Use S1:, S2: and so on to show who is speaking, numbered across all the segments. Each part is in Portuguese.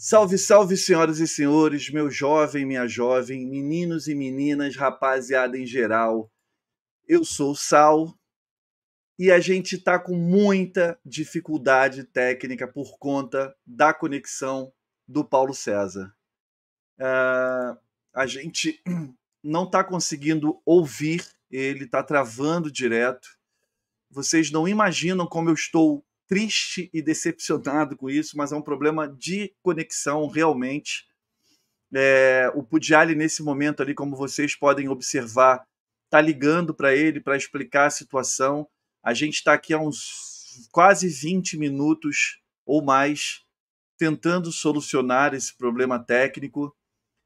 S1: Salve, salve, senhoras e senhores, meu jovem, minha jovem, meninos e meninas, rapaziada em geral. Eu sou o Sal e a gente está com muita dificuldade técnica por conta da conexão do Paulo César. Uh, a gente não está conseguindo ouvir ele, está travando direto. Vocês não imaginam como eu estou triste e decepcionado com isso, mas é um problema de conexão realmente. É, o Pudiali, nesse momento ali, como vocês podem observar, está ligando para ele para explicar a situação. A gente está aqui há uns quase 20 minutos ou mais tentando solucionar esse problema técnico.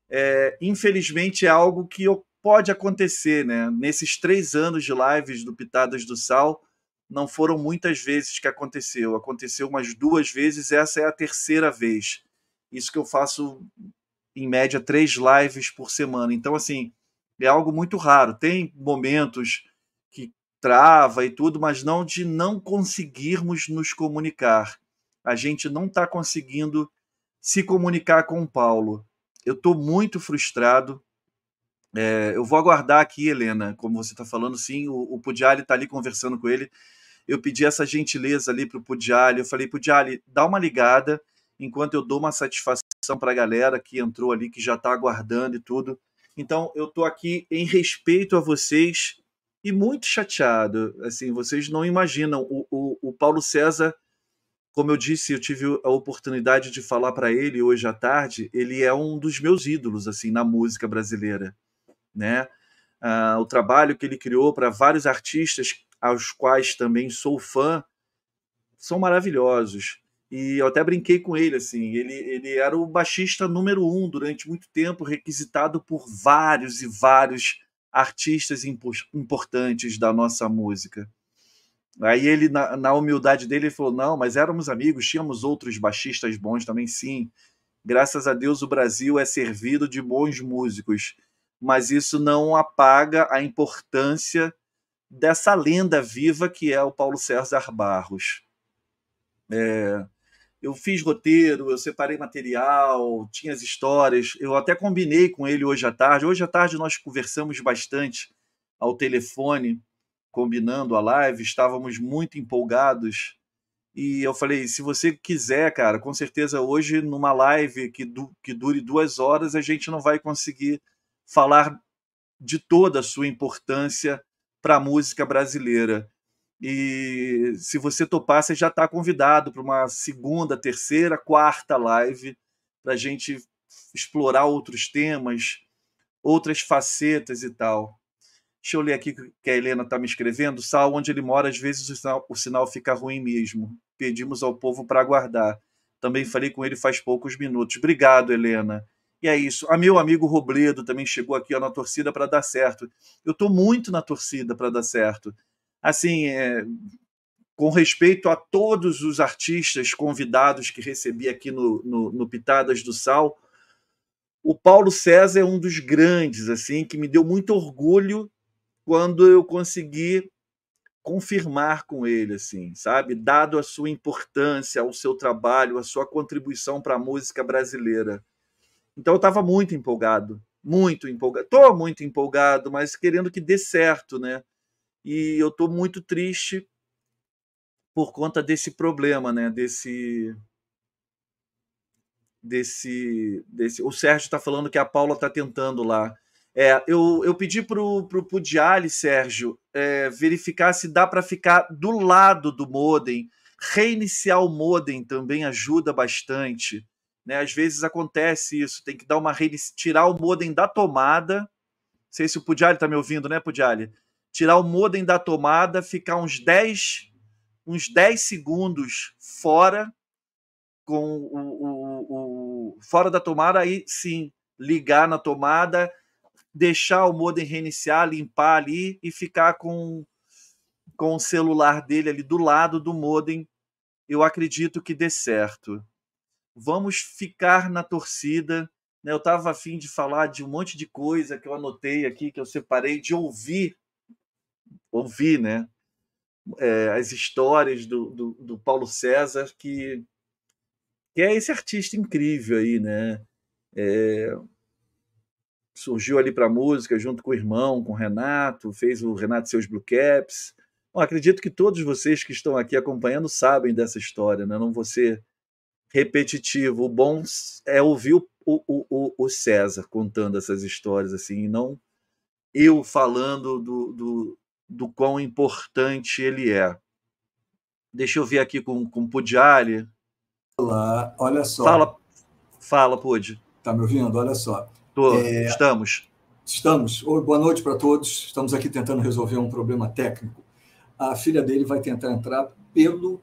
S1: É, infelizmente, é algo que pode acontecer, né? Nesses três anos de lives do Pitadas do Sal, não foram muitas vezes que aconteceu. Aconteceu umas duas vezes, essa é a terceira vez. Isso que eu faço, em média, três lives por semana. Então, assim, é algo muito raro. Tem momentos que trava e tudo, mas não de não conseguirmos nos comunicar. A gente não está conseguindo se comunicar com o Paulo. Eu estou muito frustrado. É, eu vou aguardar aqui, Helena, como você está falando, sim, o, o Pudiali está ali conversando com ele eu pedi essa gentileza ali para o Pudiali. Eu falei, Pudiali, dá uma ligada enquanto eu dou uma satisfação para a galera que entrou ali, que já está aguardando e tudo. Então, eu estou aqui em respeito a vocês e muito chateado. Assim, vocês não imaginam. O, o, o Paulo César, como eu disse, eu tive a oportunidade de falar para ele hoje à tarde. Ele é um dos meus ídolos assim na música brasileira, né? Ah, o trabalho que ele criou para vários artistas aos quais também sou fã, são maravilhosos. E eu até brinquei com ele, assim, ele, ele era o baixista número um durante muito tempo, requisitado por vários e vários artistas importantes da nossa música. Aí ele, na, na humildade dele, ele falou: não, mas éramos amigos, tínhamos outros baixistas bons também, sim. Graças a Deus o Brasil é servido de bons músicos, mas isso não apaga a importância dessa lenda viva que é o Paulo César Barros. É, eu fiz roteiro, eu separei material, tinha as histórias, eu até combinei com ele hoje à tarde. Hoje à tarde nós conversamos bastante ao telefone, combinando a live, estávamos muito empolgados. E eu falei: se você quiser, cara, com certeza hoje, numa live que, du que dure duas horas, a gente não vai conseguir falar de toda a sua importância para a música brasileira. E se você topar, você já está convidado para uma segunda, terceira, quarta live para a gente explorar outros temas, outras facetas e tal. Deixa eu ler aqui que a Helena está me escrevendo. Sal, onde ele mora, às vezes o sinal, o sinal fica ruim mesmo. Pedimos ao povo para aguardar. Também falei com ele faz poucos minutos. Obrigado, Helena. E é isso. A meu amigo Robledo também chegou aqui ó, na torcida para dar certo. Eu estou muito na torcida para dar certo. Assim, é, com respeito a todos os artistas convidados que recebi aqui no, no, no, Pitadas do Sal, o Paulo César é um dos grandes, assim, que me deu muito orgulho quando eu consegui confirmar com ele, assim, sabe? Dado a sua importância, ao seu trabalho, a sua contribuição para a música brasileira. Então eu estava muito empolgado, muito empolgado. Estou muito empolgado, mas querendo que dê certo, né? E eu estou muito triste por conta desse problema, né? Desse desse desse. O Sérgio está falando que a Paula está tentando lá. É, eu, eu pedi pro pro Pudiali, Sérgio, é, verificar se dá para ficar do lado do modem. Reiniciar o modem também ajuda bastante. Né? Às vezes acontece isso, tem que dar uma tirar o modem da tomada. Não sei se o Pudiali está me ouvindo, né, Pudiali? Tirar o modem da tomada, ficar uns 10, uns 10 segundos fora com o, o, o fora da tomada, aí sim ligar na tomada, deixar o modem reiniciar, limpar ali e ficar com, com o celular dele ali do lado do modem. Eu acredito que dê certo vamos ficar na torcida. Né? Eu estava afim de falar de um monte de coisa que eu anotei aqui, que eu separei, de ouvir, ouvir, né? É, as histórias do, do, do, Paulo César, que que é esse artista incrível aí, né? É, surgiu ali para música junto com o irmão, com o Renato, fez o Renato Seus Blue Caps. Bom, acredito que todos vocês que estão aqui acompanhando sabem dessa história, né? não vou ser repetitivo. O bom é ouvir o, o, o, o César contando essas histórias, assim, e não eu falando do, do, do quão importante ele é. Deixa eu ver aqui com, com o Pudiali.
S2: Olá, olha só.
S1: Fala, fala Pud.
S2: Tá me ouvindo? Olha só.
S1: Tô, é, estamos.
S2: Estamos. Oi, boa noite para todos. Estamos aqui tentando resolver um problema técnico. A filha dele vai tentar entrar pelo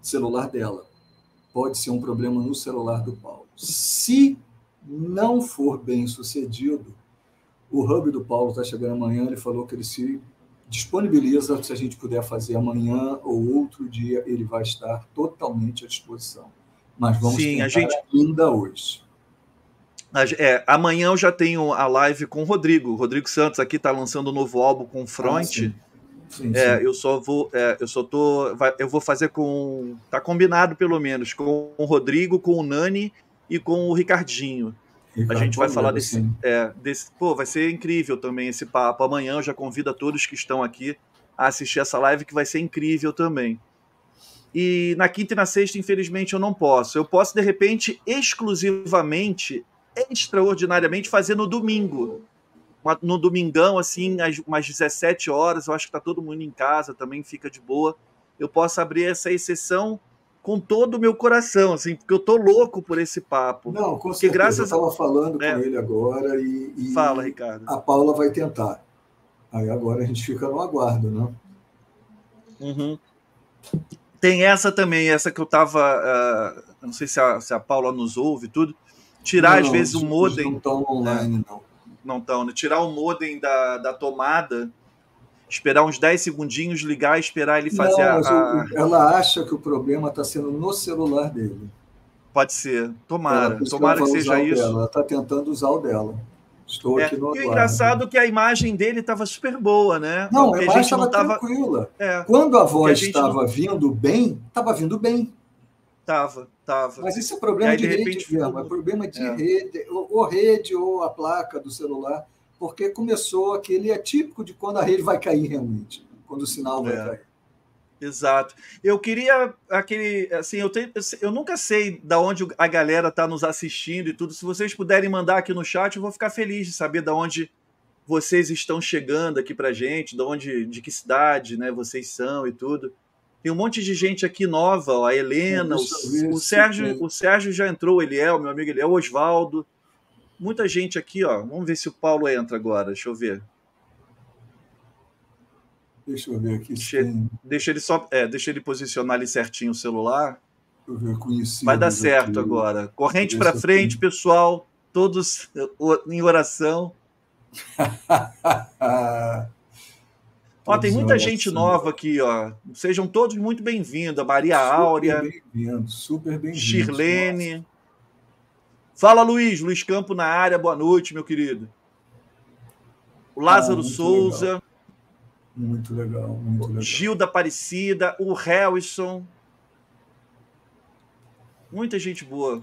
S2: celular dela. Pode ser um problema no celular do Paulo. Se não for bem sucedido, o hub do Paulo está chegando amanhã. Ele falou que ele se disponibiliza, se a gente puder fazer amanhã ou outro dia, ele vai estar totalmente à disposição. Mas vamos Sim, a gente... ainda hoje.
S1: É, amanhã eu já tenho a live com o Rodrigo. O Rodrigo Santos aqui está lançando um novo álbum com Front. Ah, sim. É, sim. eu só vou, é, eu só tô, vai, eu vou fazer com, tá combinado pelo menos com o Rodrigo, com o Nani e com o Ricardinho. Ricardo a gente vai falar desse, é, desse, pô, vai ser incrível também esse papo. Amanhã eu já convido a todos que estão aqui a assistir essa live que vai ser incrível também. E na quinta e na sexta, infelizmente, eu não posso. Eu posso de repente exclusivamente extraordinariamente fazer no domingo. No domingão, assim, às umas 17 horas, eu acho que tá todo mundo em casa também, fica de boa. Eu posso abrir essa exceção com todo o meu coração, assim, porque eu tô louco por esse papo.
S2: Não, com porque certeza. Graças... Eu estava falando é. com ele agora e,
S1: e, Fala, Ricardo.
S2: a Paula vai tentar. Aí agora a gente fica no aguardo, né?
S1: Uhum. Tem essa também, essa que eu tava. Uh, não sei se a, se a Paula nos ouve tudo tirar não, às vezes o modem.
S2: Não estão online, né? não.
S1: Não estão, né? Tirar o modem da, da tomada, esperar uns 10 segundinhos, ligar e esperar ele fazer não, a.
S2: Ela acha que o problema está sendo no celular dele.
S1: Pode ser. Tomara. É, Tomara que seja isso.
S2: Dela. Ela está tentando usar o dela. Estou
S1: é,
S2: aqui no
S1: E o engraçado é que a imagem dele estava super boa, né?
S2: Não, Porque a imagem estava tava... tranquila. É. Quando a voz estava não... vindo bem, estava vindo bem.
S1: Tava, tava.
S2: Mas isso é problema aí, de, de repente, rede mesmo, é problema de é. rede, ou, rede ou a placa do celular, porque começou aquele é típico de quando a rede vai cair realmente, quando o sinal vai é. cair.
S1: Exato. Eu queria aquele, assim, eu, tenho, eu nunca sei da onde a galera está nos assistindo e tudo. Se vocês puderem mandar aqui no chat, eu vou ficar feliz de saber da onde vocês estão chegando aqui para gente, de onde, de que cidade, né, vocês são e tudo. Tem um monte de gente aqui nova, ó, a Helena, o, o, Sérgio, o Sérgio já entrou, o Eliel, meu amigo Eliel, o Oswaldo. Muita gente aqui, ó. Vamos ver se o Paulo entra agora. Deixa eu ver.
S2: Deixa eu ver aqui.
S1: Deixa, deixa ele só, é, deixa ele posicionar ali certinho o celular.
S2: Deixa eu ver.
S1: Vai dar certo aqui. agora. Corrente para frente, aqui. pessoal. Todos em oração. Ó, tem muita gente nova aqui, ó. Sejam todos muito bem-vindos. Maria super Áurea.
S2: Bem-vindo, super bem-vindo.
S1: Shirlene. Fala, Luiz. Luiz Campo na área. Boa noite, meu querido. O Lázaro ah, Souza.
S2: Legal. Muito legal, muito legal.
S1: Gilda Aparecida, o Harrison. Muita gente boa.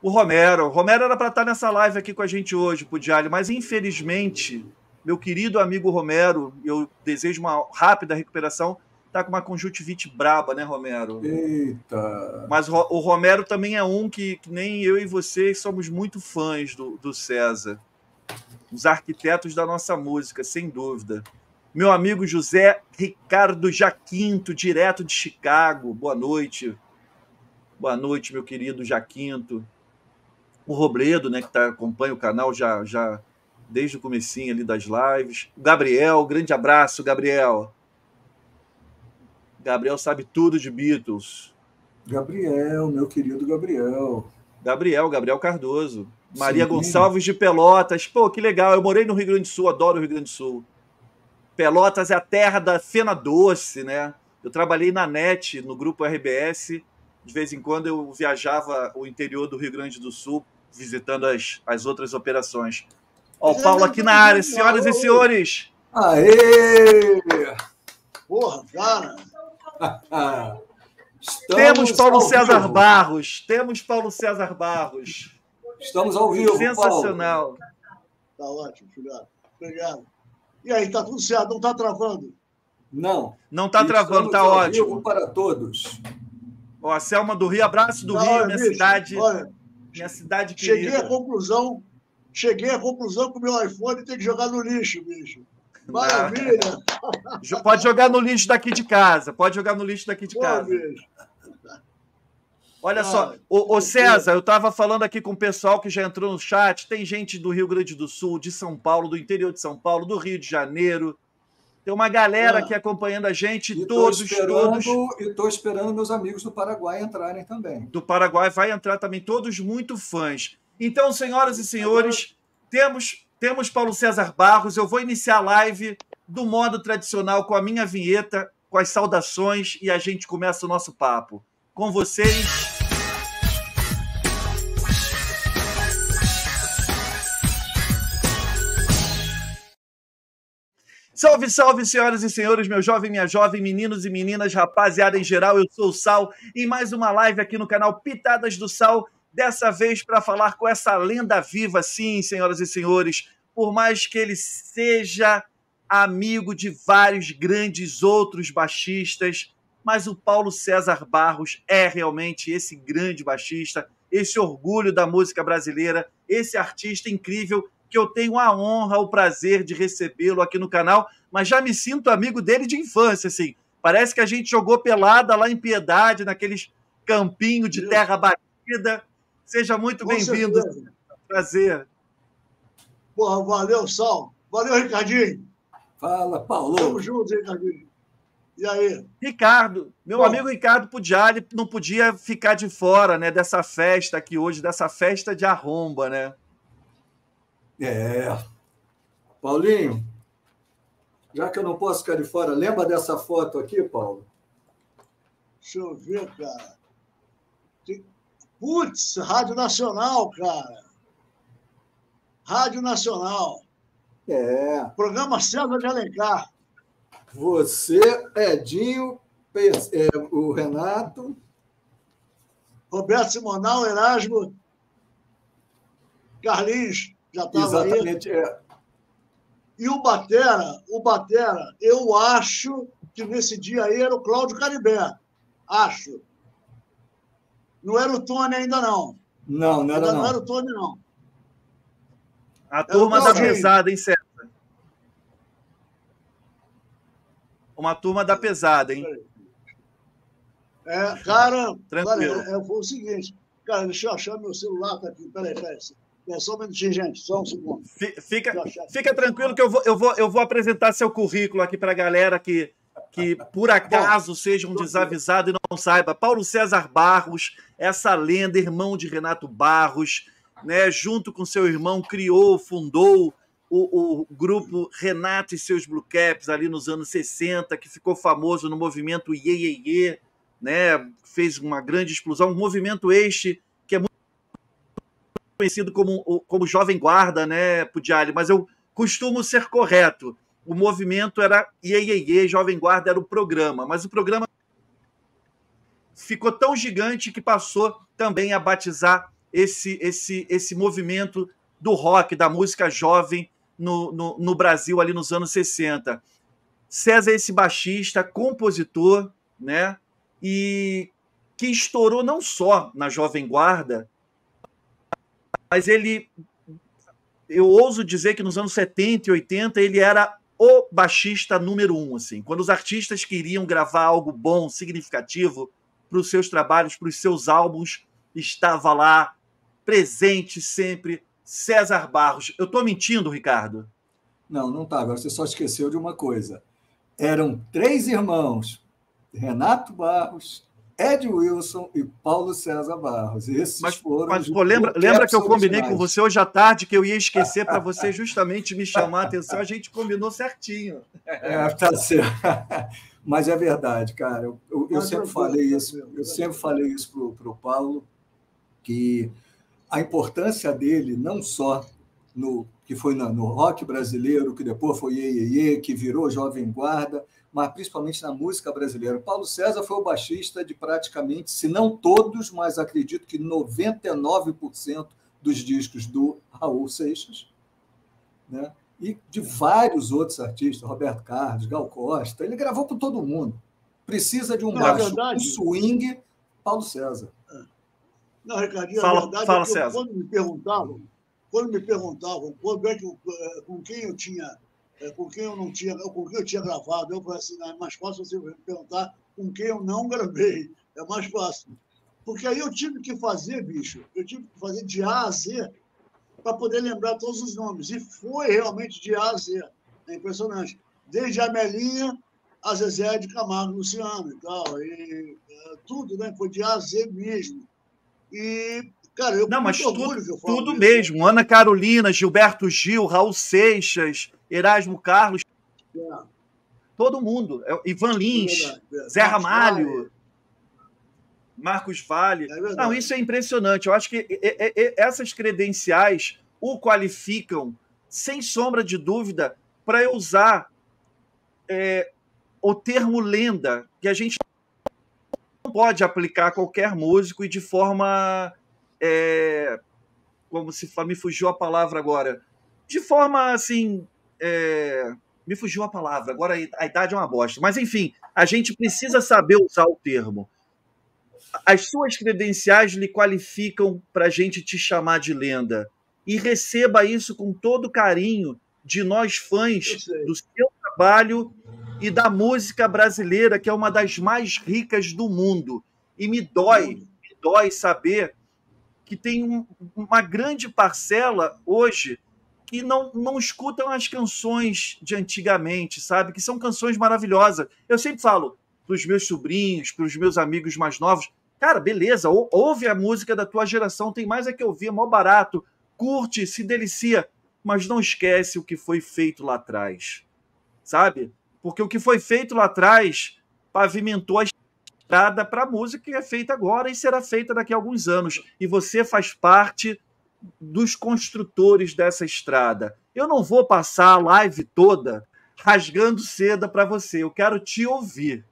S1: O Romero. O Romero era para estar nessa live aqui com a gente hoje, Pudialho, mas infelizmente meu querido amigo Romero, eu desejo uma rápida recuperação, tá com uma conjuntivite braba, né, Romero?
S2: Eita!
S1: Mas o Romero também é um que, que nem eu e você somos muito fãs do, do César. Os arquitetos da nossa música, sem dúvida. Meu amigo José Ricardo Jaquinto, direto de Chicago. Boa noite. Boa noite, meu querido Jaquinto. O Robledo, né, que tá, acompanha o canal, já, já desde o comecinho ali das lives. Gabriel, grande abraço, Gabriel. Gabriel sabe tudo de Beatles.
S2: Gabriel, meu querido Gabriel.
S1: Gabriel, Gabriel Cardoso. Maria Sim. Gonçalves de Pelotas. Pô, que legal. Eu morei no Rio Grande do Sul, adoro o Rio Grande do Sul. Pelotas é a terra da Fena Doce, né? Eu trabalhei na NET, no grupo RBS. De vez em quando eu viajava o interior do Rio Grande do Sul, visitando as, as outras operações. Ó, o Paulo aqui na área, senhoras e senhores.
S2: Aê!
S3: Porra, cara!
S1: Estamos temos Paulo César vivo. Barros. Temos Paulo César Barros.
S2: Estamos ao vivo.
S1: Sensacional. Paulo.
S3: Tá ótimo, filhote. Obrigado. E aí, tá tudo certo? Não tá travando?
S2: Não.
S1: Não tá travando, tá ótimo.
S2: Vivo para todos.
S1: Ó, a Selma do Rio, abraço do Não, Rio, minha bicho, cidade. Olha, minha cidade
S3: querida. Cheguei à conclusão, cheguei à conclusão que o meu iPhone tem que jogar no lixo, bicho. Maravilha!
S1: Pode jogar no lixo daqui de casa. Pode jogar no lixo daqui de casa. Olha ah, só, o, o César, eu estava falando aqui com o pessoal que já entrou no chat. Tem gente do Rio Grande do Sul, de São Paulo, do interior de São Paulo, do Rio de Janeiro. Tem uma galera ah, aqui acompanhando a gente, e todos, todos.
S2: E estou esperando meus amigos do Paraguai entrarem também.
S1: Do Paraguai vai entrar também, todos muito fãs. Então, senhoras e senhores, temos temos Paulo César Barros. Eu vou iniciar a live do modo tradicional com a minha vinheta, com as saudações e a gente começa o nosso papo. Com vocês. Salve, salve, senhoras e senhores, meu jovem, minha jovem, meninos e meninas, rapaziada em geral, eu sou o Sal e mais uma live aqui no canal Pitadas do Sal dessa vez para falar com essa lenda viva, sim, senhoras e senhores, por mais que ele seja amigo de vários grandes outros baixistas, mas o Paulo César Barros é realmente esse grande baixista, esse orgulho da música brasileira, esse artista incrível que eu tenho a honra, o prazer de recebê-lo aqui no canal, mas já me sinto amigo dele de infância, assim. Parece que a gente jogou pelada lá em Piedade, naqueles campinhos de terra batida. Seja muito bem-vindo. Prazer.
S3: Porra, valeu, Sal. Valeu, Ricardinho.
S2: Fala, Paulo.
S3: Tamo junto, Ricardinho. E aí?
S1: Ricardo, meu Bom, amigo Ricardo Pudiali não podia ficar de fora né, dessa festa aqui hoje, dessa festa de arromba, né?
S2: É. Paulinho, já que eu não posso ficar de fora, lembra dessa foto aqui, Paulo?
S3: Deixa eu ver, cara. Putz, Rádio Nacional, cara. Rádio Nacional.
S2: É.
S3: Programa César de Alencar.
S2: Você, Edinho, é, o Renato.
S3: Roberto Simonal, Erasmo. Carlinhos, já estava aí. Exatamente, é. E o Batera, o Batera, eu acho que nesse dia aí era o Cláudio Caribé. Acho. Não era o Tony ainda, não.
S2: Não, não era ainda
S3: não. Não era o Tony, não.
S1: A turma da pesada, hein, César? Uma turma da pesada, hein?
S3: É, cara, Tranquilo. Cara, é, foi o seguinte. Cara, deixa eu achar meu celular, tá aqui. Peraí, peraí. É só um minutinho, gente. Só um segundo.
S1: Fica, fica tranquilo que eu vou, eu, vou, eu vou apresentar seu currículo aqui para a galera que, que por acaso seja um desavisado e não saiba. Paulo César Barros, essa lenda, irmão de Renato Barros, né, junto com seu irmão, criou, fundou o, o, grupo Renato e seus Blue Caps ali nos anos 60, que ficou famoso no movimento Ye, Ye, Ye né, fez uma grande explosão, um movimento este que é muito conhecido como, como Jovem Guarda, né, Pudiali, mas eu costumo ser correto. O movimento era Ye, Jovem Guarda era o programa, mas o programa ficou tão gigante que passou também a batizar esse, esse, esse movimento do rock, da música jovem no, no, no Brasil ali nos anos 60. César esse baixista, compositor, né? E que estourou não só na Jovem Guarda, mas ele, eu ouso dizer que nos anos 70 e 80 ele era o baixista número um, assim. Quando os artistas queriam gravar algo bom, significativo para os seus trabalhos, para os seus álbuns, estava lá presente sempre, César Barros. Eu estou mentindo, Ricardo?
S2: Não, não está. Agora você só esqueceu de uma coisa. Eram três irmãos: Renato Barros, Ed Wilson e Paulo César Barros. Esses
S1: mas,
S2: foram.
S1: Mas pô, lembra, lembra que eu combinei com você hoje à tarde que eu ia esquecer para você justamente me chamar a atenção? A gente combinou certinho.
S2: É, tá certo. Mas é verdade, cara. Eu, eu, eu sempre falei isso. Eu sempre falei isso para o Paulo que a importância dele não só no, que foi no rock brasileiro, que depois foi Iê, Iê, que virou Jovem Guarda, mas principalmente na música brasileira. Paulo César foi o baixista de praticamente, se não todos, mas acredito que 99% dos discos do Raul Seixas, né? e de vários outros artistas, Roberto Carlos, Gal Costa. Ele gravou com todo mundo. Precisa de um não, baixo um swing, Paulo César.
S3: Não, Ricardinho, fala, a verdade fala, é que eu, quando me perguntavam, quando me perguntavam quando é que, eh, com quem eu tinha, eh, com quem eu não tinha, com quem eu tinha gravado, eu falei assim, é mais fácil você me perguntar com quem eu não gravei. É mais fácil. Porque aí eu tive que fazer, bicho, eu tive que fazer de A a Z para poder lembrar todos os nomes. E foi realmente de A a Z. É impressionante. Desde a Melinha a Zezé de Camargo Luciano e tal. E, eh, tudo, né? Foi de A a Z mesmo. E Cara, eu
S1: Não, mas tudo, tudo mesmo. Ana Carolina, Gilberto Gil, Raul Seixas, Erasmo Carlos. É. Todo mundo. É, Ivan Lins, é Zé Ramalho, Marcos Vale. É Não, isso é impressionante. Eu acho que essas credenciais o qualificam, sem sombra de dúvida, para eu usar é, o termo lenda, que a gente não pode aplicar a qualquer músico e de forma é, como se fala, me fugiu a palavra agora, de forma assim, é, me fugiu a palavra, agora a idade é uma bosta, mas enfim, a gente precisa saber usar o termo. As suas credenciais lhe qualificam para a gente te chamar de lenda. E receba isso com todo carinho de nós fãs do seu trabalho e da música brasileira, que é uma das mais ricas do mundo. E me dói, me dói saber que tem um, uma grande parcela hoje que não, não escutam as canções de antigamente, sabe? Que são canções maravilhosas. Eu sempre falo para os meus sobrinhos, para os meus amigos mais novos, cara, beleza, ou, ouve a música da tua geração, tem mais é que ouvir, é mó barato, curte, se delicia, mas não esquece o que foi feito lá atrás, sabe? Porque o que foi feito lá atrás pavimentou a estrada para a música que é feita agora e será feita daqui a alguns anos. E você faz parte dos construtores dessa estrada. Eu não vou passar a live toda rasgando seda para você. Eu quero te ouvir.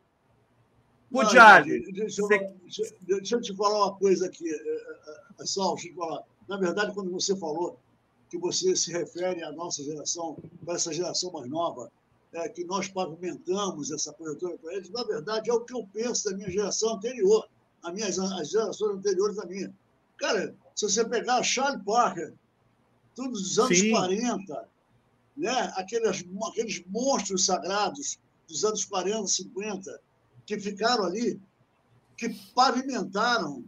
S3: O Diário. Deixa, você... deixa, eu te falar uma coisa aqui, eh, eh, eh, Sal, deixa eu falar. Na verdade, quando você falou que você se refere à nossa geração, para essa geração mais nova, é, que nós pavimentamos essa toda para eles, na verdade, é o que eu penso da minha geração anterior, as, minhas, as gerações anteriores da minha. Cara, se você pegar Charlie Parker, tudo dos anos Sim. 40, né? aqueles, aqueles monstros sagrados dos anos 40, 50, que ficaram ali, que pavimentaram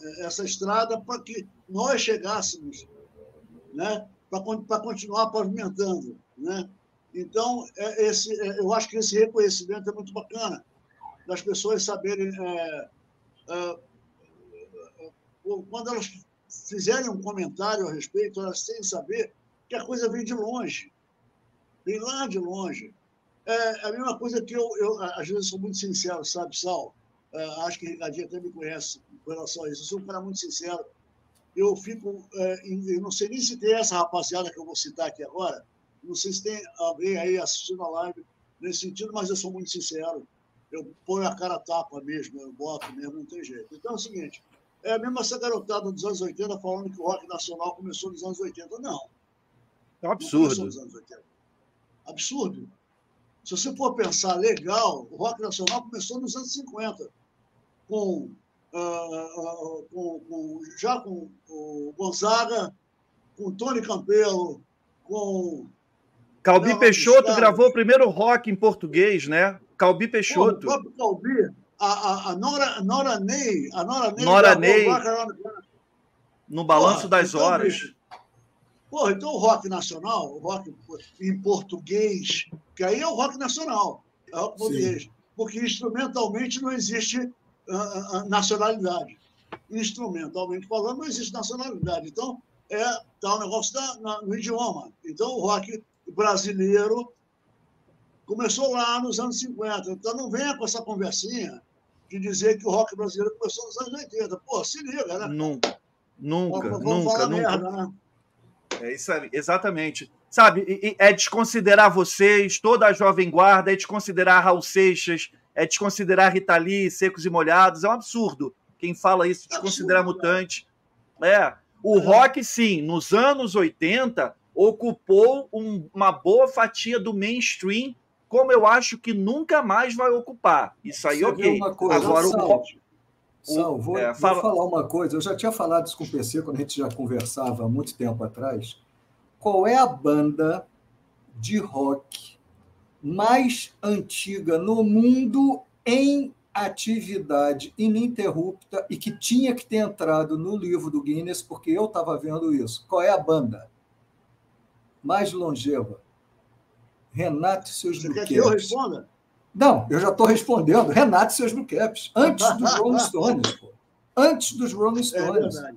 S3: é, essa estrada para que nós chegássemos, né? para continuar pavimentando. Né? Então, é, esse, é, eu acho que esse reconhecimento é muito bacana, das pessoas saberem. É, é, quando elas fizerem um comentário a respeito, elas têm que saber que a coisa vem de longe, vem lá de longe. É a mesma coisa que eu, eu às vezes, sou muito sincero, sabe, Sal? É, acho que Ricardinho até me conhece com relação a isso. Eu sou um cara muito sincero. Eu fico. É, eu não sei nem se tem essa rapaziada que eu vou citar aqui agora, não sei se tem alguém aí assistindo a live nesse sentido, mas eu sou muito sincero. Eu ponho a cara a tapa mesmo, eu boto mesmo, não tem jeito. Então é o seguinte: é mesmo essa garotada dos anos 80 falando que o rock nacional começou nos anos 80. Não.
S1: É um absurdo.
S3: Absurdo. Se você for pensar legal, o rock nacional começou nos anos 50, com, uh, uh, com, com já com o Gonzaga, com Tony Campelo, com
S1: Calbi não, Peixoto gravou o primeiro rock em português, né? Calbi Peixoto.
S3: Pô, o próprio Calbi, a, a, a, Nora, Nora Ney, a Nora Ney,
S1: Nora Ney no Balanço Porra, das então, Horas.
S3: Porra, então o rock nacional, o rock em português, que aí é o rock nacional, é o rock português, porque instrumentalmente não existe uh, uh, nacionalidade. Instrumentalmente falando, não existe nacionalidade. Então, é tá o negócio da, na, no idioma. Então, o rock brasileiro começou lá nos anos 50. Então não venha com essa conversinha de dizer que o rock brasileiro começou nos anos 80. Pô, se liga, né?
S1: Nunca, nunca, vamos, nunca, nunca. Merda, né? É isso aí, exatamente. Sabe, é desconsiderar vocês, toda a Jovem Guarda, é desconsiderar Raul Seixas, é desconsiderar Rita Lee, Secos e Molhados, é um absurdo. Quem fala isso, desconsiderar Mutante. É. O é. rock, sim, nos anos 80, ocupou um, uma boa fatia do mainstream, como eu acho que nunca mais vai ocupar. Isso aí, Você ok. Agora, o.
S2: Sal, vou, é, fala... vou falar uma coisa. Eu já tinha falado isso com o PC quando a gente já conversava há muito tempo atrás qual é a banda de rock mais antiga no mundo em atividade ininterrupta e que tinha que ter entrado no livro do Guinness, porque eu estava vendo isso. Qual é a banda mais longeva? Renato e seus Você quer que eu responda? Não, eu já estou respondendo. Renato e seus Blue Antes dos Rolling Stones, pô. Antes dos Rolling é Stones. É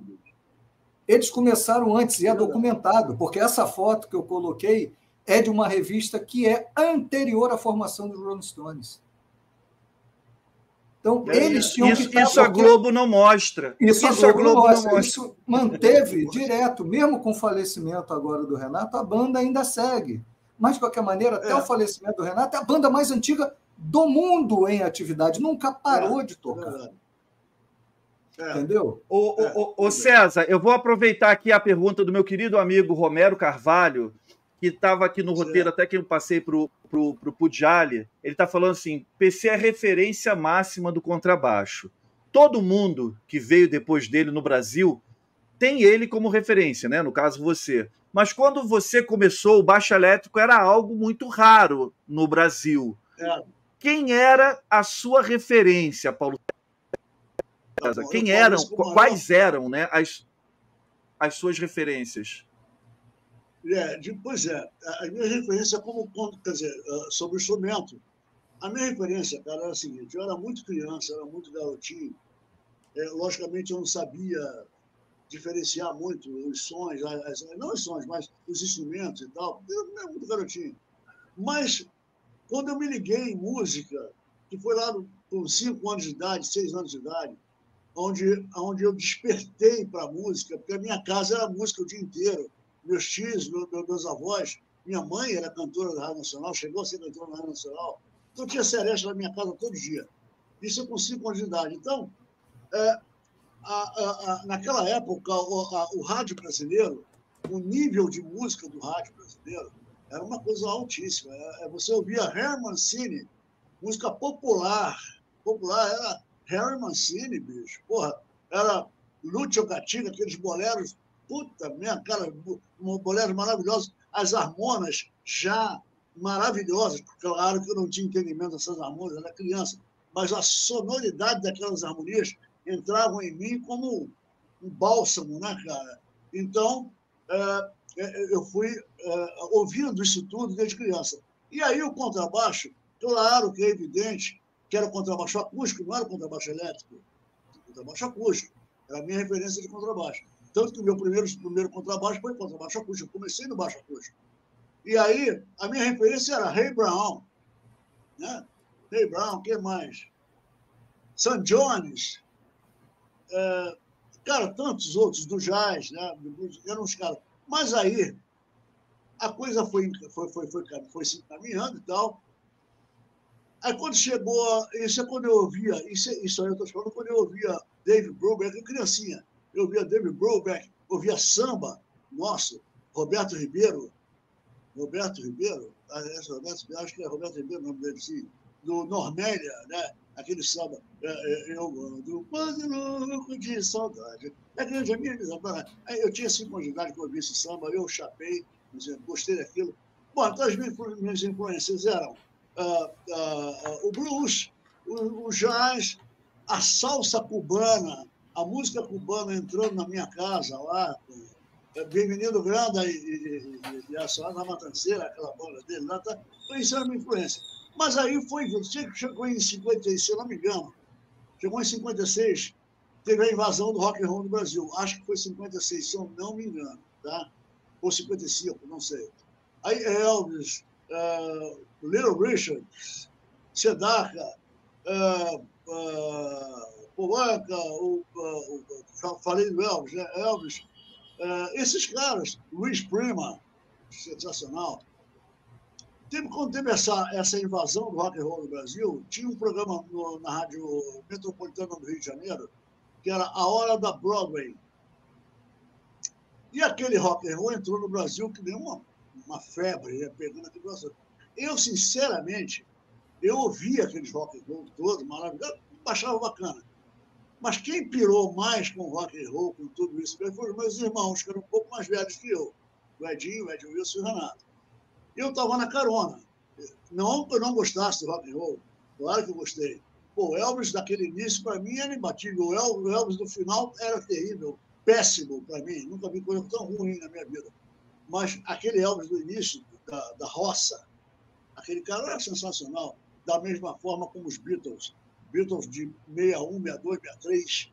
S2: eles começaram antes e é documentado, porque essa foto que eu coloquei é de uma revista que é anterior à formação dos Rolling Stones.
S1: Então, é, eles tinham isso, que. Isso a Globo não mostra.
S2: Isso, isso a Globo, Globo não, mostra. não mostra. Isso manteve direto, mesmo com o falecimento agora do Renato, a banda ainda segue. Mas, de qualquer maneira, até é. o falecimento do Renato, é a banda mais antiga do mundo em atividade. Nunca parou é, de tocar.
S1: É. Entendeu? Ô, é. ô, ô, César, eu vou aproveitar aqui a pergunta do meu querido amigo Romero Carvalho, que estava aqui no roteiro, até que eu passei para o Pudjali. Ele está falando assim: PC é referência máxima do contrabaixo. Todo mundo que veio depois dele no Brasil tem ele como referência, né? No caso, você. Mas quando você começou, o baixo elétrico era algo muito raro no Brasil. É. Quem era a sua referência, Paulo tá quem eram, quais eram né, as, as suas referências?
S3: É, pois é, a minha referência como, quer dizer, ah, sobre o instrumento, a minha referência, cara, era a seguinte, eu era muito criança, era muito garotinho, é, logicamente eu não sabia diferenciar muito os sons, as, não os sons, mas os instrumentos e tal, eu era muito garotinho. Mas, quando eu me liguei em música, que foi lá com 5 anos de idade, 6 anos de idade, onde, onde eu despertei para a música, porque a minha casa era música o dia inteiro. Meus tios, meus, avós, minha mãe era cantora da Rádio Nacional, chegou a ser cantora da Rádio Nacional. Então tinha seresta na minha casa todo dia. Isso com cinco anos de idade. Então, é, a, a, a, naquela época, o, o rádio brasileiro, o nível de música do rádio brasileiro era uma coisa altíssima. É, é você ouvia Herman Cine, música popular. Popular era Harry Mancini, bicho. Porra, era Lúcio Gatinga, aqueles boleros, puta minha cara, boleros maravilhosos. As harmonas já maravilhosas. Claro que eu não tinha entendimento dessas harmonias, era criança, mas a sonoridade daquelas harmonias entravam em mim como um bálsamo, né, cara? Então, é, é, eu fui é, ouvindo isso tudo desde criança. E aí o contrabaixo, claro que é evidente que era o contrabaixo acústico, não era o contrabaixo elétrico, o contrabaixo acústico. Era a minha referência de contrabaixo. Tanto que o meu primeiro, primeiro contrabaixo foi contrabaixo acústico. Eu comecei no baixo acústico. E aí, a minha referência era Ray Brown. Né? Ray Brown, quem mais? Sam Jones. É, cara, tantos outros do jazz, né? Eram uns caras. Mas aí, a coisa foi, foi, foi, foi, foi se encaminhando e tal. Aí quando chegou, isso é quando eu ouvia, isso, isso aí eu estou falando quando eu ouvia David Brubeck, criancinha, eu ouvia David Brubeck, ouvia samba, nossa, Roberto Ribeiro, Roberto Ribeiro, ah, Roberto, acho que é Roberto Ribeiro o nome dele, sim, do Normélia, né? aquele samba, é, é, eu ando quase louco de saudade. É grande a minha Eu tinha cinco anos de idade que eu ouvi esse samba, eu chapei, gostei daquilo. Bom, então as minhas influências eram uh, uh, o blues, o, o jazz, a salsa cubana, a música cubana entrando na minha casa lá, Bem-vindo Grande e, e, e, e a Matanceira, aquela bola dele lá, tá, isso era uma influência. Mas aí foi, chegou em 56, se eu não me engano, chegou em 56, teve a invasão do rock and roll no Brasil. Acho que foi 56, se eu não me engano, tá? Ou 55, não sei. Aí Elvis, uh, Little Richard, Sedaka, uh, uh, Polanca, o, uh, falei do Elvis, né? Elvis, Uh, esses caras, Luiz Prima, sensacional. Teve, quando teve essa, essa invasão do rock and roll no Brasil, tinha um programa no, na rádio metropolitana do Rio de Janeiro, que era A Hora da Broadway. E aquele rock and roll entrou no Brasil que deu uma, uma febre, ia pegando no Brasil. Eu, sinceramente, eu ouvia aqueles rock and roll todos, maravilhoso, achava bacana. Mas quem pirou mais com rock and roll, com tudo isso, foram os meus irmãos, que eram um pouco mais velhos que eu. O Edinho, o Edinho Wilson e o Renato. Eu estava na carona. Não que eu não gostasse de rock and roll. Claro que eu gostei. Pô, o Elvis daquele início, para mim, era imbatível. O Elvis do final era terrível, péssimo para mim. Nunca vi coisa tão ruim na minha vida. Mas aquele Elvis do início, da, da roça, aquele cara era sensacional. Da mesma forma como os Beatles. Beatles de 61, 62, 63.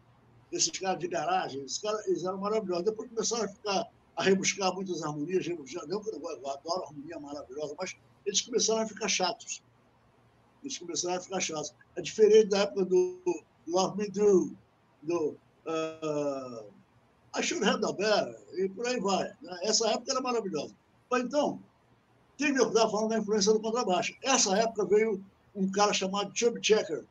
S3: Esses caras de garagem, esses caras eles eram maravilhosos. Depois começaram a ficar a rebuscar muitas harmonias. Eu, eu adoro harmonia maravilhosa, mas eles começaram a ficar chatos. Eles começaram a ficar chatos. É diferente da época do Love Me Do, do uh, I Should Have the Better, e por aí vai. Né? Essa época era maravilhosa. Mas então, quem eu estava falando da influência do contrabaixo. Essa época veio um cara chamado Chubby Checker,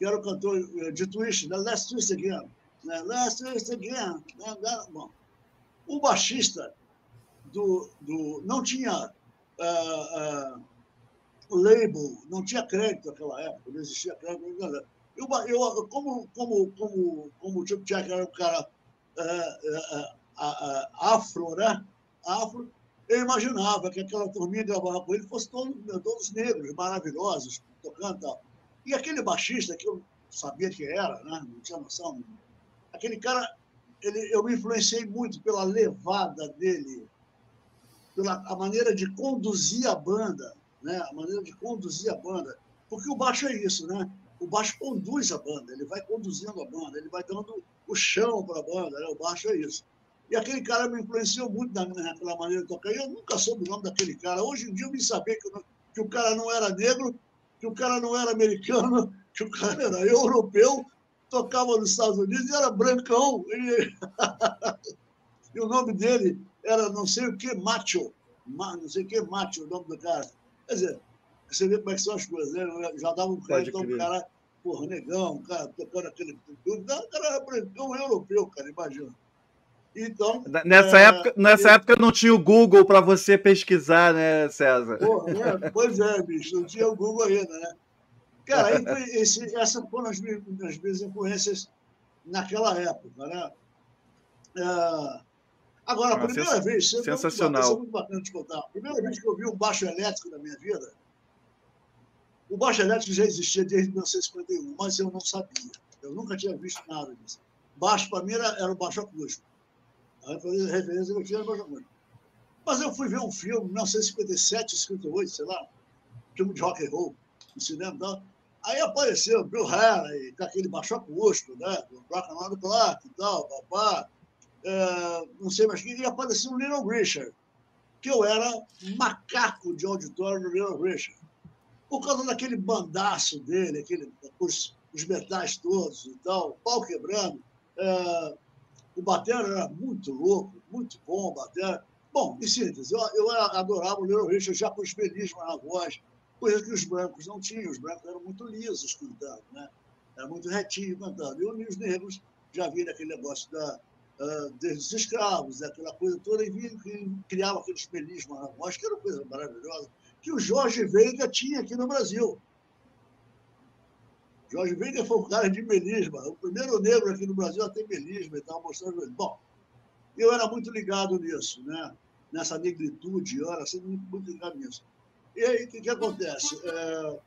S3: que era o cantor eh, de Twist, né? Let's Twist Again. Né? Let's Twist Again. Né? Bom, o baixista do, do não tinha uh, uh, label, não tinha crédito naquela época, não existia crédito. Eu, eu, como, como, como, como o Chip Jack era um cara uh, afro, né? Afro, eu imaginava que aquela turminha que gravava com ele fosse todos, todos negros, maravilhosos, tocando e tal. E aquele baixista, que eu sabia que era, né? não tinha noção, aquele cara, ele, eu me influenciei muito pela levada dele, pela a maneira de conduzir a banda, né? a maneira de conduzir a banda. Porque o baixo é isso, né? O baixo conduz a banda, ele vai conduzindo a banda, ele vai dando o chão para a banda, né? o baixo é isso. E aquele cara me influenciou muito naquela maneira de tocar. Eu nunca soube o nome daquele cara. Hoje em dia eu me saber que, que o cara não era negro, que o cara não era americano, que o cara era europeu, tocava nos Estados Unidos e era brancão. E, e o nome dele era não sei o que, Macho. Não sei o que, Macho, o nome do cara. Quer dizer, você vê como é que são as coisas, né? Já dava um crédito ao cara, porra, negão, um cara tocando aquele. O cara era brancão europeu, cara, imagina. Então,
S1: nessa, é, época, nessa época não tinha o Google para você pesquisar, né, César?
S3: Porra, né? Pois é, bicho, não tinha o Google ainda, né? Cara, esse, essa foram as minhas, as minhas influências naquela época, né? É, agora, a ah, primeira vez.
S1: Sensacional.
S3: É muito bacana de contar. A primeira vez que eu vi um baixo elétrico na minha vida, o baixo elétrico já existia desde 1951, mas eu não sabia. Eu nunca tinha visto nada disso. Baixo, para mim, era, era o baixo acústico. A referência que eu tinha o. Mas eu fui ver um filme, 1957, 58, sei lá, filme de rock and roll, no cinema e tal. Aí apareceu Bill Haley, com aquele baixo acústico, né? O Rock and Clark e tal, papá. É, não sei mais quem. E apareceu o Little Richard, que eu era macaco de auditório do Little Richard. Por causa daquele bandaço dele, aquele, os, os metais todos e tal, pau quebrando. É, o Batera era muito louco, muito bom o Batera. Bom, em síntese, eu, eu adorava o Little Richard já com espelhismo na voz, coisa que os brancos não tinham. Os brancos eram muito lisos cantando, né? Era muito retinho cantando. E os negros já viram aquele negócio da, uh, dos escravos, aquela coisa toda, e que criava aquele espelhismo na voz, que era uma coisa maravilhosa, que o Jorge Veiga tinha aqui no Brasil. Jorge Veiga foi um cara de melisma, o primeiro negro aqui no Brasil a ter melisma e estava mostrando. Bom, eu era muito ligado nisso, né? nessa negritude, eu era sempre muito, muito ligado nisso. E aí, o que, que acontece? É,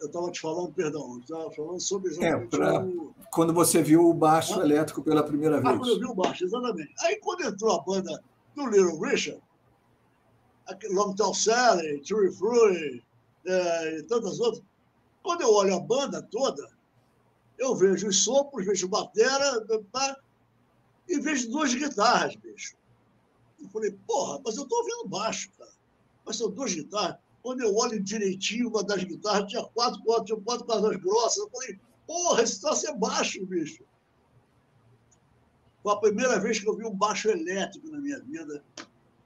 S3: eu estava te falando, perdão, estava falando sobre
S2: é, exatamente é, pra, o... Quando você viu o baixo ah, elétrico pela primeira vez. Ah,
S3: quando eu vi o baixo, exatamente. Aí, quando entrou a banda do Little Richard, Long Tall Sally, True Fruit é, e tantas outras, quando eu olho a banda toda, eu vejo os sopros, vejo batera tá, e vejo duas guitarras, bicho. Eu falei, porra, mas eu estou ouvindo baixo, cara mas são duas guitarras. Quando eu olho direitinho, uma das guitarras tinha quatro cordas, tinha quatro cordas grossas. Eu falei, porra, esse troço é baixo, bicho. Foi a primeira vez que eu vi um baixo elétrico na minha vida.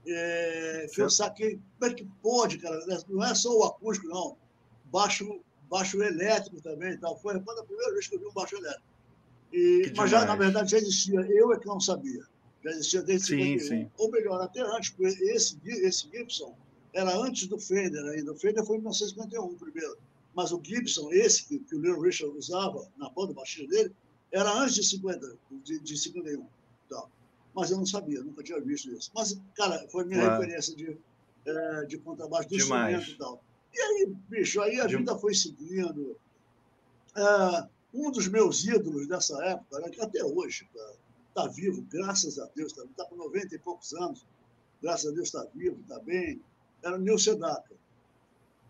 S3: É, que eu saquei, como é que pode, cara? Não é só o acústico, não. Baixo, baixo elétrico também. Tal. Foi a primeira vez que eu vi um baixo elétrico. E, mas já, na verdade, já existia. Eu é que não sabia. Já existia desde sim, 51. Sim. Ou melhor, até antes, porque esse, esse Gibson era antes do Fender ainda. O Fender foi em 1951 primeiro. Mas o Gibson, esse que, que o Little Richard usava na banda baixinha dele, era antes de 50, de, de 51. Então, mas eu não sabia, nunca tinha visto isso. Mas, cara, foi minha claro. referência de, é, de contrabaixo, de Demais. instrumento e tal. E aí, bicho, aí a vida foi seguindo. É, um dos meus ídolos dessa época, né, que até hoje está vivo, graças a Deus, está tá com 90 e poucos anos, graças a Deus está vivo, está bem, era o Nil Sedaka.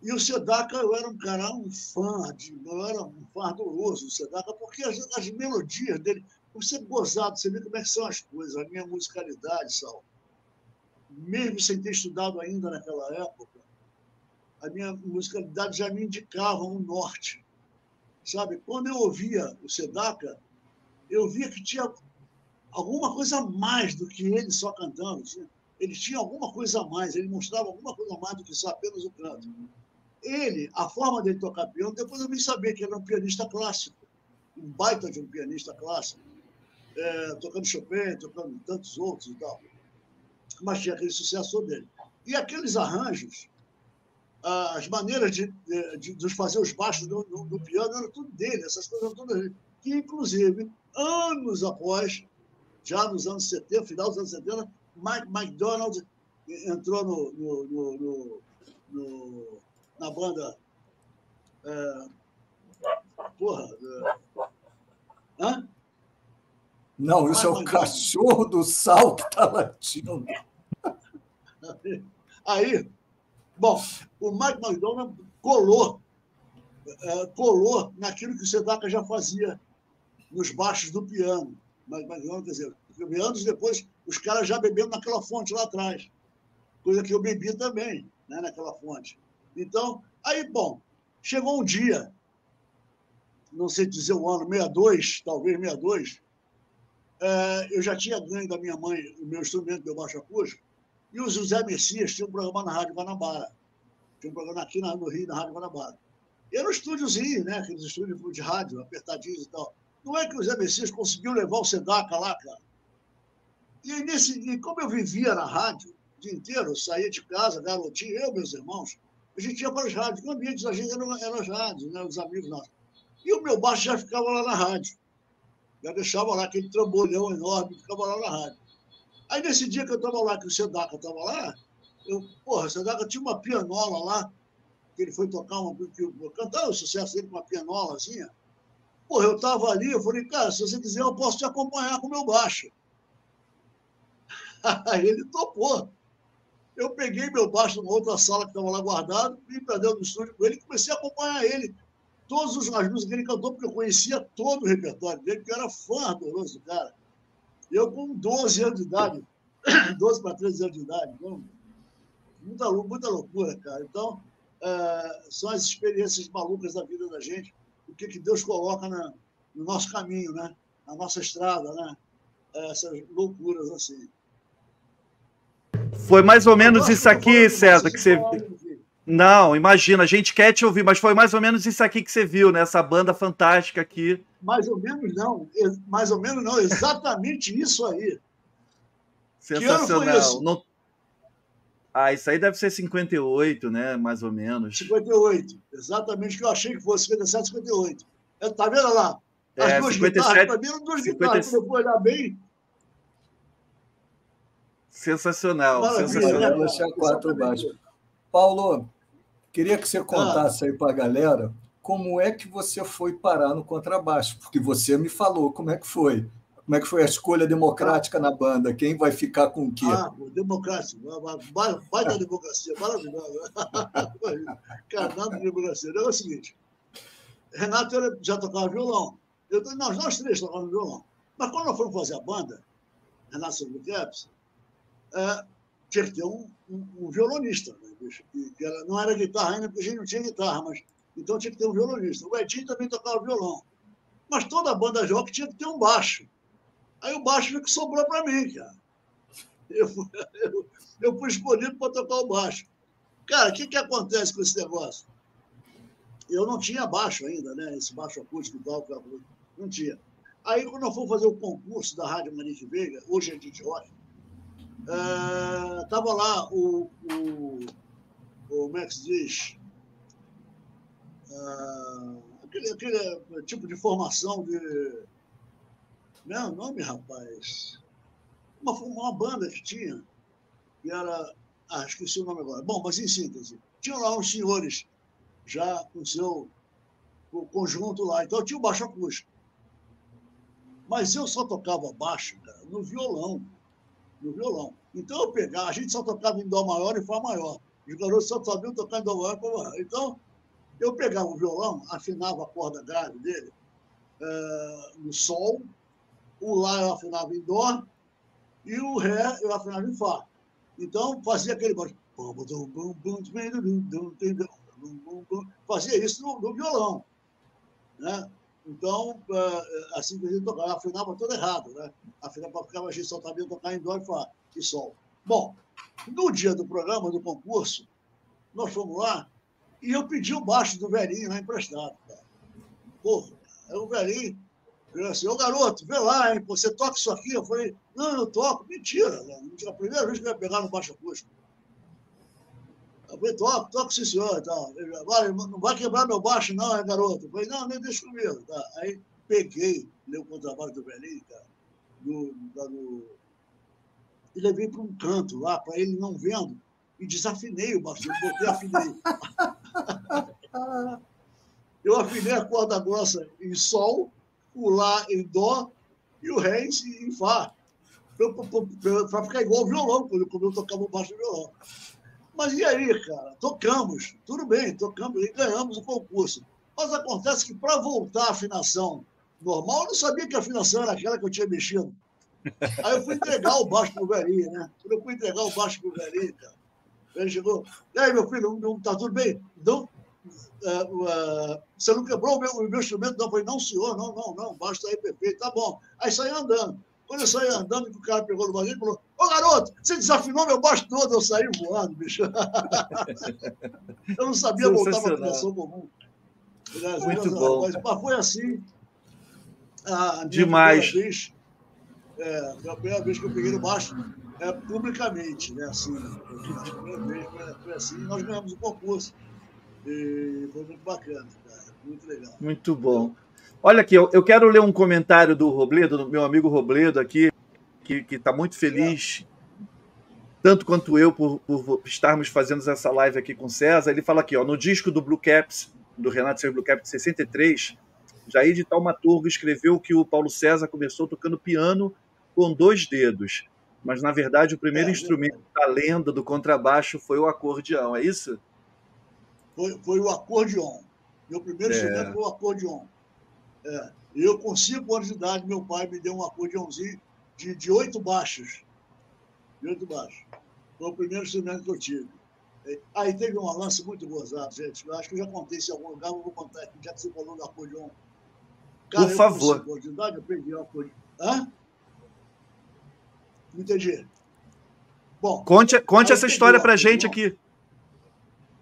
S3: E o Sedaka, eu era um cara, um fã, de, eu era um fã do Sedaka, porque as, as melodias dele, você gozado, você vê como é que são as coisas, a minha musicalidade, Sal. Mesmo sem ter estudado ainda naquela época, a minha musicalidade já me indicava um norte. Sabe? Quando eu ouvia o Sedaka, eu via que tinha alguma coisa a mais do que ele só cantando. Ele tinha alguma coisa a mais, ele mostrava alguma coisa a mais do que só apenas o canto. Ele, a forma dele tocar piano, depois eu vim saber que ele era um pianista clássico, um baita de um pianista clássico, é, tocando Chopin, tocando tantos outros e tal. Mas tinha aquele sucesso dele. E aqueles arranjos, as maneiras de, de, de fazer os baixos do, do, do, piano eram tudo dele, essas coisas eram todas dele. Que, inclusive, anos após, já nos anos 70, final dos anos 70, Mike McDonald entrou no, no, no, no na banda. É, porra. É, hã?
S2: Não, isso é o cachorro do sal que está latindo.
S3: Aí, bom, o Mike McDonald colou, é, colou naquilo que o Sedaka já fazia nos baixos do piano. Mike McDonald, quer dizer, anos depois, os caras já bebendo naquela fonte lá atrás. Coisa que eu bebi também, né, naquela fonte. Então, aí, bom, chegou um dia, não sei dizer o ano, 62, talvez 62, é, eu já tinha ganho da minha mãe o meu instrumento, meu baixo acústico, e o José Messias tinha um programa na Rádio Guanabara. Tinha um programa aqui no Rio, na Rádio Guanabara. E era um estúdiozinho, né? Aqueles estúdios de rádio, apertadinhos e tal. Não é que o José Messias conseguiu levar o Sedaca lá, cara. E, nesse, e como eu vivia na rádio o dia inteiro, eu saía de casa, garotinho, eu, meus irmãos, a gente ia para as rádios. O ambiente da gente eram era as rádios, né, os amigos nossos. E o meu baixo já ficava lá na rádio. Já deixava lá aquele trambolhão enorme, ficava lá na rádio. Aí, nesse dia que eu estava lá, que o Sedaca estava lá, eu, porra, o Sedaca tinha uma pianola lá, que ele foi tocar uma. cantar o sucesso dele com uma pianolazinha. Porra, eu estava ali, eu falei, cara, se você quiser, eu posso te acompanhar com o meu baixo. Aí ele topou. Eu peguei meu baixo numa outra sala que estava lá guardado, vim para dentro do estúdio com ele e comecei a acompanhar ele. Todos os músicas que ele cantou, porque eu conhecia todo o repertório dele, porque eu era fã ardoroso do cara. Eu, com 12 anos de idade, 12 para 13 anos de idade, então, muita, muita loucura, cara. Então, é, são as experiências malucas da vida da gente, o que, que Deus coloca na, no nosso caminho, né? na nossa estrada, né? essas loucuras assim.
S1: Foi mais ou menos isso aqui, César, que você. Não, imagina, a gente quer te ouvir, mas foi mais ou menos isso aqui que você viu, né? Essa banda fantástica aqui.
S3: Mais ou menos não, mais ou menos não, exatamente isso aí.
S1: Sensacional. Não... Ah, isso aí deve ser 58, né? Mais ou menos.
S3: 58, exatamente o que eu achei que fosse, 57, 58. É, tá vendo lá?
S1: As é, duas 57, guitarras, para mim eram
S3: duas 50... guitarras, quando eu for olhar bem,
S1: Sensacional, Maravilha, sensacional.
S2: Deixar quatro baixo. Paulo, queria que você contasse aí para a galera como é que você foi parar no contrabaixo, porque você me falou como é que foi. Como é que foi a escolha democrática na banda? Quem vai ficar com o quê?
S3: Ah, democrática. Baita democracia, maravilhosa. Carnado de democracia. É o seguinte, Renato já tocava violão. Eu, nós, nós três tocávamos violão. Mas quando nós fomos fazer a banda, Renato Silvio é, tinha que ter um, um, um violonista. Né, que, que era, não era guitarra ainda, porque a gente não tinha guitarra, mas então tinha que ter um violonista. O Edinho também tocava violão. Mas toda a banda rock tinha que ter um baixo. Aí o baixo foi que sobrou para mim, cara. Eu, eu, eu fui escolhido para tocar o baixo. Cara, o que, que acontece com esse negócio? Eu não tinha baixo ainda, né? Esse baixo acústico e tal, não tinha. Aí, quando eu fui fazer o concurso da Rádio Manique Veiga, hoje é de Rock, estava é, lá o, o, o, como é que se diz? É, aquele, aquele tipo de formação de. Não é o nome, rapaz? Uma, uma banda que tinha, que era. Ah, esqueci o nome agora. Bom, mas em síntese, tinham lá uns senhores já com seu o conjunto lá. Então tinha o baixo acústico. Mas eu só tocava baixo, cara, no violão. No violão. Então eu pegava, a gente só tocava em Dó maior e Fá maior. Os garotos só sabiam tocar em Fá maior. Então, eu pegava o violão, afinava a corda grave dele é, no Sol, o Lá eu afinava em Dó e o Ré eu afinava em Fá. Então, fazia aquele Fazia isso no, no violão. Né? Então, é, é, assim que a gente tocava, afinava todo errado, né? Afinava, ficava, a gente só sabia tocar em dó e fá, e sol. Bom, no dia do programa, do concurso, nós fomos lá e eu pedi o baixo do velhinho lá emprestado, cara. Porra, aí o velhinho falou assim, ô garoto, vê lá, hein, você toca isso aqui? Eu falei, não, eu toco. Mentira, né? a primeira vez que eu ia pegar no baixo acústico. Eu falei, toca, toca sim, senhor. Tá. Agora, não vai quebrar meu baixo, não, é garoto? Eu falei, não, nem deixa comigo. Tá. Aí peguei o contrabaixo do velhinho, cara, no, no, e levei para um canto lá, para ele não vendo, e desafinei o baixo. Botei, afinei. eu afinei a corda grossa em sol, o lá em dó e o ré em, fá. Para ficar igual o violão, quando eu tocava o baixo violão. Mas e aí, cara? Tocamos, tudo bem, tocamos e ganhamos o concurso. Mas acontece que para voltar à afinação normal, eu não sabia que a afinação era aquela que eu tinha mexido. Aí eu fui entregar o baixo pro velhinho, né? Quando eu fui entregar o baixo pro velhinho, cara, ele chegou, e aí, meu filho, não, tá tudo bem? Não, uh, uh, você não quebrou o meu, o meu instrumento? Não, eu falei, não, senhor, não, não, não, o baixo tá aí perfeito, tá bom. Aí saí andando. Quando eu saí andando, o cara pegou no bagulho e falou: Ô garoto, você desafinou meu baixo todo, eu saí voando, bicho. eu não sabia voltar para a direção comum.
S1: Muito bom.
S3: Mas, mas, foi assim. A
S1: Demais.
S3: Vez, é, foi a primeira vez que eu peguei no baixo é, publicamente, né? Assim, a primeira vez foi, foi assim, nós ganhamos o concurso. E foi muito bacana, cara. Muito legal.
S1: Muito bom. Olha aqui, eu, quero ler um comentário do Robledo, do meu amigo Robledo aqui, que está muito feliz, tanto quanto eu, por, por, estarmos fazendo essa live aqui com o César. Ele fala aqui, ó, no disco do Blue Caps, do Renato Seu Blue Caps 63, Jair de Taumaturgo escreveu que o Paulo César começou tocando piano com dois dedos, mas na verdade o primeiro é, instrumento é. da lenda do contrabaixo foi o acordeão, é isso?
S3: Foi, foi o acordeão. Meu primeiro é. instrumento foi o acordeão. É. Eu, com cinco anos de idade, meu pai me deu um acordeãozinho de, de oito baixos. De oito baixos. Foi o primeiro instrumento que eu tive. É, aí teve um lance muito gozado, gente. Eu acho que eu já contei isso em algum lugar, vou contar aqui, já que você falou do acordeão.
S1: Cara, Por favor.
S3: Eu, com cinco anos de idade, eu o acordeão. Hã? Não entendi.
S1: Bom, conte, conte essa história pra gente aqui.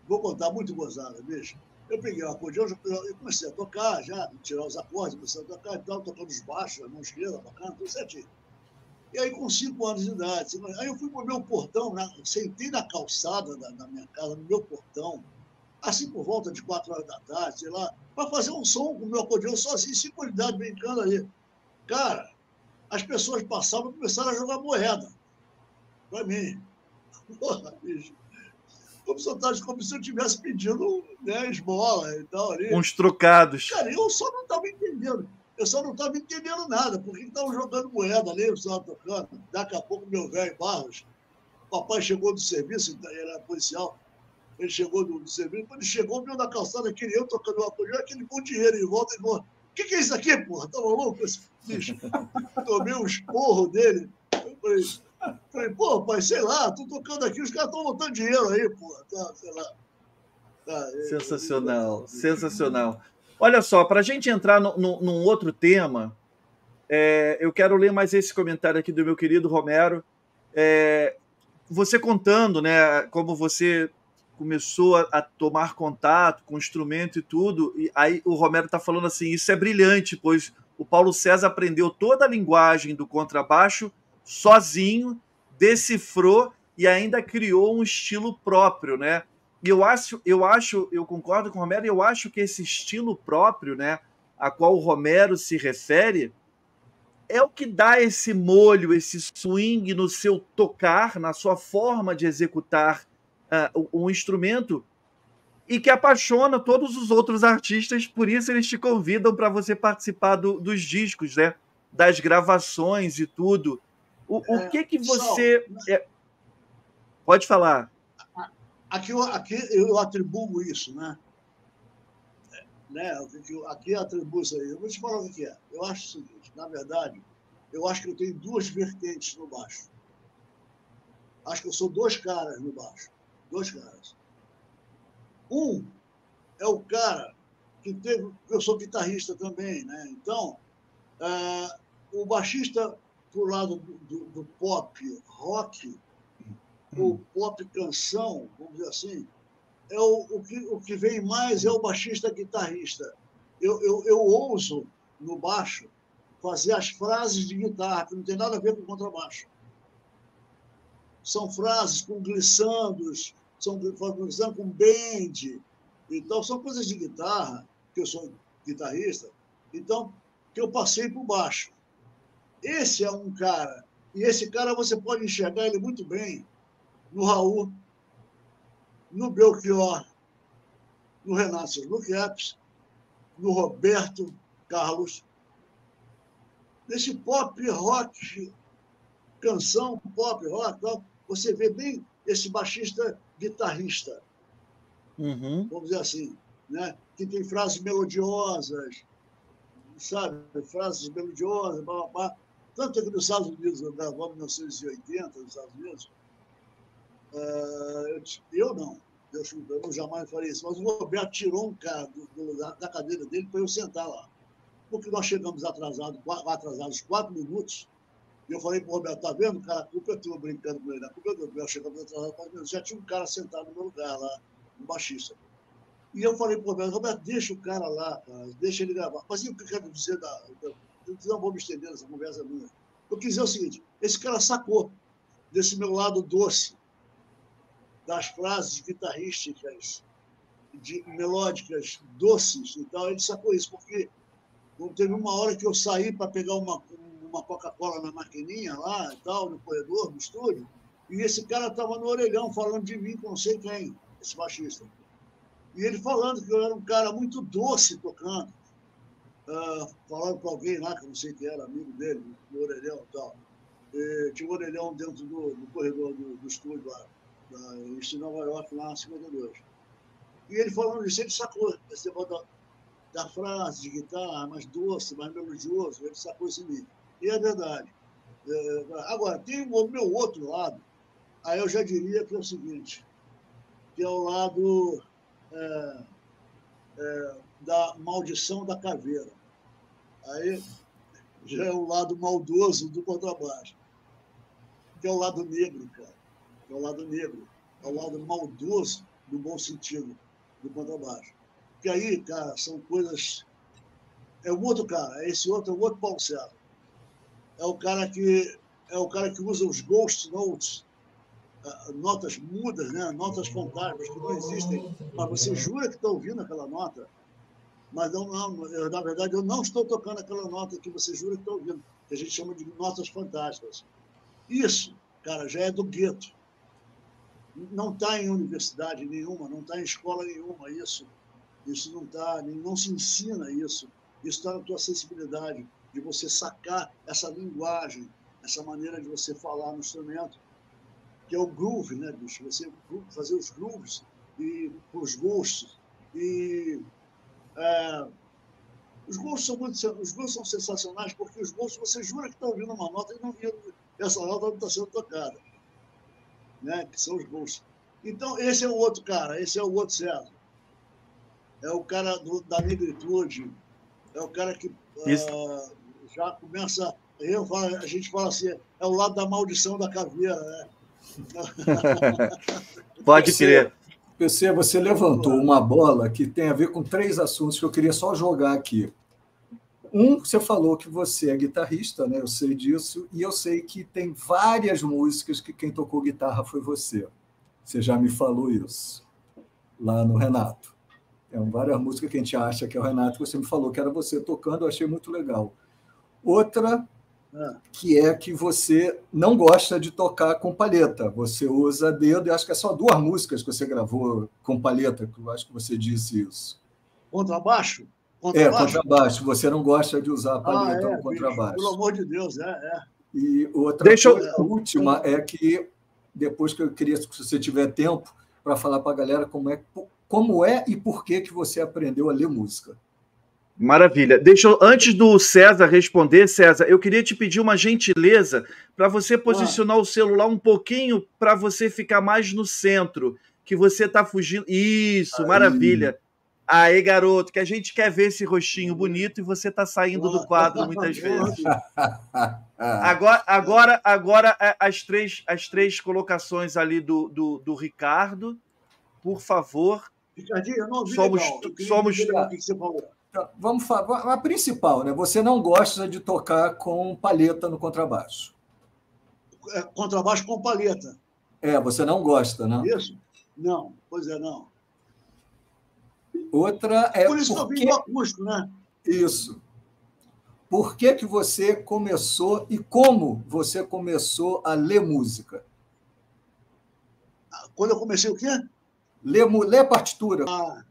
S3: Vou contar muito gozada, bicho. Eu peguei o acordeão e comecei a tocar, já, tirar os acordes, comecei a tocar e tal, tocando os baixos, a mão esquerda, tocando, tudo certinho. E aí, com cinco anos de idade, aí eu fui para o meu portão, né? sentei na calçada da, da, minha casa, no meu portão, assim por volta de quatro horas da tarde, sei lá, para fazer um som com o meu acordeão sozinho, cinco anos de idade, brincando ali. Cara, as pessoas passavam e começaram a jogar moeda para mim. Porra, bicho como se, eu, como se eu estivesse pedindo né, esmola e tal. Ali.
S1: Uns trocados.
S3: Cara, eu só não estava entendendo. Eu só não estava entendendo nada, porque estavam jogando moeda ali, o estava tocando. Daqui a pouco, meu velho Barros, o papai chegou do serviço, então, era policial, ele chegou do, do serviço, quando ele chegou, viu na calçada aquele eu tocando uma coisa, aquele bom dinheiro em volta, e o que, que é isso aqui, porra? Tá maluco? Esse bicho. Tomei um esporro dele. Eu falei, Falei, pô, pai, sei lá, tô tocando aqui, os caras estão botando dinheiro aí, pô, tá, sei lá.
S1: Tá, sensacional, sensacional. Olha só, para a gente entrar no, no, num outro tema, É, eu quero ler mais esse comentário aqui do meu querido Romero. É, você contando, né, como você começou a, a, tomar contato com o instrumento e tudo, e aí o Romero está falando assim: isso é brilhante, pois o Paulo César aprendeu toda a linguagem do contrabaixo sozinho, decifrou e ainda criou um estilo próprio, né? E eu acho, eu acho, eu concordo com o Romero, eu acho que esse estilo próprio, né, a qual o Romero se refere, é o que dá esse molho, esse swing no seu tocar, na sua forma de executar uh, um instrumento e que apaixona todos os outros artistas, por isso eles te convidam para você participar do, dos discos, né? Das gravações e tudo. O, é, o que que você. É... Pode falar.
S3: Aqui, aqui eu atribuo isso, né? né? Aqui eu atribuo isso aí. Eu vou te falar o que é. Eu acho o seguinte: na verdade, eu acho que eu tenho duas vertentes no baixo. Acho que eu sou dois caras no baixo. Dois caras. Um é o cara que teve. Eu sou guitarrista também, né? Então, é, o baixista pro lado do, do, do pop rock, hum. o pop canção, vamos dizer assim, é o, o, que, o que vem mais é o baixista guitarrista. Eu, eu, eu ouso, no baixo, fazer as frases de guitarra, que não tem nada a ver com contrabaixo. São frases com glissandos, são glissando com bend. Então, são coisas de guitarra, que eu sou guitarrista, então, que eu passei por baixo. Esse é um cara, e esse cara você pode enxergar ele muito bem no Raul, no Belchior, no Renato Luqueps, no Roberto Carlos, nesse pop rock, canção pop rock, você vê bem esse baixista guitarrista, uhum. vamos dizer assim, né? que tem frases melodiosas, sabe? Frases melodiosas, blá, blá, blá. Tanto que nos Estados Unidos, eu gravava em 1980, nos Estados Unidos, uh, eu não, Deus, eu não jamais faria isso, mas o Roberto tirou um cara do, do, da cadeira dele para eu sentar lá. Porque nós chegamos atrasados, atrasados quatro minutos, e eu falei para o Roberto, tá vendo, cara, a culpa é tua, brincando com ele, a culpa é tua, chegamos atrasados quatro minutos, já tinha um cara sentado no meu lugar lá, um baixista. E eu falei para o Roberto, Roberto, deixa o cara lá, cara, deixa ele gravar. Mas o que eu quero dizer, da, eu não vou me estender nessa conversa minha. Eu quis dizer o seguinte, esse cara sacou desse meu lado doce, das frases guitarrísticas, de, melódicas doces e tal, ele sacou isso, porque teve uma hora que eu saí para pegar uma, uma Coca-Cola na maquininha lá e tal, no corredor, no estúdio, e esse cara estava no orelhão falando de mim com não sei quem, esse baixista. E ele falando que eu era um cara muito doce tocando, uh, falando com alguém lá, que eu não sei quem era, amigo dele, no orelhão e tal. E tinha um orelhão dentro do, do corredor do, do estúdio lá da, em Nova York, lá em 52. E ele falando isso, ele sacou esse da, da frase de guitarra mais doce, mais melodioso, ele sacou isso em mim. E é verdade. É, agora, tem o meu outro lado, aí eu já diria que é o seguinte, que é o lado é, é, da maldição da caveira. Aí já é o lado maldoso do contrabaixo, que é o lado negro, cara é o lado negro, é o lado maldoso, no bom sentido, do contrabaixo. Porque aí, cara, são coisas. É um outro cara, é esse outro, é o outro Paulo César. É o cara que é o cara que usa os ghost notes, notas mudas, né? notas fantasmas que não existem, mas você jura que está ouvindo aquela nota, mas não, não eu, na verdade eu não estou tocando aquela nota que você jura que está ouvindo, que a gente chama de notas fantásticas. Isso, cara, já é do gueto não está em universidade nenhuma, não está em escola nenhuma isso. Isso não está, não se ensina isso. Isso está na tua sensibilidade, de você sacar essa linguagem, essa maneira de você falar no instrumento, que é o groove, né, bicho? Você fazer os grooves e os gostos. E é, os gostos são muito, os gostos são sensacionais porque os gostos você jura que está ouvindo uma nota e não essa nota não está sendo tocada né, que são os bolsos. Então, esse é o outro cara, esse é o outro César. É o cara do, da negritude, é o cara que uh, já começa. Eu falo, a gente fala assim, é o lado da maldição da caveira, né?
S1: Pode crer.
S2: PC, você levantou uma bola que tem a ver com três assuntos que eu queria só jogar aqui. Um, você falou que você é guitarrista, né? Eu sei disso, e eu sei que tem várias músicas que quem tocou guitarra foi você. Você já me falou isso lá no Renato. Tem várias músicas que a gente acha que é o Renato, você me falou que era você tocando, eu achei muito legal. Outra que é que você não gosta de tocar com palheta. Você usa dedo, e acho que é só duas músicas que você gravou com palheta, que eu acho que você disse isso.
S3: Contrabaixo?
S2: Contrabaixo? É, contrabaixo. Você não gosta de usar a palheta ah, é, contrabaixo.
S3: Pelo amor de Deus, é. é.
S2: E outra Deixa coisa, eu... a última é que, depois que eu queria, se você tiver tempo, para falar para a galera como é, como é e por que, que você aprendeu a ler música.
S1: Maravilha. Deixa eu, antes do César responder, César, eu queria te pedir uma gentileza para você posicionar ah. o celular um pouquinho para você ficar mais no centro, que você está fugindo. Isso, Aí. maravilha. Aí, garoto, que a gente quer ver esse rostinho bonito e você está saindo do quadro muitas vezes. Agora, agora, agora é, as três, as três colocações ali do, do, do Ricardo, por favor.
S3: Ricardinho, eu não ouvi
S1: somos, somos,
S3: o que você falou.
S2: Então, vamos falar. A principal, né? Você não gosta de tocar com palheta no contrabaixo.
S3: É, contrabaixo com palheta.
S2: É, você não gosta, né?
S3: Isso? Não, pois é, não.
S2: Outra é.
S3: Por isso porque... que eu vim do acústico, né?
S2: Isso. Por que, que você começou e como você começou a ler música?
S3: Quando eu comecei o quê?
S2: Ler, ler partitura.
S3: Ah,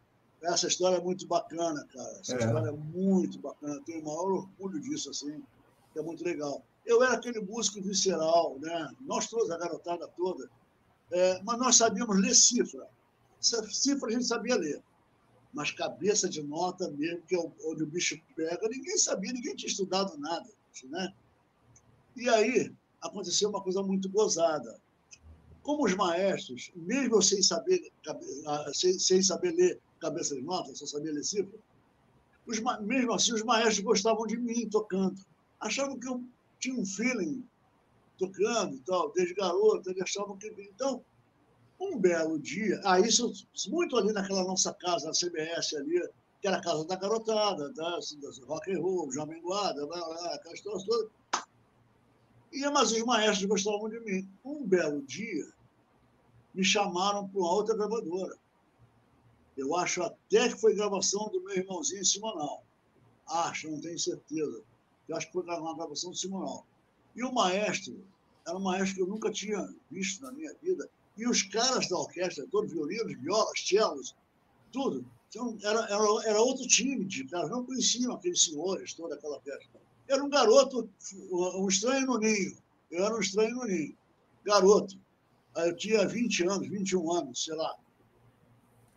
S3: essa história é muito bacana, cara. Essa é. história é muito bacana. Tenho o maior orgulho disso, assim. É muito legal. Eu era aquele músico visceral, né? Nós todos, a garotada toda. É, mas nós sabíamos ler cifra. Cifra a gente sabia ler. Mas cabeça de nota mesmo, que é onde o bicho pega, ninguém sabia, ninguém tinha estudado nada, né? E aí aconteceu uma coisa muito gozada. Como os maestros, mesmo sem saber, sem saber ler cabeça de nota, só sabia ler cifra. Os, mesmo assim, os maestros gostavam de mim tocando. Achavam que eu tinha um feeling tocando e tal, desde garoto, eles achavam que. Então, um belo dia, ah, isso muito ali naquela nossa casa, na CBS ali, que era a casa da garotada, da, da rock and roll, Jovem blá, blá, aquelas coisas todas. E, mas os maestros gostavam de mim. Um belo dia, me chamaram para uma outra gravadora. Eu acho até que foi gravação do meu irmãozinho Simonal. Acho, não tenho certeza. Eu acho que foi uma gravação do Simonal. E o maestro, era um maestro que eu nunca tinha visto na minha vida. E os caras da orquestra, todos violinos, violas, cellos, tudo. Então, era, era, era outro time de caras, não conheciam aqueles senhores, toda aquela orquestra. Era um garoto, um estranho no ninho. Eu era um estranho no ninho. Garoto. Eu tinha 20 anos, 21 anos, sei lá.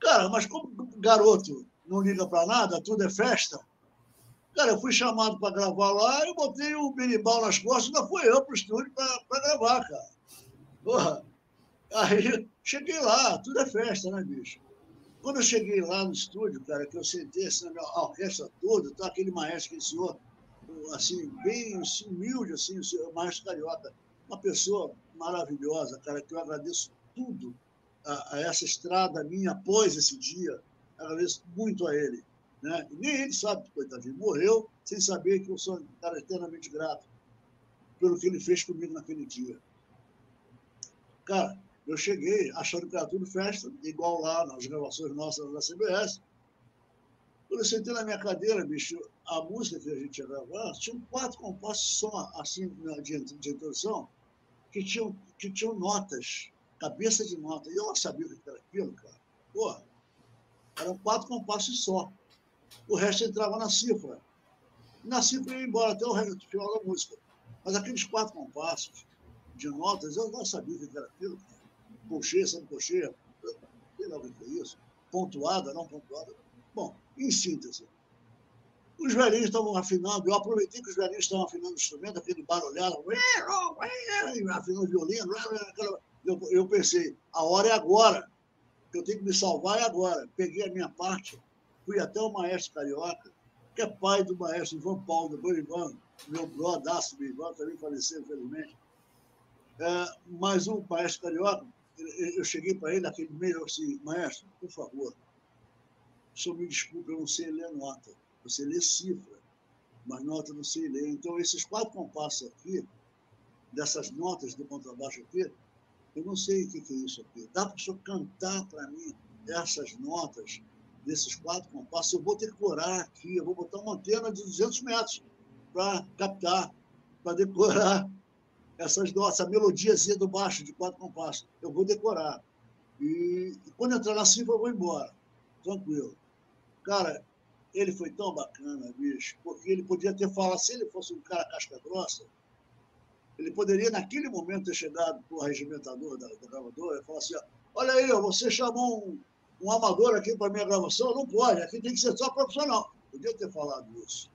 S3: Cara, mas como garoto não liga para nada, tudo é festa. Cara, eu fui chamado para gravar lá, eu botei o berimbau nas costas, ainda fui eu para o estúdio para gravar, cara. Porra. Aí cheguei lá, tudo é festa, né, bicho? Quando eu cheguei lá no estúdio, cara, que eu sentei assim, a orquestra toda, tá aquele maestro que ensinou, assim, bem humilde, assim, o maestro carioca, uma pessoa maravilhosa, cara, que eu agradeço tudo a, essa estrada minha após esse dia, agradeço muito a ele. Né? E nem ele sabe, coitadinho, morreu sem saber que eu sou um cara eternamente grato pelo que ele fez comigo naquele dia. Cara, eu cheguei achando que era tudo festa, igual lá nas gravações nossas da CBS. Quando eu sentei na minha cadeira, bicho, a música que a gente ia gravar, tinha quatro compassos só, assim, de, de introdução, que tinham, que tinham notas cabeça de nota. E eu sabia o que era aquilo, cara. Porra, eram quatro compassos só. O resto entrava na cifra. Na cifra ia embora até o resto do final da música. Mas aqueles quatro compassos de notas, eu não sabia o que era aquilo. Cocheia, sem cocheia, sei lá o que é isso. Pontuada, não pontuada. Bom, em síntese, os velhinhos estavam afinando, eu aproveitei que os velhinhos estavam afinando o instrumento, aquele barulhado, afinando o violino, aquela eu, eu pensei, a hora é agora, eu tenho que me salvar é agora. Peguei a minha parte, fui até o maestro carioca, que é pai do maestro Ivan Paulo, do Ivan, meu brodaço, meu irmão, também faleceu, infelizmente. É, mas o maestro carioca, eu cheguei para ele naquele meio, disse, maestro, por favor, o senhor me desculpe, eu não sei ler nota, sei ler cifra, mas nota eu não sei ler. Então, esses quatro compassos aqui, dessas notas do contrabaixo aqui, eu não sei o que, é isso aqui. Dá para o senhor cantar para mim essas notas desses quatro compassos? Eu vou decorar aqui, eu vou botar uma antena de 200 metros para captar, para decorar essas notas, a melodiazinha do baixo de quatro compassos. Eu vou decorar. E, e quando entrar na cifra, eu vou embora. Tranquilo. Cara, ele foi tão bacana, bicho, porque ele podia ter falado, se ele fosse um cara casca grossa, ele poderia, naquele momento, ter chegado para o regimentador da, da gravadora e falar assim: olha aí, você chamou um, um amador aqui para minha gravação? Não pode, aqui tem que ser só profissional. Podia ter falado isso.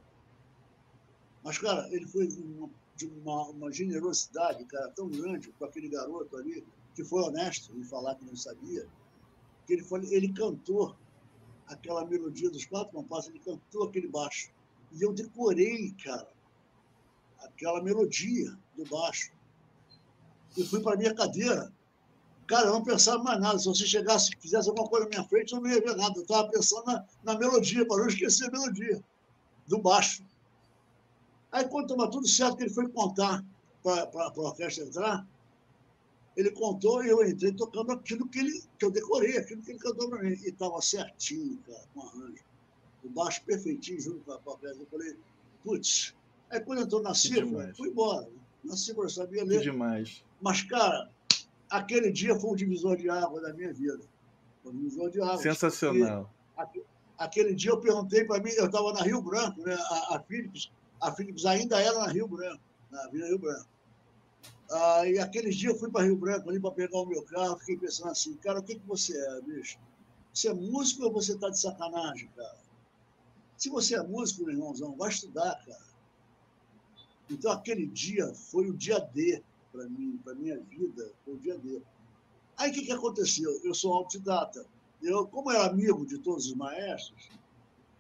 S3: Mas, cara, ele foi uma, de uma, uma generosidade, cara, tão grande com aquele garoto ali, que foi honesto em falar que não sabia, que ele, foi, ele cantou aquela melodia dos quatro compassos, ele cantou aquele baixo. E eu decorei, cara, aquela melodia do baixo. E fui para minha cadeira. Cara, eu não pensava mais nada. Se você chegasse e fizesse alguma coisa na minha frente, eu não ia ver nada. Eu estava pensando na, na melodia, para não esquecer a melodia do baixo. Aí, quando estava tudo certo, que ele foi contar para a orquestra entrar, ele contou e eu entrei tocando aquilo que, ele, que eu decorei, aquilo que ele cantou para mim. E estava certinho, cara, com arranjo. O baixo perfeitinho junto com a orquestra. Eu falei, putz. Aí quando entrou na cifra, fui embora. Na cifra eu sabia ler.
S1: Que demais.
S3: Mas, cara, aquele dia foi um divisor de água da minha vida. Foi um divisor de água.
S1: Sensacional.
S3: Aquele dia eu perguntei para mim, eu estava na Rio Branco, né? A, a Philips, a Philips ainda era na Rio Branco, na Vila Rio Branco. Ah, e aqueles dias eu fui para Rio Branco ali para pegar o meu carro, fiquei pensando assim, cara, o que, que você é, bicho? Você é músico ou você está de sacanagem, cara? Se você é músico, meu irmãozão, vai estudar, cara. Então aquele dia foi o dia D para mim, para minha vida, foi o dia D. Aí o que, que aconteceu? Eu sou autodidata. Eu, como era amigo de todos os maestros,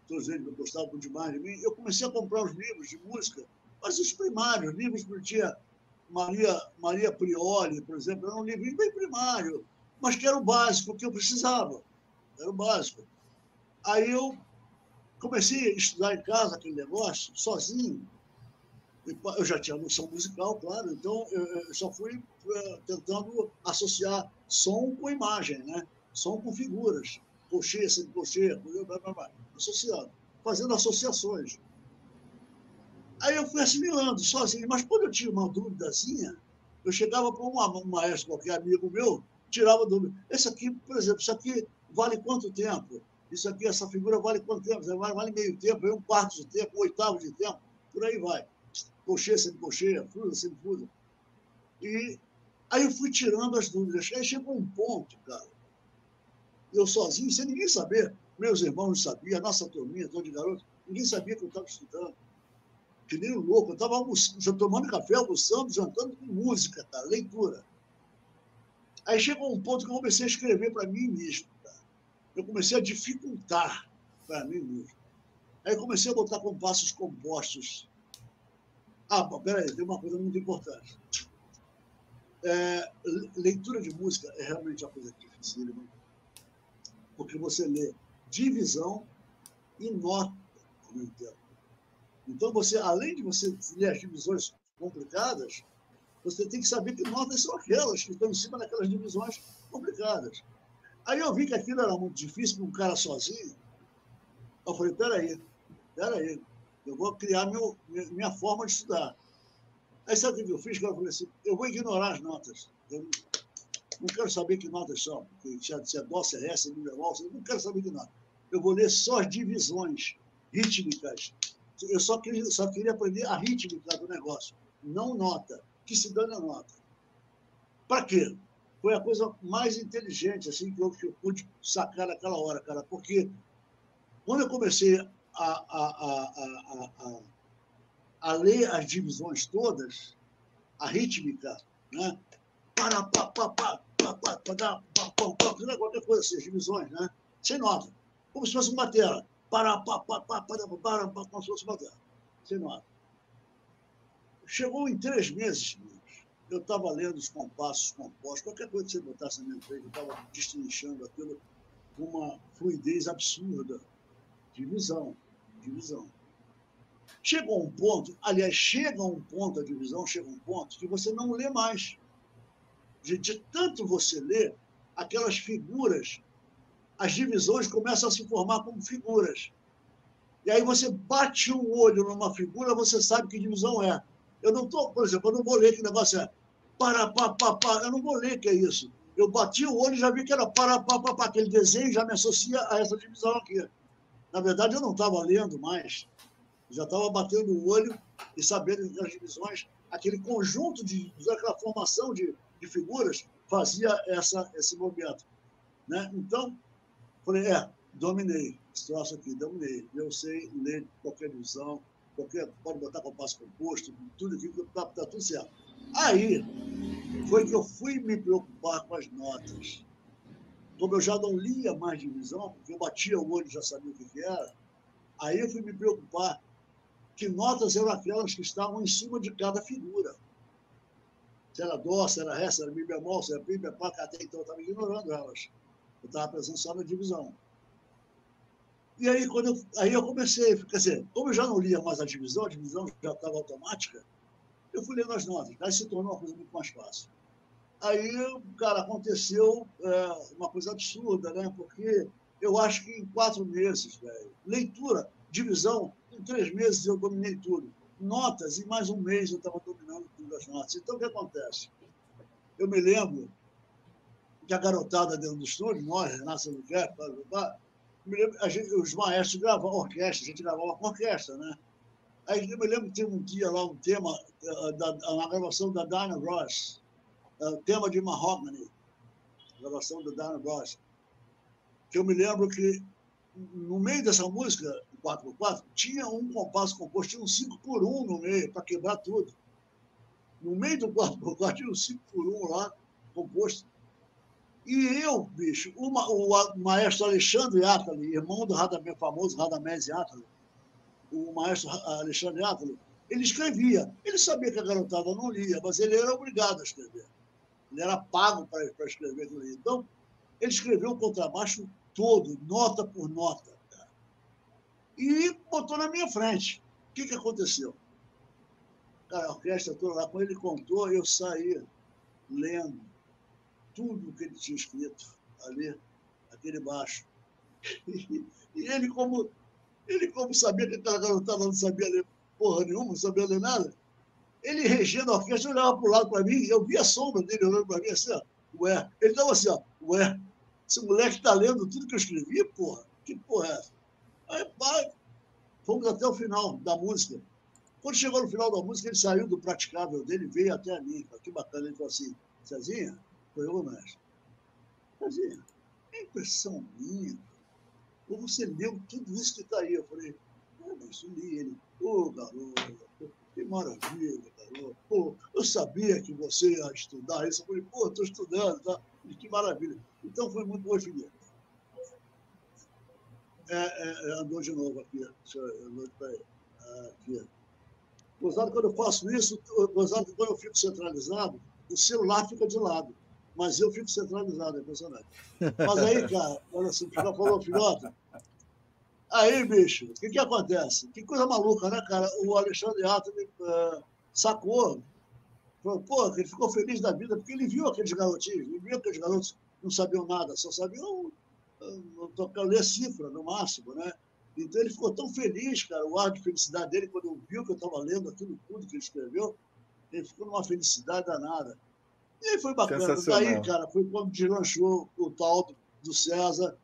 S3: todos eles gostavam demais de mim, eu comecei a comprar os livros de música, mas os primários, livros que tinha Maria, Maria Prioli, por exemplo, era um livrinho bem primário, mas que era o básico que eu precisava. Era o básico. Aí eu comecei a estudar em casa aquele negócio, sozinho. Eu já tinha noção musical, claro, então eu só fui eh, tentando associar som com imagem, né? som com figuras, cochê, semicochê, associando, fazendo associações. Aí eu fui assimilando sozinho, mas quando eu tinha uma dúvidazinha, eu chegava para um maestro, qualquer amigo meu, tirava dúvida. Esse aqui, por exemplo, isso aqui vale quanto tempo? Isso aqui, essa figura vale quanto tempo? Vale, vale meio tempo, um quarto de tempo, um oitavo de tempo, por aí vai. Cochê, semicochê, fruta, semifruta. E aí eu fui tirando as dúvidas. Aí chegou um ponto, cara, eu sozinho, sem ninguém saber, meus irmãos não sabiam, a nossa turminha, todo de garoto, ninguém sabia que eu estava estudando que nem um louco. Eu estava tomando café, almoçando, jantando com música, cara, leitura. Aí chegou um ponto que eu comecei a escrever para mim mesmo. Cara. Eu comecei a dificultar para mim mesmo. Aí comecei a botar compassos compostos. Ah, peraí, tem uma coisa muito importante. É, leitura de música é realmente uma coisa difícil, porque você lê divisão e nota ao mesmo tempo. Então, você, além de você ler as divisões complicadas, você tem que saber que notas são aquelas que estão em cima daquelas divisões complicadas. Aí eu vi que aquilo era muito difícil para um cara sozinho. Eu falei, peraí, peraí, eu vou criar meu, minha forma de estudar. Aí sabe o que eu fiz? Eu falei assim, eu vou ignorar as notas. Eu não quero saber que notas são, porque se é dó, se é ré, se é eu não quero saber que nota. Eu vou ler só as divisões rítmicas eu só queria, só queria aprender a rítmica do negócio, não nota. Que se dane a nota. Para quê? Foi a coisa mais inteligente assim que eu, que eu pude sacar naquela hora, cara, porque quando eu comecei a, a, a, a, ler as divisões todas, a rítmica, né? Para, pá, pá, pá, pá, pá, pá, pá, pá, pá, pá, qualquer coisa assim, as divisões, né? Sem nota. Como se fosse uma batera para, para, para, para, para, para, como se fosse uma guerra. Sem nota. chegou em três meses, eu estava lendo os compassos compostos, qualquer coisa que você botasse na minha frente, eu estava destrinchando aquilo com uma fluidez absurda de visão, de visão. Chegou um ponto, aliás, chega um ponto, a divisão chega um ponto que você não lê mais. De tanto você ler, aquelas figuras, as divisões começam a se formar como figuras. E aí você bate o olho numa figura, você sabe que divisão é. Eu não estou, por exemplo, eu não vou ler que negócio é para, pá, pá, pá. Eu não vou ler que é isso. Eu bati o olho e já vi que era para, pá, pá, pá. Aquele desenho já me associa a essa divisão aqui. Na verdade, eu não estava lendo mais. Já estava batendo o olho e sabendo das divisões. Aquele conjunto de. aquela formação de, de figuras fazia essa, esse movimento. Né? Então, falei, é, dominei esse troço aqui, dominei. Eu sei ler qualquer divisão, qualquer, pode botar compasso composto, tudo aqui, está tá tudo certo. Aí foi que eu fui me preocupar com as notas. Como eu já não lia mais divisão, porque eu batia o olho e já sabia o que, era, aí eu fui me preocupar que notas eram aquelas que estavam em cima de cada figura. Se era dó, se era ré, se era mi bemol, se era pi, bemol, até então eu estava ignorando elas. Eu estava pensando só na divisão. E aí, quando eu, aí eu comecei, quer dizer, como eu já não lia mais a divisão, a divisão já estava automática, eu fui lendo as notas. Aí se tornou uma coisa muito mais fácil. Aí, cara, aconteceu é, uma coisa absurda, né? Porque eu acho que em quatro meses, velho, leitura, divisão, em três meses eu dominei tudo. Notas, em mais um mês eu estava dominando tudo as notas. Então, o que acontece? Eu me lembro que a garotada dentro do estúdio, nós, Renato Albuquerque, os maestros gravavam orquestra, a gente gravava com orquestra, né? Aí eu me lembro que tem um dia lá, um tema, uh, da, na gravação da Diana Ross, uh, tema de Mahogany, gravação da Diana Ross, que eu me lembro que no meio dessa música, 4x4, tinha um compasso composto, tinha um 5 por 1 no meio, para quebrar tudo. No meio do 4x4 tinha um 5 por 1 lá, composto. E eu, bicho, uma, o, maestro Alexandre Atali, irmão do Radamés, famoso Radamés Atali, o maestro Alexandre Átalo, ele escrevia. Ele sabia que a garotada não lia, mas ele era obrigado a escrever. Ele era pago para escrever aquilo ali. Então, ele escreveu o contrabaixo todo, nota por nota. E botou na minha frente. O que, que aconteceu? Cara, a orquestra toda lá, quando ele contou, eu saí lendo tudo o que ele tinha escrito ali, aquele baixo. E, e ele, como ele, como sabia que aquela garotada não sabia ler porra nenhuma, não sabia ler nada, ele regendo a orquestra, olhava para o lado para mim, eu via a sombra dele olhando para mim assim, ó, ué. Ele estava assim, ó, ué, esse moleque está lendo tudo que eu escrevi, porra, que porra é essa? Aí, pai, fomos até o final da música. Quando chegou no final da música, ele saiu do praticável dele, veio até a mim, que bacana, ele falou assim, Cezinha, foi eu, mestre. Cezinha, é impressão minha, ou você leu tudo isso que está aí? Eu falei, ah, mas li ele. Ô, oh, garoto, que maravilha, garoto. Pô, eu sabia que você ia estudar isso. Eu falei, pô, estou estudando, tá? E que maravilha. Então foi muito bom, filho. É, é, é, andou de novo aqui. Andou de aqui. Gozado, quando eu faço isso, gozado, quando eu fico centralizado, o celular fica de lado mas eu fico centralizado, é impressionante. Mas aí, cara, olha assim, já falou, filhota. Aí, bicho, o que, que acontece? Que coisa maluca, né, cara? O Alexandre Atali uh, sacou, falou, pô, ele ficou feliz da vida, porque ele viu aqueles garotinhos, ele viu aqueles garotos não sabiam nada, só sabiam uh, tocar, ler cifra, no máximo, né? Então ele ficou tão feliz, cara, o ar de felicidade dele, quando viu que eu estava lendo aquilo tudo que ele escreveu, ele ficou numa felicidade danada. E aí foi bacana. Daí, cara, foi quando deslanchou o tal do César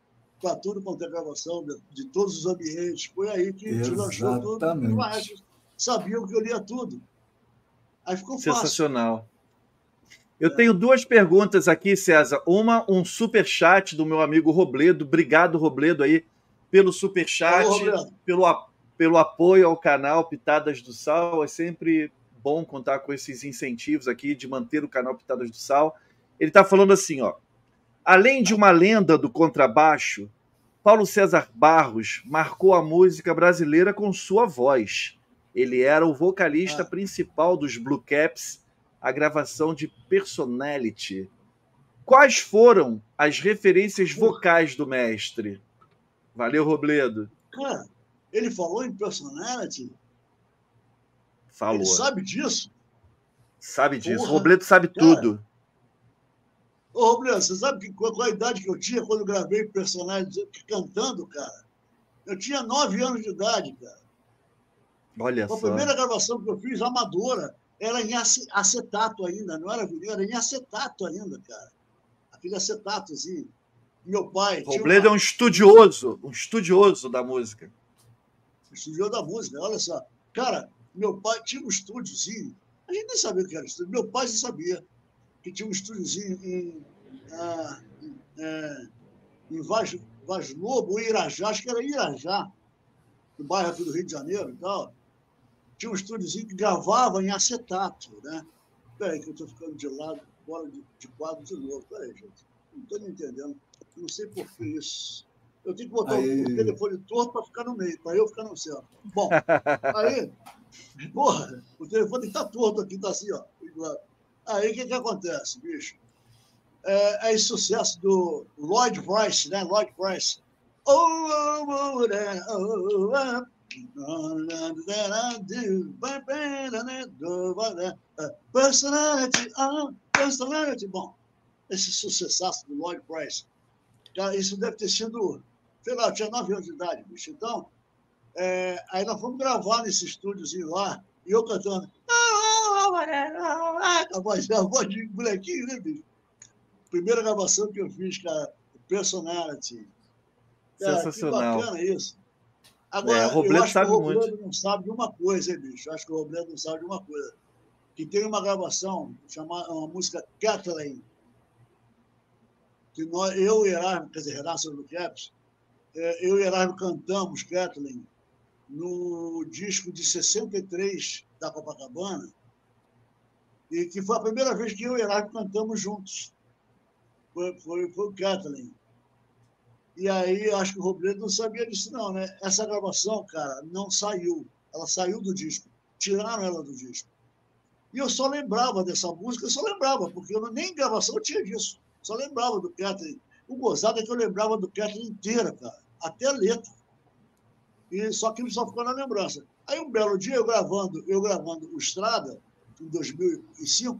S3: para tudo quanto é gravação, de, de, todos os ambientes. Foi aí que deslanchou tudo. E o maestro sabia que eu lia tudo. Aí ficou
S1: fácil. Sensacional. Eu é. tenho duas perguntas aqui, César. Uma, um super chat do meu amigo Robledo. Obrigado, Robledo, aí, pelo super chat, pelo, pelo apoio ao canal Pitadas do Sal. É sempre bom contar com esses incentivos aqui de manter o canal Pitadas do Sal. Ele está falando assim, ó. Além de uma lenda do contrabaixo, Paulo César Barros marcou a música brasileira com sua voz. Ele era o vocalista ah. principal dos Blue Caps, a gravação de Personality. Quais foram as referências vocais do mestre? Valeu, Robledo.
S3: Cara, ele falou em Personality?
S1: Falou. Ele
S3: sabe disso?
S1: Sabe disso. Porra, Robledo sabe cara, tudo.
S3: Ô, Robledo, você sabe que, qual a idade que eu tinha quando eu gravei Personality cantando, cara? Eu tinha nove anos de idade, cara.
S1: Olha
S3: a
S1: só.
S3: A primeira gravação que eu fiz, amadora, era em acetato ainda, não era vinil, era em acetato ainda, cara. Aquele acetatozinho. Meu pai.
S1: Robledo uma... é um estudioso, um estudioso da música.
S3: Estudioso da música, olha só. Cara, meu pai tinha um estúdiozinho. A gente nem sabia o que era estúdio. Meu pai já sabia que tinha um estúdiozinho em, ah, em, é, em Vaz, Vaz Lobo, Irajá, acho que era Irajá, no bairro aqui do Rio de Janeiro e tal tinha um estúdiozinho que gravava em acetato, né? Peraí, que eu estou ficando de lado, fora de, de quadro de novo. Peraí, gente. Não estou me entendendo. Não sei por que isso. Eu tenho que botar aí. o telefone torto para ficar no meio, para eu ficar no centro. Bom, aí, porra, o telefone está torto aqui, está assim, ó. Aí o que, que acontece, bicho? É, é esse sucesso do Lloyd Price, né? Lloyd Price. Oh, oh, oh, oh, oh, Personality, ah, personality. Bom, esse sucessaço do Lloyd Price, isso deve ter sido, sei lá, eu tinha nove anos de idade, bicho. Então, é, aí nós fomos gravar nesse estúdiozinho lá, e eu cantando. A voz, a voz de molequinho, né, bicho? Primeira gravação que eu fiz, cara, Personality. Cara,
S1: Sensacional.
S3: Que bacana isso. Agora, é, o Robledo eu acho sabe que o Robledo muito. não sabe de uma coisa, hein, bicho? Eu acho que o Robledo não sabe de uma coisa. Que tem uma gravação, chamada, uma música Kathleen, que nós, eu e Erasmo, quer dizer, Renato do Caps, é, eu e Erasmo cantamos Kathleen no disco de 63 da Copacabana, e que foi a primeira vez que eu e Erasmo cantamos juntos. Foi, foi, foi o Kathleen. E aí, acho que o Robledo não sabia disso, não, né? Essa gravação, cara, não saiu. Ela saiu do disco. Tiraram ela do disco. E eu só lembrava dessa música, só lembrava, porque eu nem gravação tinha disso. Só lembrava do Catherine. O gozado é que eu lembrava do Catherine inteira, cara. Até a letra. E só que só ficou na lembrança. Aí um belo dia, eu gravando, eu gravando o Estrada, em 2005,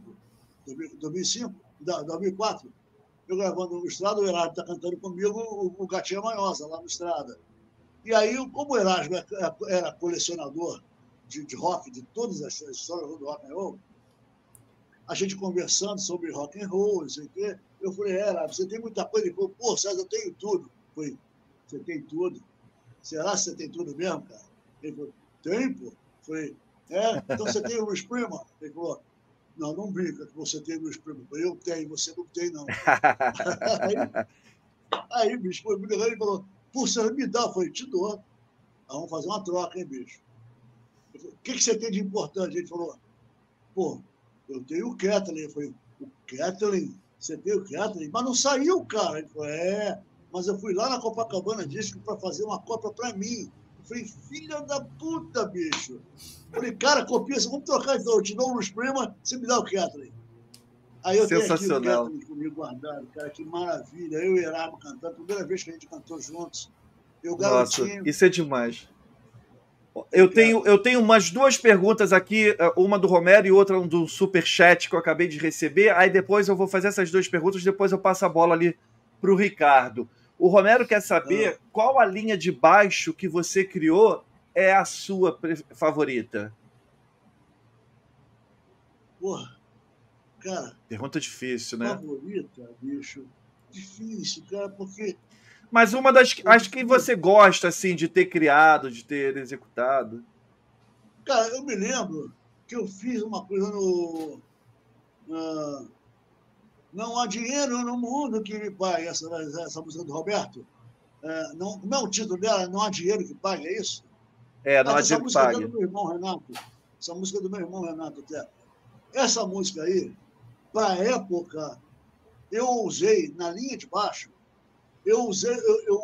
S3: 2005, 2004, eu gravando no Estrada, o Erasmo está cantando comigo o, o Gatinha Manhosa, lá no Estrada. E aí, como o Erasmo é, é, era colecionador de, de rock, de todas as histórias do rock and roll, a gente conversando sobre rock and roll, não sei o quê, eu falei, Erasmo, você tem muita coisa? Ele falou, pô, César, eu tenho tudo. Eu falei, você tem tudo? Será que você tem tudo mesmo, cara? Ele falou, tem, pô. Eu falei, é? Então você tem o Luiz Prima? Ele falou, não, não brinca que você tem meus primos. Eu tenho, você não tem, não. aí, aí, bicho, foi legal. Ele falou, por você me dá? Eu falei, te dou. Ah, vamos fazer uma troca, hein, bicho? Falei, o que, que você tem de importante? Ele falou, pô, eu tenho o Kathleen. Eu falei, o Kathleen? Você tem o Kathleen? Mas não saiu, cara. Ele falou, é, mas eu fui lá na Copacabana Disco para fazer uma cópia para mim. Falei, filha da puta, bicho. Falei, cara, copia, vamos trocar então. Eu te dou um Luz Prima, você me dá o Kathleen. Aí eu tenho aqui o comigo guardado, cara, que maravilha. Eu e o Erasmo cantando, primeira vez que a gente cantou juntos. Eu garotinho.
S1: Nossa, isso é demais. Eu tenho, eu tenho umas duas perguntas aqui, eh, uma do Romero e outra do super chat que eu acabei de receber. Aí depois eu vou fazer essas duas perguntas, depois eu passo a bola ali para o Ricardo. O Romero quer saber ah. qual a linha de baixo que você criou é a sua favorita.
S3: Porra, cara.
S1: Pergunta difícil, né?
S3: Favorita, bicho. Difícil, cara, porque.
S1: Mas uma das acho que você gosta, assim, de ter criado, de ter executado.
S3: Cara, eu me lembro que eu fiz uma coisa no. Uh, não há dinheiro no mundo que me pague, essa, essa música do Roberto. É, não, como é o título dela? Não há dinheiro que pague, é isso?
S1: É, não há dinheiro que pague.
S3: Essa música é do meu irmão Renato. Essa música é do meu irmão Renato até. Essa música aí, para a época, eu usei, na linha de baixo, eu usei, eu, eu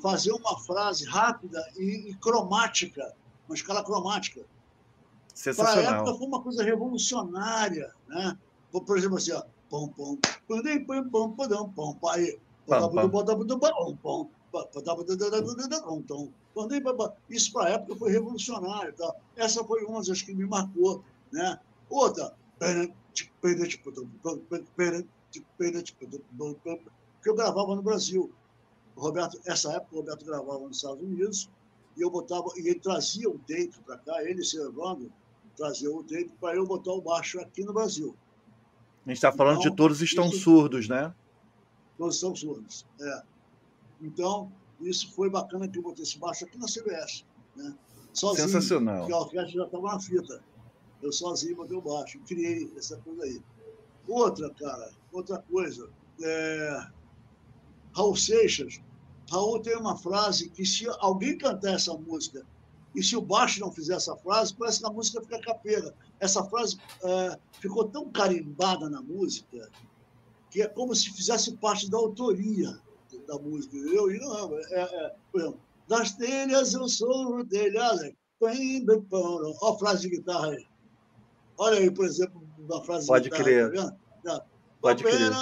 S3: fazer uma frase rápida e, e cromática uma escala cromática.
S1: Para a
S3: época foi uma coisa revolucionária, né? Por exemplo, assim, ó, pom pom, pom pom pom pom pom pom aí, isso para a época foi revolucionário. Tá? Essa foi uma das que me marcou. Né? Outra, que eu gravava no Brasil. Roberto, essa época o Roberto gravava nos Estados Unidos e eu botava e ele trazia o tape para cá, ele se levando, trazia o tape para eu botar o baixo aqui no Brasil.
S1: A gente está falando então, de todos estão isso, surdos, né?
S3: Todos estão surdos, é. Então, isso foi bacana que eu botei esse baixo aqui na CBS, né?
S1: Sozinho, Sensacional.
S3: Porque a orquestra já estava na fita. Eu sozinho botei o baixo, criei essa coisa aí. Outra, cara, outra coisa. É... Raul Seixas. Raul tem uma frase que se alguém cantar essa música e se o baixo não fizer essa frase, parece que a música fica capenga. Essa frase é, ficou tão carimbada na música que é como se fizesse parte da autoria da música. Eu, não, é, é, por exemplo, das telhas eu sou telhado. Olha a frase de guitarra aí. Olha aí, por exemplo, uma frase
S1: Pode
S3: de guitarra.
S1: Pode crer. Tá Pode crer.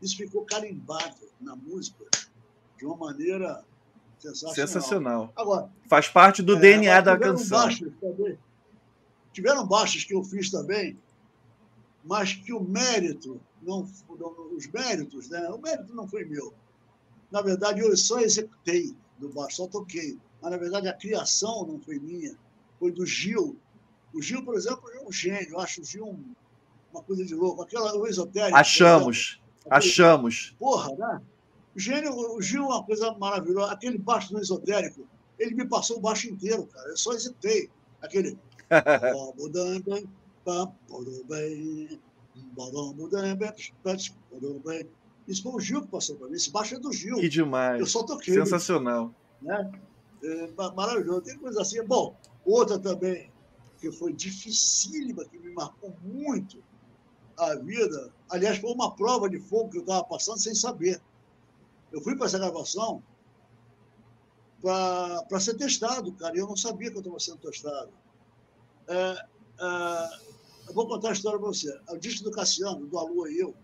S3: Isso ficou carimbado na música de uma maneira sensacional.
S1: sensacional. Agora, Faz parte do é, DNA da canção.
S3: Baixos também, tiveram baixos que eu fiz também, mas que o mérito, não, os méritos, né? o mérito não foi meu. Na verdade, eu só executei do baixo, só toquei. Mas, na verdade, a criação não foi minha, foi do Gil. O Gil, por exemplo, é um gênio. Eu acho o Gil um, uma coisa de louco. Aquela, o esotérico.
S1: Achamos, achamos.
S3: Porra, né? O gênio, o Gil é uma coisa maravilhosa. Aquele baixo do esotérico, ele me passou o baixo inteiro, cara. Eu só executei. Aquele. Isso foi o Gil que passou para mim. Esse baixo é do Gil.
S1: Que demais.
S3: Eu só toquei.
S1: Sensacional.
S3: Né? É, maravilhoso. Tem coisa assim. Bom, outra também que foi dificílima, que me marcou muito a vida. Aliás, foi uma prova de fogo que eu estava passando sem saber. Eu fui para essa gravação para ser testado, cara, e eu não sabia que eu estava sendo testado. É, é, eu vou contar a história para você. O disco do Cassiano, do Alô e Eu,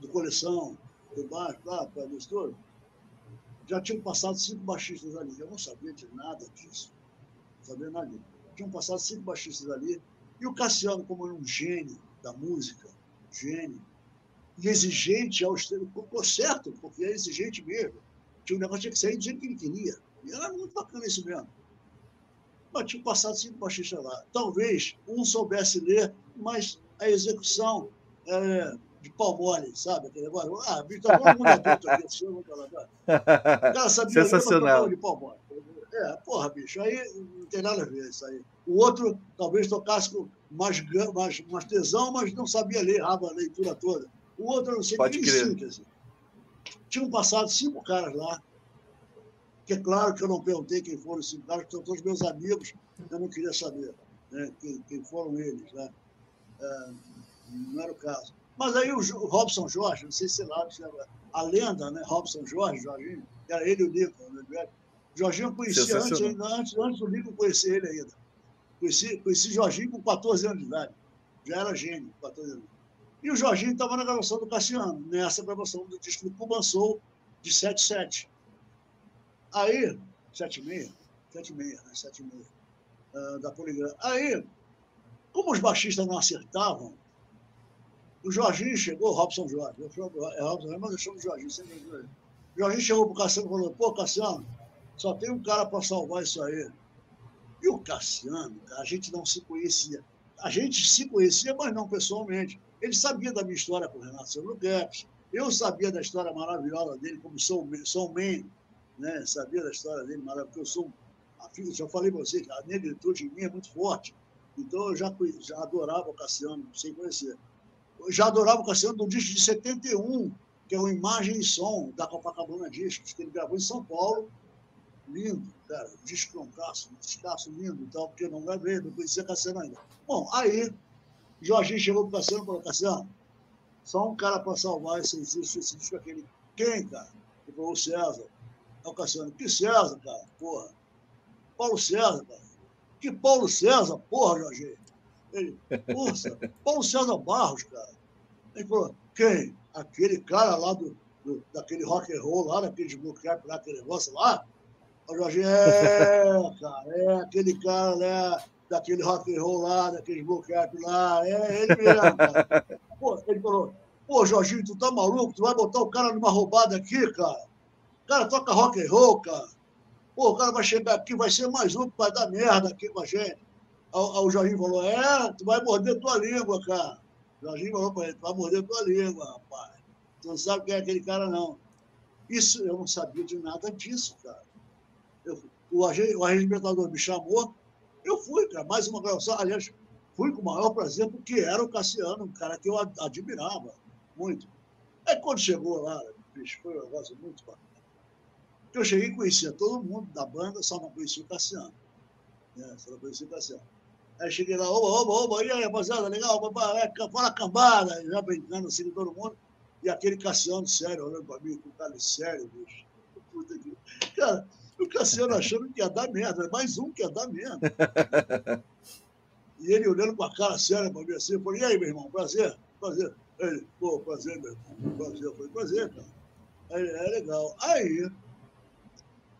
S3: do Coleção, do Baixo, lá, para o estouro, já tinham passado cinco baixistas ali. Eu não sabia de nada disso. Não sabia nada disso. Tinham passado cinco baixistas ali. E o Cassiano, como era um gênio da música, gênio, e exigente ao extremo, ficou certo, porque é exigente mesmo. Tinha um negócio tinha que sair do jeito que ele queria. E era muito bacana isso mesmo. Mas tinham passado cinco baixistas lá. Talvez um soubesse ler, mas a execução é, de pau mole, sabe? Aquele negócio. Ah, tá todo mundo adulto aqui, assim, vamos falar. O
S1: cara sabia Sensacional.
S3: de pau mole. É, porra, bicho, aí não tem nada a ver isso aí. O outro talvez tocasse com mais, mais, mais tesão, mas não sabia ler, errava a leitura toda. O outro, não sei,
S1: Pode
S3: nem
S1: crer.
S3: síntese. Tinham passado cinco caras lá, que é claro que eu não perguntei quem foram cinco caras, que são todos meus amigos, eu não queria saber né, quem, quem foram eles. Né? É, não era o caso. Mas aí o, Robson Jorge, não sei se lá, a lenda, né? Robson Jorge, Jorginho, era ele o Lincoln, né? Jorginho eu conhecia antes, antes, antes do Lincoln conhecer ele ainda. Conheci, conheci Jorginho com 14 anos de idade. Já era gênio, 14 anos. E o Jorginho estava na gravação do Cassiano, nessa gravação do disco do Cuban Soul de 77. Aí, 76, 76, né? 76, uh, da Poligrama. Aí, como os baixistas não acertavam, o Jorginho chegou, Robson Jorge, eu chamo, é Robson, mas eu chamo Jorginho, sempre O Jorginho chegou para o Cassiano e falou: pô, Cassiano, só tem um cara para salvar isso aí. E o Cassiano, a gente não se conhecia. A gente se conhecia, mas não pessoalmente. Ele sabia da minha história com o Renato Silva Guedes, eu sabia da história maravilhosa dele como sou, sou man, né? sabia da história dele maravilhosa, porque eu sou, a filha, já falei para você, que a negritude em mim é muito forte. Então eu já, já adorava o Cassiano, sem conhecer já adorava o Cassiano do disco de 71, que é o Imagem e Som, da Copacabana Discos, que ele gravou em São Paulo. Lindo, cara, disco um caço, um descasso lindo e tal, porque não gravei, não conhecia Cassiano ainda. Bom, aí Jorginho chegou pro Cassiano e falou, Cassiano, só um cara para salvar esse, esse, esse disco aquele. Quem, cara? Ele falou, o César. Aí o Cassiano, que César, cara? Porra. Paulo César, cara. Que Paulo César, porra, Jorginho. Ele, força, Paulo César Barros, cara. Ele falou, quem? Aquele cara lá do, do daquele rock and roll lá, daquele desbloqueado lá, aquele negócio lá. O Jorginho, é, cara, é aquele cara, né? daquele rock and roll lá, daquele bloqueados lá. É ele mesmo, cara. Pô, ele falou, pô, Jorginho, tu tá maluco? Tu vai botar o cara numa roubada aqui, cara? O cara toca rock and roll, cara. Pô, o cara vai chegar aqui, vai ser mais um que vai dar merda aqui com a gente. O Jorginho falou, é, tu vai morder tua língua, cara. O Jorginho falou pra ele, tu vai morder tua língua, rapaz. Tu não sabe quem é aquele cara, não. Isso, eu não sabia de nada disso, cara. Eu, o, o arregimentador me chamou, eu fui, cara, mais uma gravação. Aliás, fui com o maior prazer, porque era o Cassiano, um cara que eu admirava muito. Aí quando chegou lá, bicho, foi um negócio muito bacana. Eu cheguei e conhecia todo mundo da banda, só não conhecia o Cassiano. Né? Só não conhecia o Cassiano. Aí cheguei lá, oba, oba, oba, e aí, rapaziada, legal, é, fala cambada, já brincando assim com todo mundo. E aquele Cassiano sério, olhando para mim, com cara sério, bicho. Puta que... Cara, o Cassiano achando que ia dar merda, mais um que ia dar merda. e ele olhando com a cara séria para mim assim, eu falei, e aí, meu irmão, prazer, prazer. Ele, pô, prazer, meu irmão, prazer. Eu falei, prazer, cara. Aí, é legal. Aí,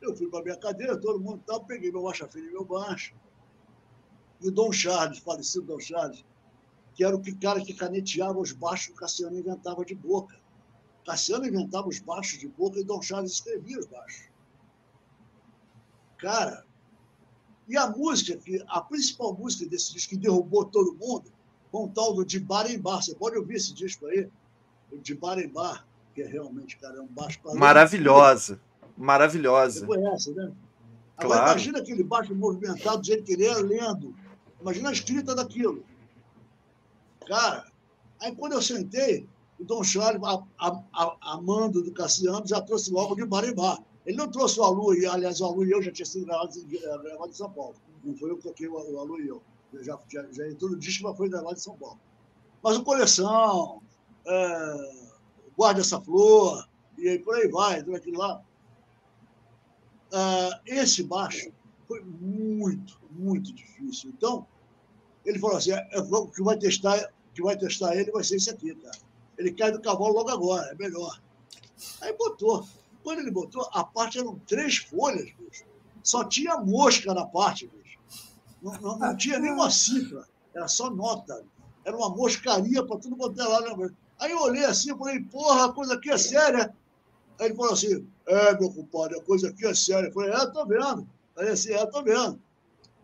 S3: eu fui para minha cadeira, todo mundo tal, peguei meu baixa-filho e meu baixo. E o Dom Charles, falecido Dom Charles, que era o que, cara que caneteava os baixos que o Cassiano inventava de boca. Cassiano inventava os baixos de boca e Dom Charles escrevia os baixos. Cara, e a música, que a principal música desse disco que derrubou todo mundo, com o tal do De Bar em Bar. Você pode ouvir esse disco aí? O De Bar em Bar, que é realmente, cara, é um baixo
S1: Maravilhosa. Maravilhosa. Você
S3: conhece, né? Agora, claro. imagina aquele baixo movimentado do jeito que ele é, lendo. Imagina a escrita daquilo. Cara, aí quando eu sentei, o Dom Charles, a, a, a, amando do Cassiano, já trouxe logo de bar. Ele não trouxe o Alu, e, aliás, o Alu e eu já tinha sido gravado, eh, gravado em São Paulo. Não foi eu que toquei o, o Alu e eu. eu já, já, já entrou no disco, mas foi gravado em São Paulo. Mas o Coleção, é, Guarda essa Flor, e aí por aí vai, tudo aquilo lá. É, esse baixo foi muito, muito difícil. Então, ele falou assim: é, é, o que vai testar, que vai testar ele vai ser esse aqui, cara. Ele cai do cavalo logo agora, é melhor. Aí botou. Quando ele botou, a parte eram três folhas, bicho. Só tinha mosca na parte, bicho. Não, não, não tinha nenhuma cifra, era só nota. Era uma moscaria para tudo botar lá. Né? Aí eu olhei assim e falei, porra, a coisa aqui é séria. Aí ele falou assim, é, meu compadre, a coisa aqui é séria. Eu falei, é, tô vendo. Aí assim, é, tô vendo.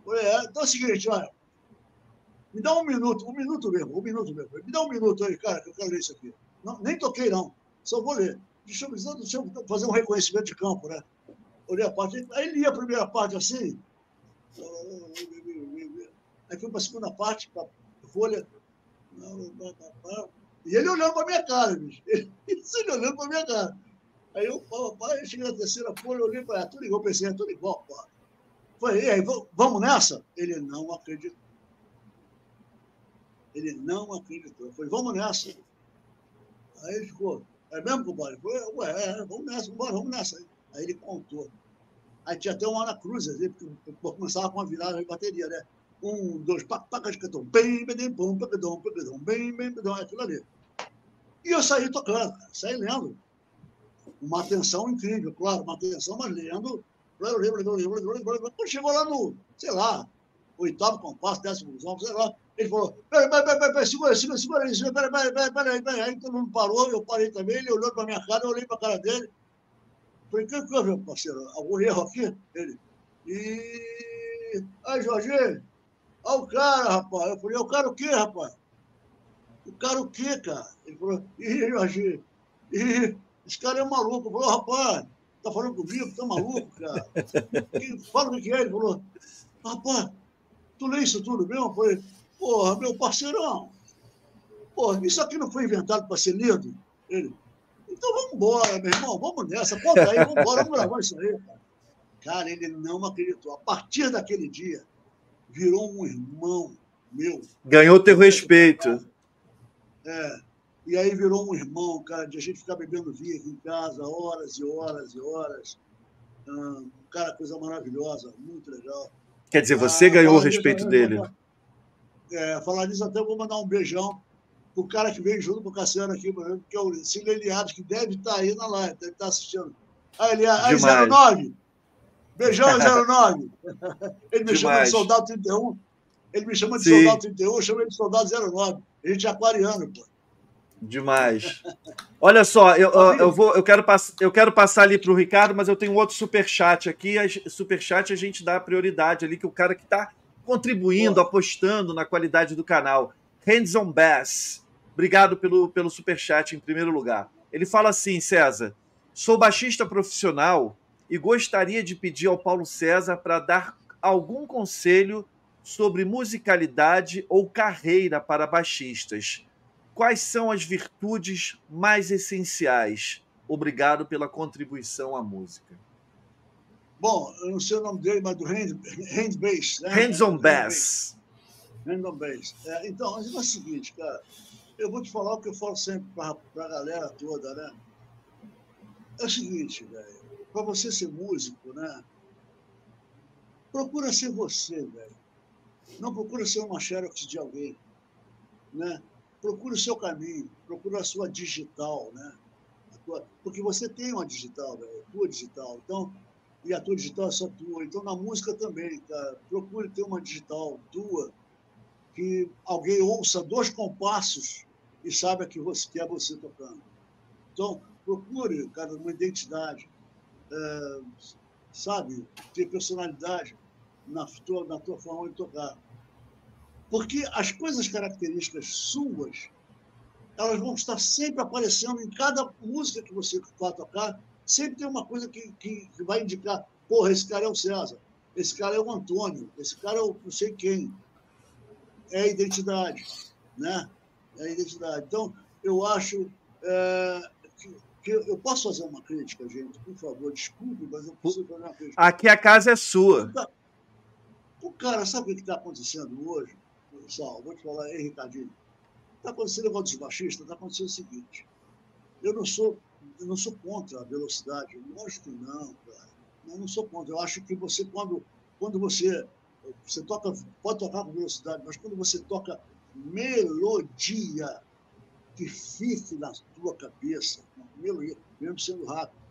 S3: Falei, é, então é o seguinte, olha, me dá um minuto, um minuto mesmo, um minuto mesmo. Me dá um minuto aí, cara, que eu quero ler isso aqui. Não, nem toquei, não. Só vou ler deixa eu, deixa eu fazer um reconhecimento de campo, né? Olhei a parte, aí li a primeira parte assim, aí fui para a segunda parte, para a folha, e ele olhando para minha cara, bicho. Ele, olhando para minha cara. Aí eu, pai, eu cheguei na terceira folha, olhei para ela, tudo igual, pensei, é tudo igual, pô. Falei, aí, vamos nessa? Ele não acreditou. Ele não acreditou. Eu falei, vamos nessa. Aí ele ficou, é mesmo, compadre? Falei, ué, é, vamos nessa, vamos, vamos nessa. Aí ele contou. Aí tinha até uma Ana Cruz, ali, porque começava com uma virada de bateria, né? Um, dois, paca de cantor, bem, bem, bom, pacadão, pacadão, bem, bem, bem, aquilo ali. E eu saí tocando, saí lendo. Uma atenção incrível, claro, uma atenção, mas lendo. Quando chegou lá no, sei lá, oitavo compasso, décimo sei lá, ele falou, peraí, peraí, peraí, segura, segura, segura segura, peraí, peraí, peraí, peraí, peraí. Aí todo mundo parou, eu parei também, ele olhou para minha cara, eu olhei para a cara dele. Falei, o que houve, parceiro? Algum erro aqui? Ele, e... Aí, Jorginho, olha o cara, rapaz. Eu falei, o cara o quê, rapaz? O cara o quê, cara? Ele falou, ih, Jorginho, ih, esse cara é maluco. Eu rapaz, tá falando comigo, tá maluco, cara? Fala o que é. Ele falou, rapaz, tu lê isso tudo mesmo? Eu falei, Porra, meu parceirão, porra, isso aqui não foi inventado para ser lido? Ele, então vamos embora, meu irmão, vamos nessa, conta aí, vamos embora, vamos gravar isso aí. Cara. cara, ele não acreditou. A partir daquele dia, virou um irmão meu.
S1: Ganhou teu respeito.
S3: É. E aí virou um irmão, cara, de a gente ficar bebendo vinho aqui em casa, horas e horas e horas. Um cara, coisa maravilhosa, muito legal.
S1: Quer dizer, você ah, ganhou o respeito dele.
S3: É, falar nisso, até vou mandar um beijão pro cara que veio junto com o Cassiano aqui, que é o Cílio Eliados, que deve estar tá aí na live, deve estar tá assistindo. Aí, ele, aí 09. Beijão, 09. Ele me Demais. chama de Soldado 31. Ele me chama de Sim. Soldado 31, eu chamo ele de Soldado 09. A gente é aquariano, pô.
S1: Demais. Olha só, eu, eu, vou, eu, quero, pass, eu quero passar ali para o Ricardo, mas eu tenho outro super chat aqui. A, super chat a gente dá prioridade ali, que o cara que está contribuindo, apostando na qualidade do canal. Hands Bass. Obrigado pelo, pelo super chat em primeiro lugar. Ele fala assim, César: sou baixista profissional e gostaria de pedir ao Paulo César para dar algum conselho sobre musicalidade ou carreira para baixistas Quais são as virtudes mais essenciais? Obrigado pela contribuição à música.
S3: Bom, eu não sei o nome dele, mas do Hand, hand Bass. Né?
S1: Hands on Bass.
S3: Hands on Bass. É, então, é o seguinte, cara. Eu vou te falar o que eu falo sempre para a galera toda, né? É o seguinte, velho. Para você ser músico, né? Procura ser você, velho. Não procura ser uma xerox de alguém, né? Procure o seu caminho, procure a sua digital, né? Tua, porque você tem uma digital, né? a tua digital. Então, e a tua digital é só tua. Então, na música também, cara, procure ter uma digital tua, que alguém ouça dois compassos e saiba que, você, que é você tocando. Então, procure, cara, uma identidade, é, sabe, ter personalidade na tua, na tua forma de tocar. Porque as coisas características suas, elas vão estar sempre aparecendo em cada música que você vai tocar, sempre tem uma coisa que, que, que vai indicar, porra, esse cara é o César, esse cara é o Antônio, esse cara é o não sei quem. É a identidade, né? É a identidade. Então, eu acho é, que, que, eu posso fazer uma crítica, gente, por favor, desculpe, mas eu preciso fazer uma crítica.
S1: Aqui a casa é sua.
S3: O cara, sabe o que está acontecendo hoje? Pessoal, vou te falar aí, Ricardinho. Está acontecendo com dos baixistas, está acontecendo o seguinte. Eu não sou, eu não sou contra a velocidade, lógico que não, cara. Eu não sou contra. Eu acho que você, quando, quando você, você toca, pode tocar com velocidade, mas quando você toca melodia que fique na tua cabeça, melodia, mesmo sendo rápido.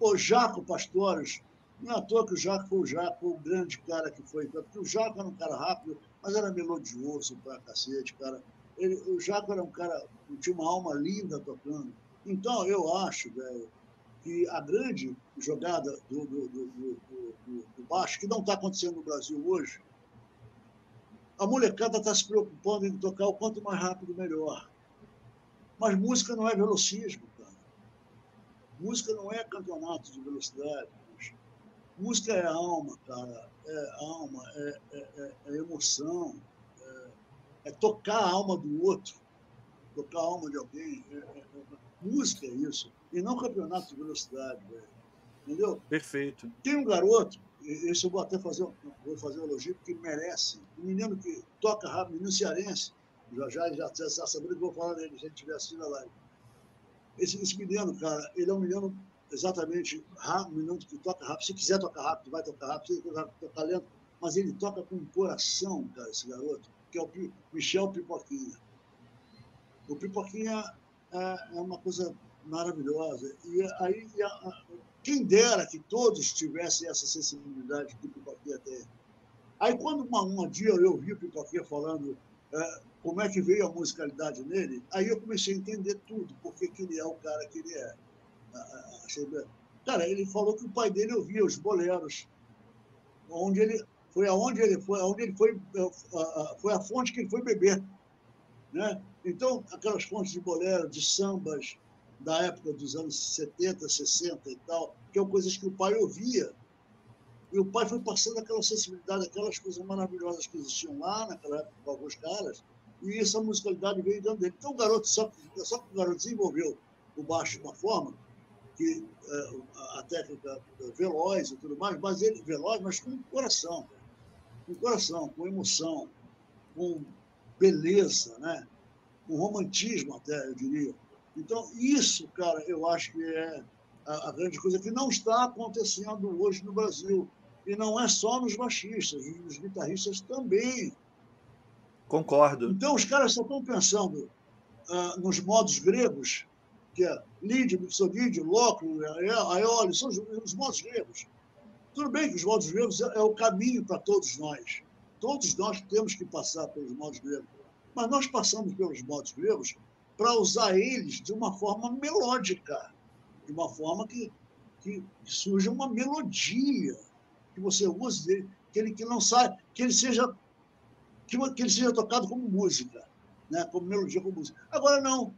S3: O Jaco Pastores, não é à toa que o Jaco foi o Jaco, o grande cara que foi. Porque o Jaco era um cara rápido, mas era melodioso pra cacete, cara. Ele, o Jaco era um cara que tinha uma alma linda tocando. Então, eu acho, velho, que a grande jogada do, do, do, do baixo, que não está acontecendo no Brasil hoje, a molecada está se preocupando em tocar o quanto mais rápido, melhor. Mas música não é velocismo, cara. Música não é campeonato de velocidade. Música é alma, cara. É alma, é, é, é, é emoção. É, é, tocar a alma do outro. Tocar a alma de alguém. É, música é isso. E não campeonato de velocidade, velho. Entendeu?
S1: Perfeito.
S3: Tem um garoto, esse eu vou até fazer, vou fazer um elogio, porque ele merece. Um menino que toca rápido, menino cearense. Já já, já, já sabendo que vou falar dele, se a gente estiver assistindo a live. Esse, esse menino, cara, ele é um menino exatamente um minuto que toca rápido. Se quiser tocar rápido, vai tocar rápido. Se quiser tocar lento, mas ele toca com coração, cara, esse garoto, que é o Michel Pipoquinha. O Pipoquinha é, é uma coisa maravilhosa. E aí, quem dera que todos tivessem essa sensibilidade que o Pipoquinha tem. Aí, quando uma, um dia eu vi o Pipoquinha falando é, como é que veio a musicalidade nele, aí eu comecei a entender tudo, porque que ele é o cara que ele é. Cara, ele falou que o pai dele ouvia os boleros, onde ele foi aonde ele foi, aonde ele foi, eh, foi a fonte que ele foi beber, né? Então, aquelas fontes de bolero, de sambas da época dos anos 70, 60 e tal, que são coisas que o pai ouvia. E o pai foi passando aquela sensibilidade, aquelas coisas maravilhosas que existiam lá naquela época com alguns caras, e essa musicalidade veio dentro dele. Então, o garoto, só, só que o garoto desenvolveu o baixo de uma forma que é, a técnica veloz e tudo mais, mas ele veloz, mas com coração, com coração, com emoção, com beleza, né? com romantismo até, eu diria. Então, isso, cara, eu acho que é a, a grande coisa que não está acontecendo hoje no Brasil. E não é só nos baixistas, nos guitarristas também.
S1: Concordo.
S3: Então, os caras só estão pensando uh, nos modos gregos, que é Lide, Mixolide, Lóculo, Aioli, são os, os modos gregos. Tudo bem que os modos gregos é, é o caminho para todos nós. Todos nós temos que passar pelos modos gregos. Mas nós passamos pelos modos gregos para usar eles de uma forma melódica, de uma forma que, que, surja uma melodia, que você use ele, que ele que não saia, que ele seja que ele seja tocado como música, né? como melodia, como música. Agora não,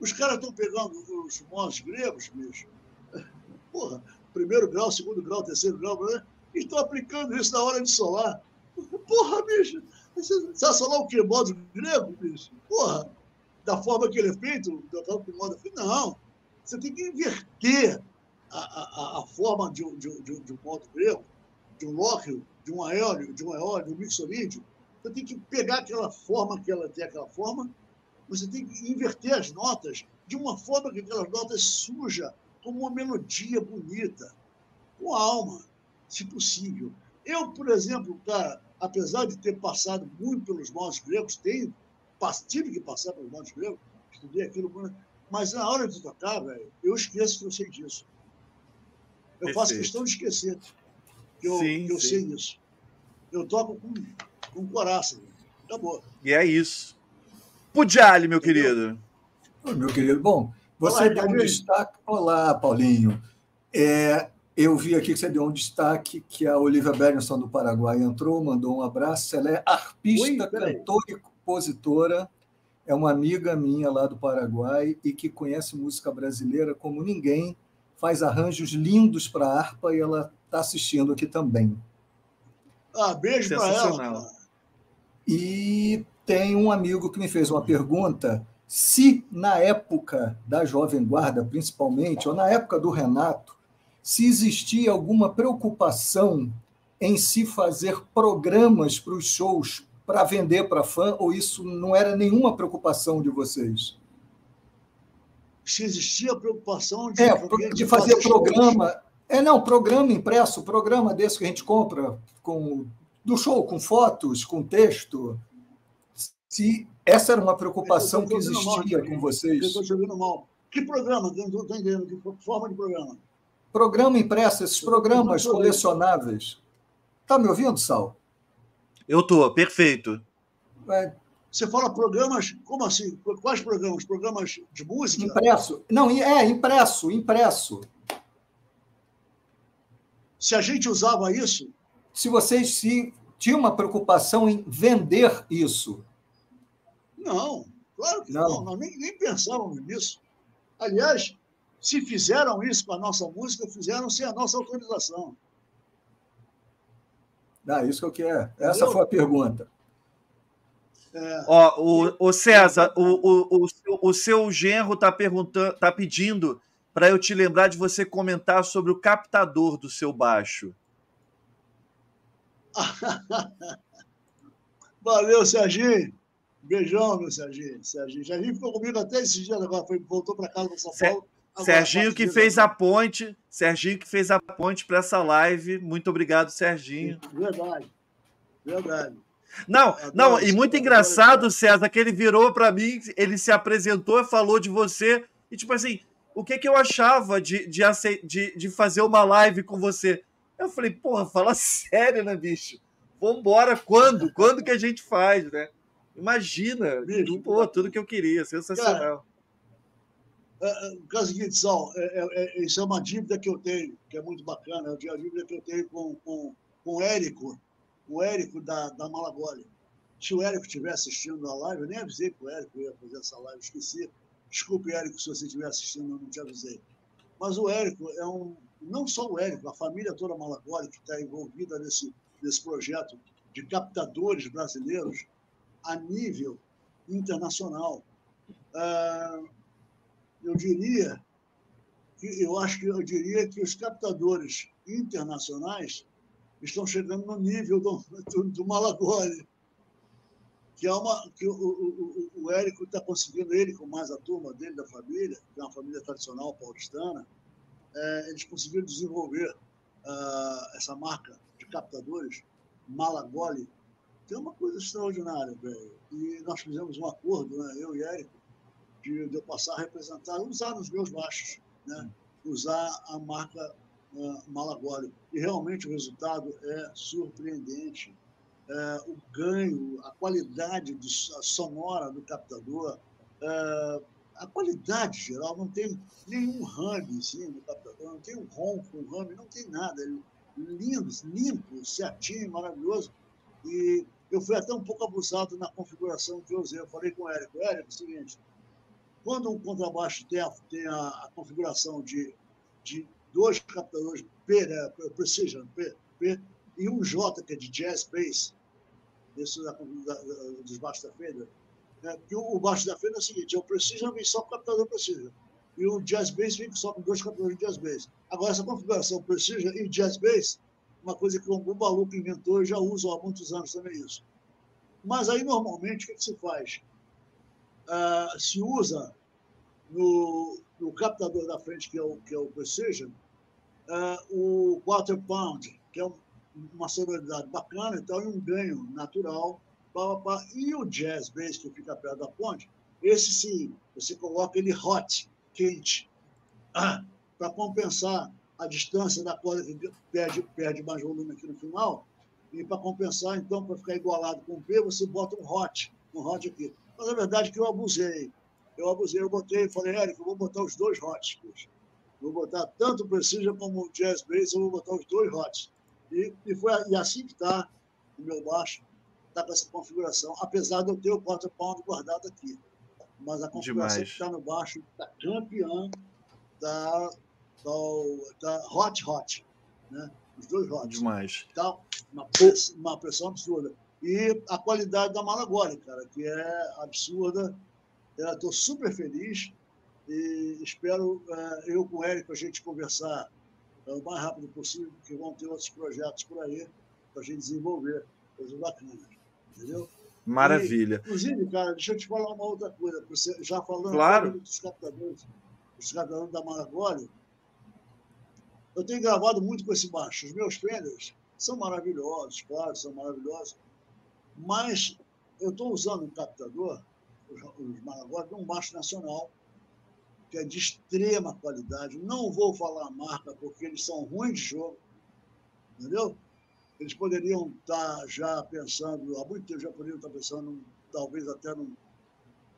S3: os caras estão pegando os modos gregos, bicho. Porra, primeiro grau, segundo grau, terceiro grau, né? e estão aplicando isso na hora de solar. Porra, bicho, você vai solar o quê? Modo grego, bicho? Porra, da forma que ele é feito, da forma que modo é? Não. Você tem que inverter a, a, a forma de, de, de, de um modo grego, de um lóquio, de um aéreo, de um aéreo, de um mixolídeo. Você tem que pegar aquela forma que ela tem, aquela forma, você tem que inverter as notas de uma forma que aquelas notas surja como uma melodia bonita, com alma, se possível. Eu, por exemplo, cara, apesar de ter passado muito pelos modos gregos, tenho, tive que passar pelos modos gregos, estudei aquilo, mas na hora de tocar, velho, eu esqueço que eu sei disso. Eu Perfeito. faço questão de esquecer que eu, sim, que eu sim. sei isso. Eu toco com, com coração. Acabou.
S1: E é isso. Pudiali, meu querido.
S2: meu querido, bom, você Olá, deu um destaque. Olá, Paulinho. É, eu vi aqui que você deu um destaque que a Olivia Bergson do Paraguai entrou, mandou um abraço. Ela é arpista, cantora e compositora. É uma amiga minha lá do Paraguai e que conhece música brasileira como ninguém. Faz arranjos lindos para harpa e ela está assistindo aqui também.
S3: Ah, beijo para ela.
S2: E tem um amigo que me fez uma pergunta se na época da Jovem Guarda, principalmente, ou na época do Renato, se existia alguma preocupação em se fazer programas para os shows para vender para fã, ou isso não era nenhuma preocupação de vocês?
S3: Se existia preocupação de,
S2: é, de fazer, fazer programa. Shows. É, não, programa impresso, programa desse que a gente compra com do show, com fotos, com texto. Se essa era uma preocupação que existia mal, com vocês. Eu
S3: estou te ouvindo mal. Que programa? Não estou entendendo. Que forma de programa?
S2: Programa impresso, esses programas colecionáveis. Está me ouvindo, Sal?
S1: Eu estou, perfeito.
S3: É. Você fala programas, como assim? Quais programas? Programas de música?
S2: Impresso. Não, é, impresso, impresso.
S3: Se a gente usava isso.
S2: Se vocês se, tinham uma preocupação em vender isso.
S3: Não, claro que não. não. Nós nem, nem pensávamos nisso. Aliás, se fizeram isso com a nossa música, fizeram sem a nossa autorização.
S2: Ah, isso que eu quero. Essa foi a pergunta.
S1: É. Ó, o, o César, o, o, o, o seu genro está perguntando, tá pedindo para eu te lembrar de você comentar sobre o captador do seu baixo.
S3: Valeu, Serginho. Beijão, meu Serginho. Serginho. Serginho ficou comigo até esses dias agora, foi, voltou para casa para São Paulo.
S1: Agora, Serginho que fez a ponte, Serginho que fez a ponte para essa live. Muito obrigado, Serginho.
S3: Verdade. Verdade.
S1: Não, Adoro não, e muito engraçado, César, que ele virou para mim, ele se apresentou e falou de você, e tipo assim, o que que eu achava de, de, de, de fazer uma live com você? Eu falei, porra, fala sério, né, bicho? Vambora, quando? Quando que a gente faz, né? Imagina, Bicho, pô, tudo que eu queria, sensacional.
S3: Cara, é, é, seguinte, Sal, é, é, é, isso é uma dívida que eu tenho, que é muito bacana, é a dívida que eu tenho com, com, com o Érico, o Érico da, da Malagoli. Se o Érico estiver assistindo a live, eu nem avisei para o Érico que eu ia fazer essa live, esqueci. Desculpe, Érico, se você estiver assistindo, eu não te avisei. Mas o Érico é um. Não só o Érico, a família toda Malagoli que está envolvida nesse, nesse projeto de captadores brasileiros, a nível internacional. Ah, eu diria eu acho que eu diria que os captadores internacionais estão chegando no nível do, do, do Malagoli. que é uma que o, o, o Érico está conseguindo, ele com mais a turma dele, da família, que é uma família tradicional paulistana, é, eles conseguiram desenvolver uh, essa marca de captadores, Malagoli, é uma coisa extraordinária, velho. E nós fizemos um acordo, né, eu e Érico, de, de eu passar a representar, usar nos meus baixos, né, usar a marca uh. E realmente o resultado é surpreendente. É, o ganho, a qualidade do, a sonora do captador, é, a qualidade geral, não tem nenhum rame assim, no captador, não tem um ronco, um rame, não tem nada. Ele, lindo, limpo, certinho, maravilhoso. E eu fui até um pouco abusado na configuração que eu usei. Eu falei com o Érico, Érico, é o seguinte, quando um contrabaixo tem a, tem a, a configuração de, de dois captadores P, né, Precision, P, P, e um J, que é de Jazz Bass, isso da, da, dos baixos da Fender, né, porque o, o baixo da Fender é o seguinte, é o Precision vem só com captador Precision, e o Jazz Bass vem só com dois captadores de Jazz Bass. Agora, essa configuração Precision e Jazz Bass uma coisa que o maluco inventou e já usa há muitos anos também isso. Mas aí, normalmente, o que, que se faz? Uh, se usa no, no, captador da frente, que é o, que é o Precision, uh, o quarter pound, que é um, uma sonoridade bacana e e um ganho natural. Pá, pá. E o jazz bass, que fica perto da ponte, esse sim, você coloca ele hot, quente, ah, para compensar a distância da corda que perde, perde mais volume aqui no final, e para compensar, então, para ficar igualado com o P, você bota um hot, um hot aqui. Mas a verdade é que eu abusei. Eu abusei, eu botei, falei, Érico, eu vou botar os dois hots. Vou botar tanto o Precision como o Jazz Bass, eu vou botar os dois hots. E, e, foi, e assim que está o meu baixo, está com essa configuração, apesar de eu ter o quarter pound guardado aqui. Mas a configuração Demais. que está no baixo está campeã da da, da Hot Hot, né? Os dois Hot.
S1: Demais.
S3: Tá? Uma, pressão, uma pressão absurda. E a qualidade da Malagoli, cara, que é absurda. Estou super feliz e espero é, eu com o Érico a gente conversar é, o mais rápido possível, porque vão ter outros projetos por aí para a gente desenvolver coisas bacanas, entendeu?
S1: Maravilha.
S3: E, inclusive, cara, deixa eu te falar uma outra coisa. Você já falando
S1: claro.
S3: dos captadores, dos captadores da Malagoli, eu tenho gravado muito com esse baixo. Os meus Fenders são maravilhosos, claro, são maravilhosos. Mas eu estou usando um captador, os Maragora, de um baixo nacional, que é de extrema qualidade. Não vou falar a marca, porque eles são ruins de jogo, entendeu? Eles poderiam estar tá já pensando, há muito tempo já poderiam estar tá pensando, talvez até num,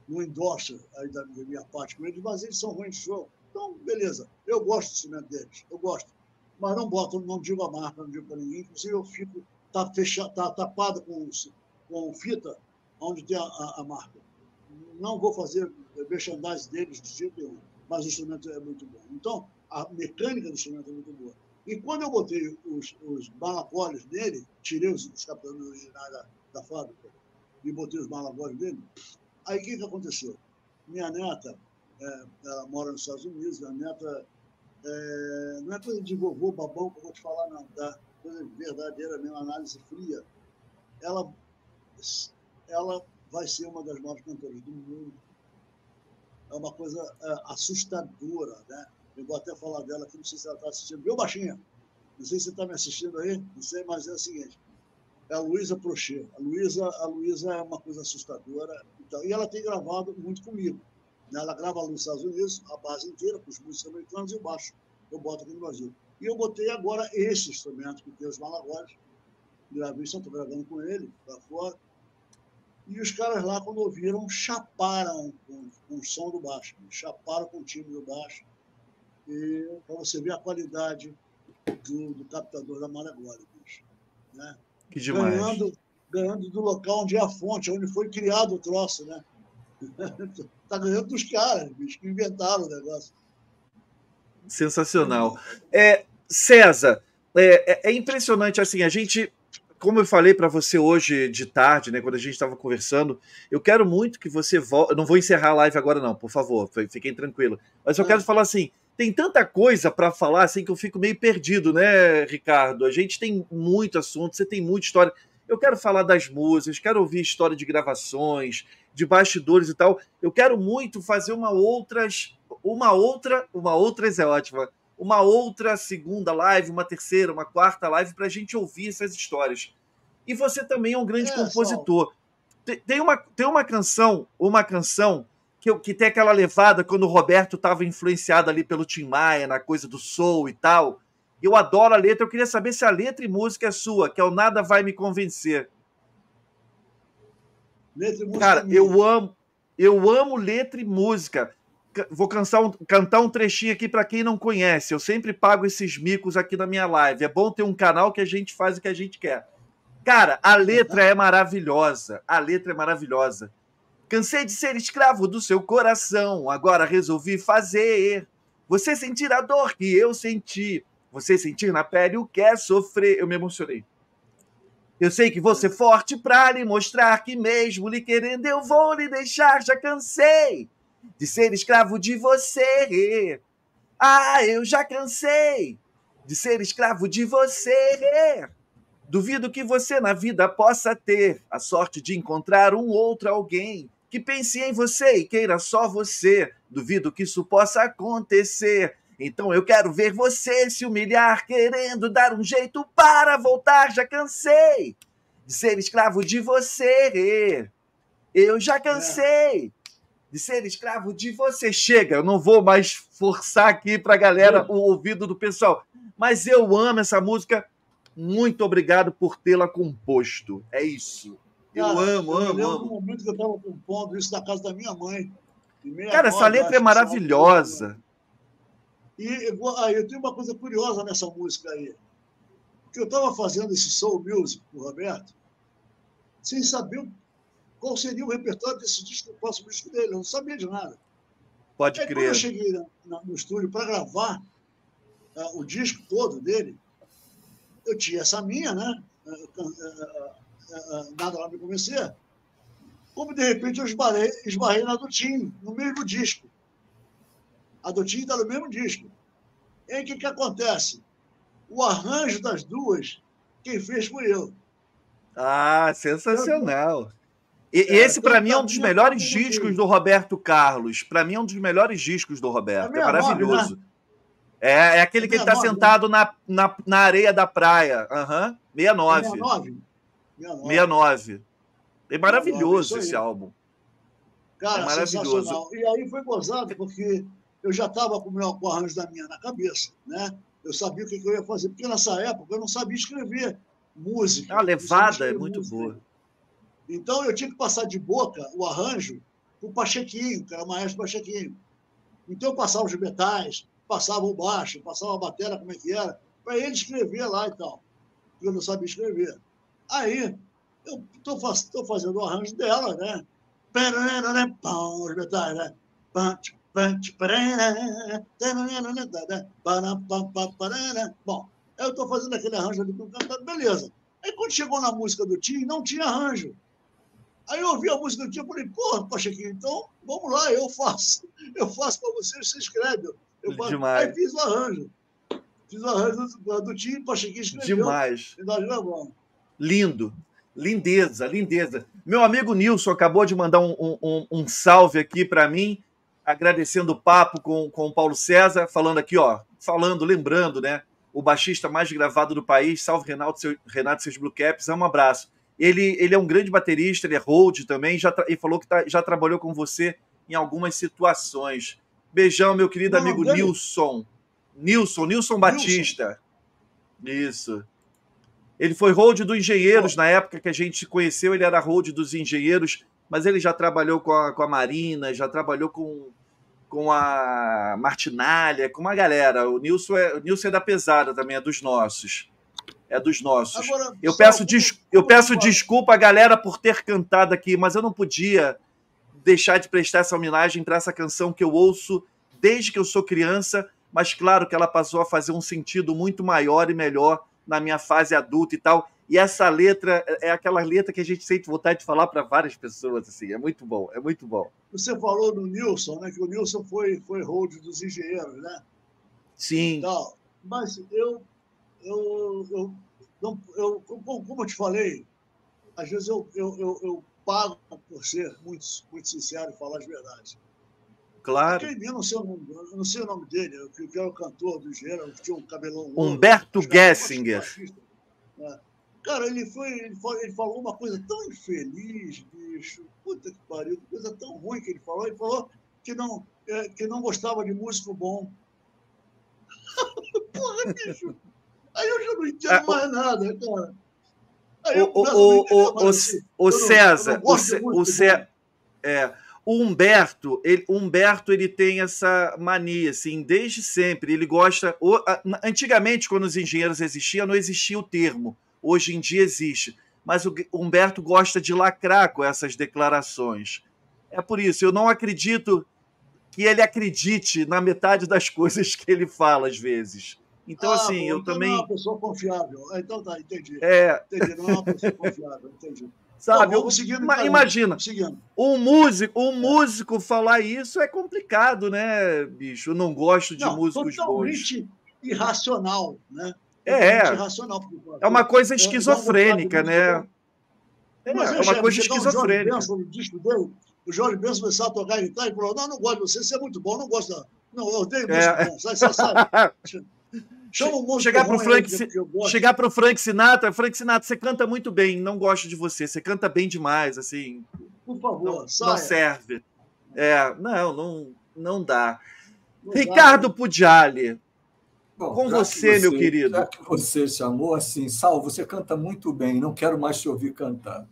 S3: num endorser aí da minha parte com eles, mas eles são ruins de jogo. Então, beleza. Eu gosto do instrumento deles, eu gosto. Mas não boto, não digo a marca, não digo para ninguém. Inclusive, eu fico tá fechado, tá tapado com, com fita onde tem a, a, a marca. Não vou fazer merchandising deles de jeito nenhum, mas o instrumento é muito bom. Então, a mecânica do instrumento é muito boa. E quando eu botei os, os balapoles nele, tirei os, os captadores originais da, da fábrica e botei os balapoles nele, aí o que, que aconteceu? Minha neta é, ela mora nos Estados Unidos, a neta. É, não é coisa de vovô babão que eu vou te falar, não, tá? Coisa verdadeira mesmo, análise fria. Ela, ela vai ser uma das maiores cantoras do mundo. É uma coisa é, assustadora, né? Eu vou até falar dela aqui, não sei se ela está assistindo. Viu, baixinha? Não sei se você está me assistindo aí, não sei, mas é o seguinte. É a Luísa Prochet. A Luísa a Luísa é uma coisa assustadora. Então, e ela tem gravado muito comigo. Né? Ela grava nos Estados Unidos, a base inteira, com os músicos americanos e o baixo. Eu boto aqui no Brasil. E eu botei agora esse instrumento, que tem os malagores. Gravei, estou gravando com ele, lá fora. E os caras lá, quando ouviram, chaparam com, com o som do baixo, chaparam com o timbre do baixo. Para você ver a qualidade do, do captador da bicho. Né?
S1: Que demais.
S3: Ganhando, ganhando do local onde é a fonte, onde foi criado o troço, né? tá ganhando dos caras, bicho, que inventaram o negócio.
S1: Sensacional. É, César, é, é, é impressionante assim, a gente como eu falei para você hoje de tarde, né, quando a gente estava conversando, eu quero muito que você volte. Não vou encerrar a live agora, não, por favor, fiquem tranquilo. Mas eu quero falar assim: tem tanta coisa para falar assim que eu fico meio perdido, né, Ricardo? A gente tem muito assunto, você tem muita história. Eu quero falar das músicas, quero ouvir história de gravações, de bastidores e tal. Eu quero muito fazer uma outras, uma outra, uma outras é ótima, uma outra segunda live, uma terceira, uma quarta live para a gente ouvir essas histórias. E você também é um grande é, compositor. Tem, tem, uma, tem uma canção, uma canção que, que tem aquela levada quando o Roberto estava influenciado ali pelo Tim Maia, na coisa do soul e tal. Eu adoro a letra. Eu queria saber se a letra e música é sua, que é o Nada Vai Me Convencer. Letra e música. Cara, eu amo, eu amo letra e música. Vou cantar um, cantar um trechinho aqui para quem não conhece. Eu sempre pago esses micos aqui na minha live. É bom ter um canal que a gente faz o que a gente quer. Cara, a letra é maravilhosa. A letra é maravilhosa. Cansei de ser escravo do seu coração. Agora resolvi fazer. Você sentir a dor que eu senti. Você sentir na pele o que é sofrer. Eu me emocionei. Eu sei que você forte pra lhe mostrar que mesmo lhe querendo eu vou lhe deixar. Já cansei de ser escravo de você. Ah, eu já cansei de ser escravo de você. Duvido que você na vida possa ter a sorte de encontrar um outro alguém que pense em você e queira só você. Duvido que isso possa acontecer. Então eu quero ver você se humilhar, querendo dar um jeito para voltar. Já cansei de ser escravo de você. Eu já cansei de ser escravo de você. Chega, eu não vou mais forçar aqui para a galera o ouvido do pessoal. Mas eu amo essa música. Muito obrigado por tê-la composto. É isso. Eu Cara, amo, eu amo, amo.
S3: momento que eu estava compondo isso na casa da minha mãe.
S1: Cara, essa letra é maravilhosa.
S3: E eu tenho uma coisa curiosa nessa música aí. Que eu estava fazendo esse soul music com o Roberto, sem saber qual seria o repertório desse disco, o próximo disco dele. Eu não sabia de nada.
S1: Pode aí, crer. Quando
S3: eu cheguei no, no estúdio para gravar uh, o disco todo dele, eu tinha essa minha, né? Uh, uh, nada lá me convencer. Como de repente eu esbarrei, esbarrei na do Tim, no mesmo disco. A do Tim está no mesmo disco. E o que, que acontece? O arranjo das duas, quem fez foi eu.
S1: Ah, sensacional. E, é, esse, para mim, é um dos melhores discos do Roberto Carlos. Para mim, é um dos melhores discos do Roberto. É, é maravilhoso. Né? É, é aquele que ele está sentado na, na, na areia da praia. Uhum. 69. 69. 69. 69. É maravilhoso 69, esse álbum.
S3: Cara, é maravilhoso. E aí foi gozado, porque eu já estava com, o arranjo da minha na cabeça, né? Eu sabia o que, que, eu ia fazer, porque nessa época eu não sabia escrever música.
S1: A levada é muito música. boa.
S3: Então eu tinha que passar de boca o arranjo para o Pachequinho, que era o maestro Pachequinho. Então eu passava os metais, passava o baixo, passava a bateria, como é que era, para ele escrever lá e tal. Porque eu não sabia escrever. Aí eu estou fazendo o arranjo dela, né? Os metais, né? Bom, eu estou fazendo aquele arranjo ali com cantando, beleza. Aí quando chegou na música do Tim, não tinha arranjo. Aí eu ouvi a música do Tim e falei, porra, Pachequinho, então vamos lá, eu faço. Eu faço para você, você escreve. Eu faço. Demais. Aí fiz o arranjo. Fiz o arranjo do, do Tim, Pachequinho escreveu.
S1: Demais.
S3: E nós gravamos.
S1: Lindo. Lindeza, lindeza. Meu amigo Nilson acabou de mandar um, um, um salve aqui para mim agradecendo o papo com, com o Paulo César, falando aqui, ó, falando, lembrando, né? O baixista mais gravado do país, salve Renato, seu, Renato seus Blue Caps, é um abraço. Ele, ele é um grande baterista, ele é hold também, já e falou que tá, já trabalhou com você em algumas situações. Beijão, meu querido Não, amigo Nilson. Nilson, Nilson Batista. Isso. Ele foi hold do Engenheiros na época que a gente se conheceu, ele era hold dos Engenheiros mas ele já trabalhou com a, com a Marina, já trabalhou com, com a Martinalha, com uma galera. O Nilson é, o Nilson é da pesada também, é dos nossos. É dos nossos. Agora, eu peço, des, eu peço desculpa a galera por ter cantado aqui, mas eu não podia deixar de prestar essa homenagem para essa canção que eu ouço desde que eu sou criança, mas claro que ela passou a fazer um sentido muito maior e melhor na minha fase adulta e tal. E essa letra é aquela letra que a gente sente vontade de falar para várias pessoas, assim. É muito bom, é muito bom.
S3: Você falou do Nilson, né? Que o Nilson foi, foi hold dos engenheiros, né?
S1: Sim.
S3: Então, mas eu, eu, eu, não, eu, como eu te falei, às vezes eu, eu, eu, eu pago por ser muito, muito sincero e falar as verdades.
S1: Claro.
S3: Eu não sei o nome, eu não sei o nome dele, que era o cantor do engenheiro, tinha um cabelão.
S1: Humberto Gessinger.
S3: É. Cara, ele foi, ele, foi, ele falou uma coisa tão infeliz, bicho. Puta que pariu, coisa tão ruim que ele falou. Ele falou que não, é, que não gostava de músico bom. Porra, bicho. Aí eu já não entendo ah, mais nada, cara.
S1: Aí o, o, o, o, assim, o César, o, o César, é, o Humberto, ele, Humberto, ele tem essa mania, assim, desde sempre. Ele gosta. O, antigamente, quando os engenheiros existiam, não existia o termo. Hoje em dia existe. Mas o Humberto gosta de lacrar com essas declarações. É por isso, eu não acredito que ele acredite na metade das coisas que ele fala, às vezes. Então, ah, assim, bom, eu
S3: então
S1: também. Não
S3: é uma pessoa confiável. Ah, então tá, entendi. É. Entendi, não é uma pessoa confiável, entendi.
S1: Sabe, então, seguindo, imagina, seguindo. um músico, um músico falar isso é complicado, né, bicho? Eu não gosto de não, músicos
S3: totalmente bons. irracional, né?
S1: É, irracional, é uma coisa esquizofrênica, né? É, é uma coisa esquizofrênica.
S3: O Jorge Benson começou a tocar guitarra e falou: Não, não gosto de você, você é muito bom, não gosto. Não, eu odeio é. bom? Você sabe.
S1: Chama um chegar para o Frank, chegar para o Frank Sinatra, Frank Sinatra, você canta muito bem, não gosto de você, você canta bem demais, assim.
S3: Por favor,
S1: não, não serve. É, não, não, não dá. Não Ricardo dá. Pudiali, Bom, com você, você, meu querido.
S2: Já que você chamou assim, Sal, você canta muito bem, não quero mais te ouvir cantar.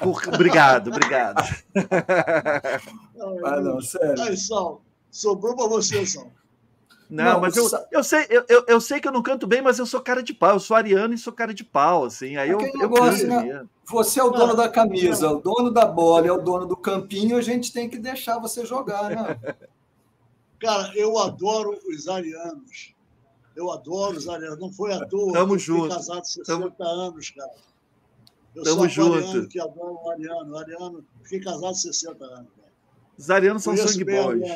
S1: Por... Obrigado, obrigado.
S3: ah, não, sério. Aí, Sal, sobrou para você, Sal.
S1: Não, não mas eu, eu, sei, eu, eu, eu, sei que eu não canto bem, mas eu sou cara de pau. Eu sou ariano e sou cara de pau, assim. Aí é eu, eu
S2: gosto, né? Você é o dono da camisa, o dono da bola, é o dono do campinho, a gente tem que deixar você jogar, né?
S3: Cara, eu adoro os arianos. Eu adoro os arianos. Não foi à toa.
S1: Tamo junto.
S3: Fui casado 60 Tamo... anos, cara. Eu
S1: Tamo sou um
S3: ariano que adoro o ariano. O ariano, fiquei casado 60 anos. Cara.
S1: Os arianos são sangue bons.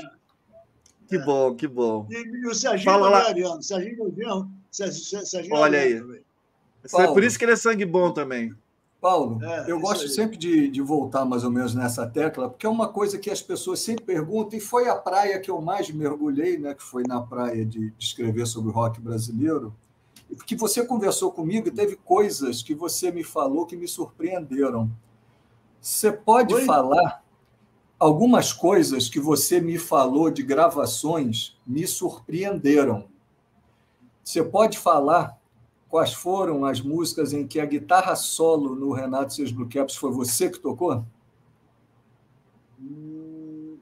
S1: Que bom, que bom.
S3: E, e o Serginho Fala lá. Ariano. Serginho Novinho, Serginho
S1: Olha aí. É por isso que ele é sangue bom também.
S2: Paulo, é, eu gosto aí. sempre de, de, voltar mais ou menos nessa tecla, porque é uma coisa que as pessoas sempre perguntam, e foi a praia que eu mais mergulhei, né, que foi na praia de, de escrever sobre o rock brasileiro, porque você conversou comigo e teve coisas que você me falou que me surpreenderam. Você pode Oi? falar algumas coisas que você me falou de gravações me surpreenderam. Você pode falar quais foram as músicas em que a guitarra solo no Renato Seus Blue Caps foi você que tocou?
S3: Hum,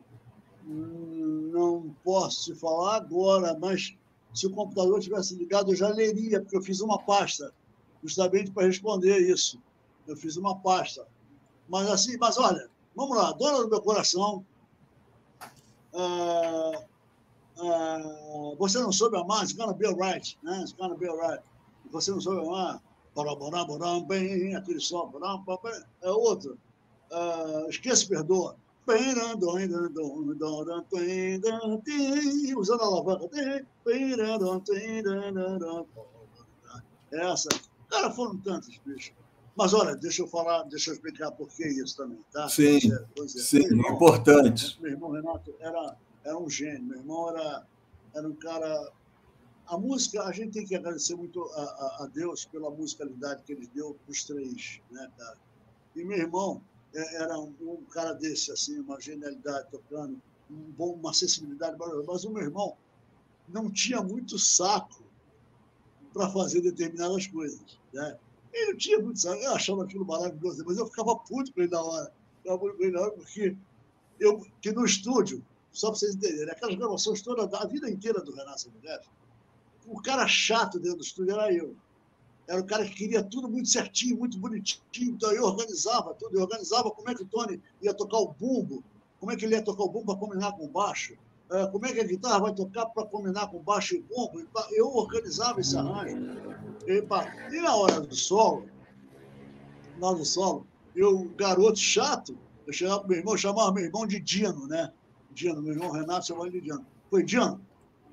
S3: não posso te falar agora, mas se o computador tivesse ligado, eu já leria, porque eu fiz uma pasta justamente para responder isso. Eu fiz uma pasta. Mas assim, mas olha, Vamos lá, dona do meu coração. Ah, ah, você não soube amar, it's gonna be alright, né? It's gonna be alright. Você não soube amar, bem, aquele som, é outro. Ah, esqueça, perdoa. Usando a alavanca. Essa. Cara, foram tantos, bicho. Mas olha, deixa eu falar, deixa eu explicar por que isso também, tá?
S2: Sim, é, sim, irmão, importante.
S3: Meu irmão Renato era, era um gênio, meu irmão era, era um cara. A música, a gente tem que agradecer muito a, a, a Deus pela musicalidade que ele deu para os três, né, cara? E meu irmão é, era um, um, cara desse, assim, uma genialidade tocando, um bom, uma sensibilidade, mas o meu irmão não tinha muito saco para fazer determinadas coisas, né? Ele não tinha muito saco, eu achava aquilo maravilhoso, mas eu ficava puto com ele na hora. Ficava puto com ele na hora, porque eu, que no estúdio, só para vocês entenderem, aquelas gravações todas, a vida inteira do Renato Mulheres, o cara chato dentro do estúdio era eu. Era o cara que queria tudo muito certinho, muito bonitinho, então eu organizava tudo, eu organizava como é que o Tony ia tocar o bumbo, como é que ele ia tocar o bumbo para combinar com o baixo, é, como é que a guitarra vai tocar para combinar com baixo e bumbo. Eu organizava esse arranjo. E, na hora do solo, hora do solo, eu, garoto chato, eu chegava pro meu irmão, chamava meu irmão de Dino, né? Dino, meu irmão Renato chamava ele de Dino. Foi, Dino,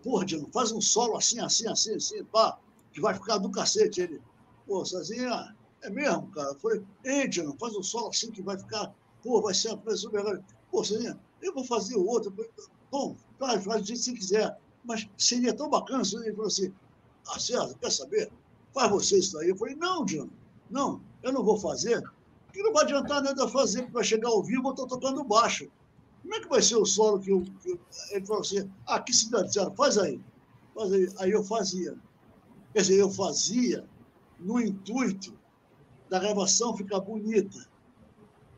S3: porra, Dino, faz um solo assim, assim, assim, assim, pá, que vai ficar do cacete. Ele, pô, sozinha, é mesmo, cara? Eu falei, ei, Diana, faz um solo assim que vai ficar, pô, vai ser coisa super legal. Pô, Cezinha, eu vou fazer o outro. Bom, faz, faz do jeito que você quiser. Mas seria tão bacana se ele falou assim, ah, César, quer saber? Faz você isso aí. Eu falei, não, Diana, não, eu não vou fazer, porque não vai adiantar nada fazer, porque vai chegar ao vivo, eu estou tocando baixo. Como é que vai ser o solo que eu. Que eu... Ele falou assim: ah, que cidade, César, faz aí. Faz aí. Aí eu fazia. Quer dizer, eu fazia no intuito da gravação ficar bonita.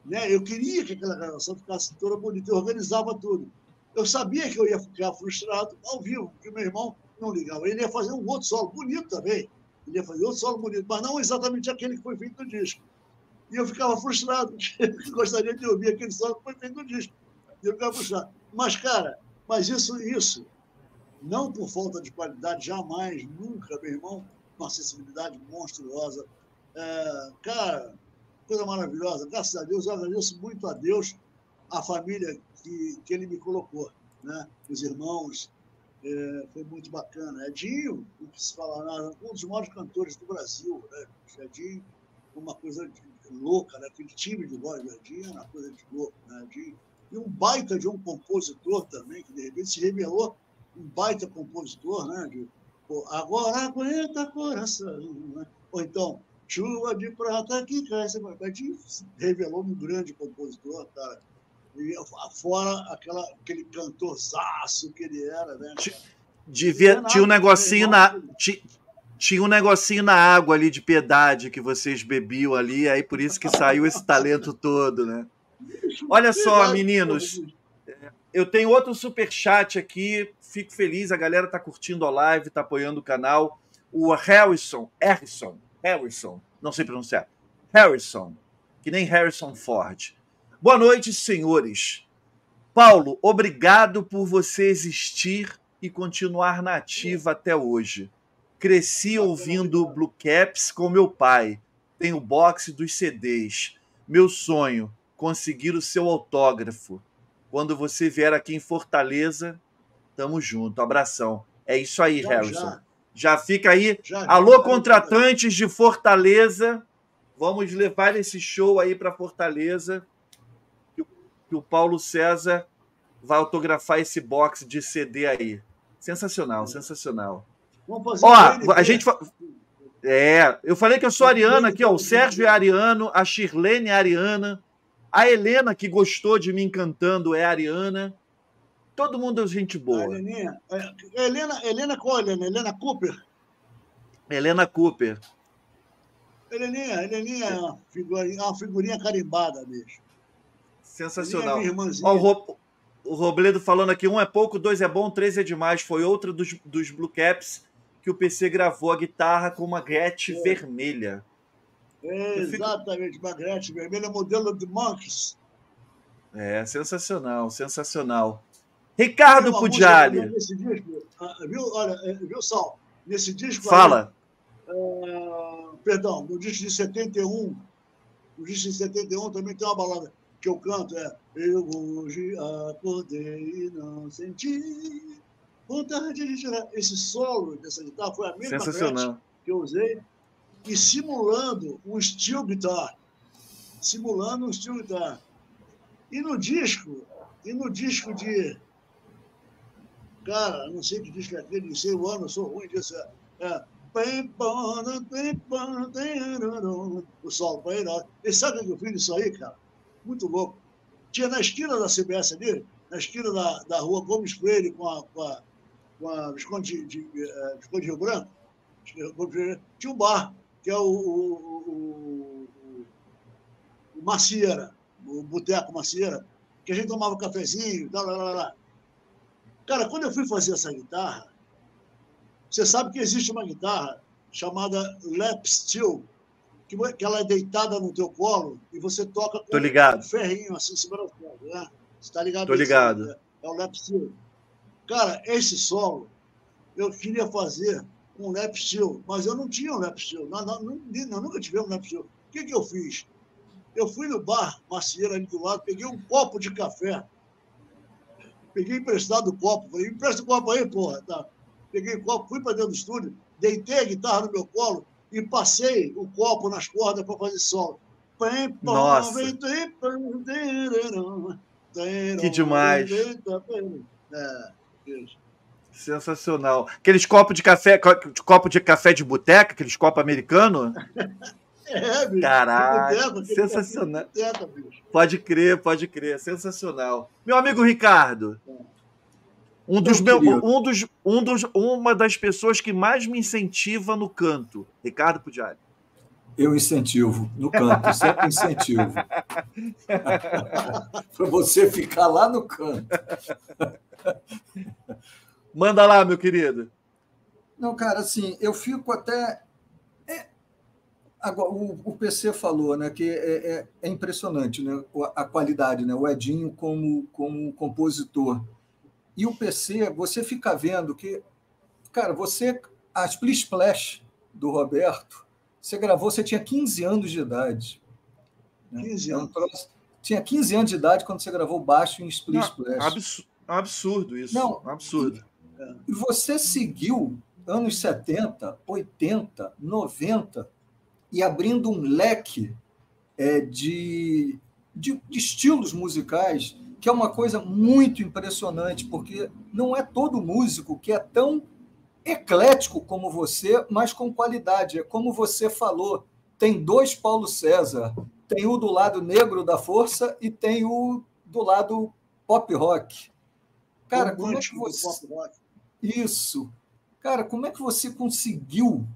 S3: Né? Eu queria que aquela gravação ficasse toda bonita, eu organizava tudo. Eu sabia que eu ia ficar frustrado ao vivo, porque meu irmão não ligava. Ele ia fazer um outro solo bonito também. Ele ia fazer outro solo bonito, mas não exatamente aquele que foi feito no disco. E eu ficava frustrado, porque gostaria de ouvir aquele solo que foi feito no disco. Eu ficava frustrado. Mas, cara, mas isso, isso, não por falta de qualidade, jamais, nunca, meu irmão, uma sensibilidade monstruosa. É, cara, coisa maravilhosa. Graças a Deus, eu agradeço muito a Deus, a família que, que ele me colocou, né? os irmãos. É, foi muito bacana. Edinho, não se falar nada, um dos maiores cantores do Brasil. Né? Edinho, uma coisa de, louca, né? aquele time de voz do Edinho uma coisa de louco. Né? Edinho, e um baita de um compositor também, que de repente se revelou um baita compositor, né? De, agora aguenta coração. Né? Ou então, chuva de prata que cai. Se revelou um grande compositor, cara e fora aquela, aquele cantorzaço que ele era, né?
S1: Devia, tinha um negocinho na. Tinha um negocinho na água ali de piedade que vocês bebiam ali, aí por isso que saiu esse talento todo, né? Olha só, meninos. Eu tenho outro super chat aqui. Fico feliz, a galera tá curtindo a live, tá apoiando o canal. O Harrison, Harrison, Harrison, não sei pronunciar. Harrison, que nem Harrison Ford. Boa noite, senhores. Paulo, obrigado por você existir e continuar nativa até hoje. Cresci ouvindo Blue Caps com meu pai. Tenho boxe dos CDs. Meu sonho, conseguir o seu autógrafo. Quando você vier aqui em Fortaleza, tamo junto. Abração. É isso aí, já, Harrison. Já. já fica aí. Já, Alô, contratantes de Fortaleza. Vamos levar esse show aí para Fortaleza que o Paulo César vai autografar esse box de CD aí. Sensacional, sensacional. Ó, a gente. É, eu falei que eu sou ariana aqui, ó. O Sérgio é ariano, a Shirlene é ariana, a Helena, que gostou de mim cantando, é ariana. Todo mundo é gente boa.
S3: Heleninha, é, Helena, Helena qual Helena? Helena Cooper?
S1: Helena Cooper.
S3: Heleninha, Heleninha é uma figurinha, uma figurinha carimbada, bicho.
S1: Sensacional. Ó, o, Ro... o Robledo falando aqui: um é pouco, dois é bom, três é demais. Foi outra dos, dos Blue Caps que o PC gravou a guitarra com uma Gretsch é. vermelha.
S3: É, exatamente, fico... uma Gretsch vermelha, modelo de Monks.
S1: É, sensacional, sensacional. Ricardo Pudiali.
S3: Nesse disco, ah, viu, olha, é, viu, Sal? Nesse disco.
S1: Fala.
S3: Aí, uh, perdão, no disco de 71, no disco de 71 também tem uma balada que eu canto é Eu hoje acordei e não senti vontade de tirar. Esse solo dessa guitarra foi a mesma que eu usei e simulando um steel guitar. Simulando um steel guitar. E no disco, e no disco de. Cara, não sei que disco é aquele, não sei o ano, sou ruim disso. É, é o sol. E sabe o que eu fiz isso aí, cara? muito louco. Tinha na esquina da CBS ali, na esquina da, da rua Gomes Freire com a, com a, com a Visconde, de, de, Visconde Rio Branco, tinha um bar, que é o, o, o, o Macieira, o Boteco Macieira, que a gente tomava um cafezinho, lá, lá, lá. Cara, quando eu fui fazer essa guitarra, você sabe que existe uma guitarra chamada lap steel, que, que ela é deitada no teu colo e você toca com
S1: um
S3: ferrinho assim em cima do colo, né? Você tá ligado?
S1: Tô ligado.
S3: É, é o lap steel. Cara, esse solo eu queria fazer um lap steel, mas eu não tinha um lap steel. Nós, nós, nós nunca tivemos um lap steel. O que, que eu fiz? Eu fui no bar Macieira ali do lado, peguei um copo de café, peguei emprestado o copo, falei, empresta o copo aí, porra. Tá. Peguei o copo, fui para dentro do estúdio, deitei a guitarra no meu colo e passei o copo nas cordas para fazer sol.
S1: Nossa. Que demais. É, Sensacional. Aqueles copos de café, copo de café de boteca, aqueles copos americanos.
S3: É, bicho.
S1: Caralho, sensacional. pode crer, pode crer, sensacional. Meu amigo Ricardo, um dos meu, um dos, um dos, uma das pessoas que mais me incentiva no canto, Ricardo Pudiari.
S2: Eu incentivo no canto, sempre incentivo. Para você ficar lá no canto.
S1: Manda lá, meu querido.
S2: Não, cara, assim, eu fico até. É... Agora, o, o, PC falou, né, que é, é, é, impressionante, né, a qualidade, né, o Edinho como, como compositor. E o PC, você fica vendo que, cara, você, a Split Splash do Roberto, você gravou, você tinha 15 anos de idade.
S3: Né? 15 é anos.
S2: Tinha 15 anos de idade quando você gravou baixo em Split Splash.
S1: Absurdo, absurdo isso. Não, absurdo.
S2: E você seguiu anos 70, 80, 90 e abrindo um leque é, de, de, de estilos musicais que é uma coisa muito impressionante, porque não é todo músico que é tão eclético como você, mas com qualidade. É como você falou, tem dois Paulo César. Tem o do lado negro da força e tem o do lado pop rock. Cara, como é que você... Isso. Cara, como é que você conseguiu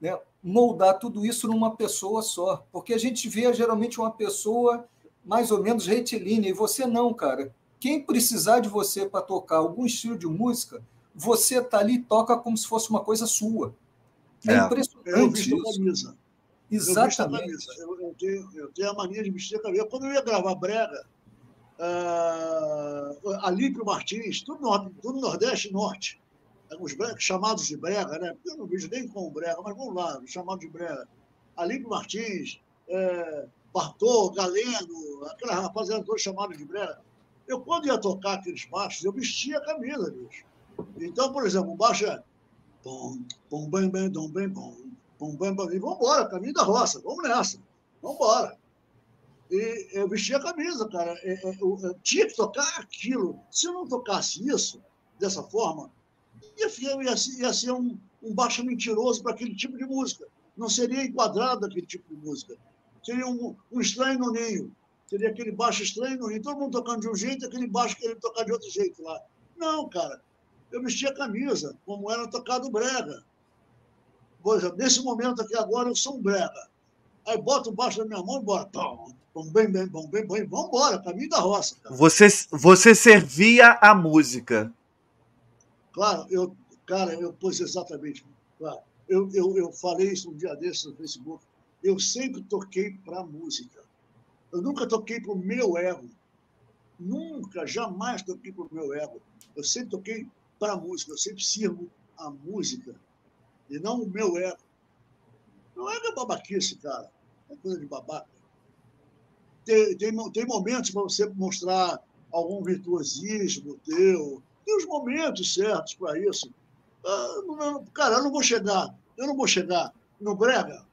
S2: né, moldar tudo isso numa pessoa só? Porque a gente vê geralmente uma pessoa mais ou menos retilínea, e você não, cara. Quem precisar de você para tocar algum estilo de música, você tá ali e toca como se fosse uma coisa sua. É, é impressionante eu isso. Camisa. Exatamente.
S3: Eu, eu, tenho, eu, tenho, a mania de vestir a camisa. Quando eu ia gravar brega, uh, Alípio Martins, tudo, no, tudo Nordeste Norte, os chamados de brega, né? Eu não vejo nem com brega, mas vamos lá, chamados de brega. Alípio Martins, é, Bartô, Galeno, aquela rapaziada toda chamada de brega. Eu, quando ia tocar aqueles baixos, eu vestia a camisa, bicho. Então, por exemplo, o baixo é. Bom, bom, bem, bem, bom, bem, bom, bom, bem, bom. E vamos embora, caminho da roça, vamos nessa, vamos embora. E eu vestia a camisa, cara. Eu, é, é, eu, eu, tinha que tocar aquilo. Se eu não tocasse isso, dessa forma, ia, ia, ia ser um, um baixo mentiroso para aquele tipo de música. Não seria enquadrado aquele tipo de música. Seria um, um estranho no ninho. Seria aquele baixo estranho no ninho. Todo mundo tocando de um jeito, aquele baixo querendo tocar de outro jeito lá. Não, cara eu vestia camisa, como era tocado brega. Por exemplo, nesse momento aqui agora, eu sou um brega. Aí boto baixo da minha mão e bora. Bom, bem, bem, bom, bem, bem, vamos embora, caminho da roça.
S1: Cara. Você, você servia a música.
S3: Claro, eu, cara, eu pus exatamente. Claro, eu, eu, eu falei isso um dia desses no Facebook. Eu sempre toquei para música. Eu nunca toquei para o meu ego. Nunca, jamais toquei para o meu ego. Eu sempre toquei para a música. Eu sempre sirvo a música e não o meu ego. Não é babaquice, cara. É coisa de babaca. Tem, tem, tem momentos para você mostrar algum virtuosismo teu. Tem os momentos certos para isso. Ah, não, cara, eu não vou chegar. Eu não vou chegar no brega,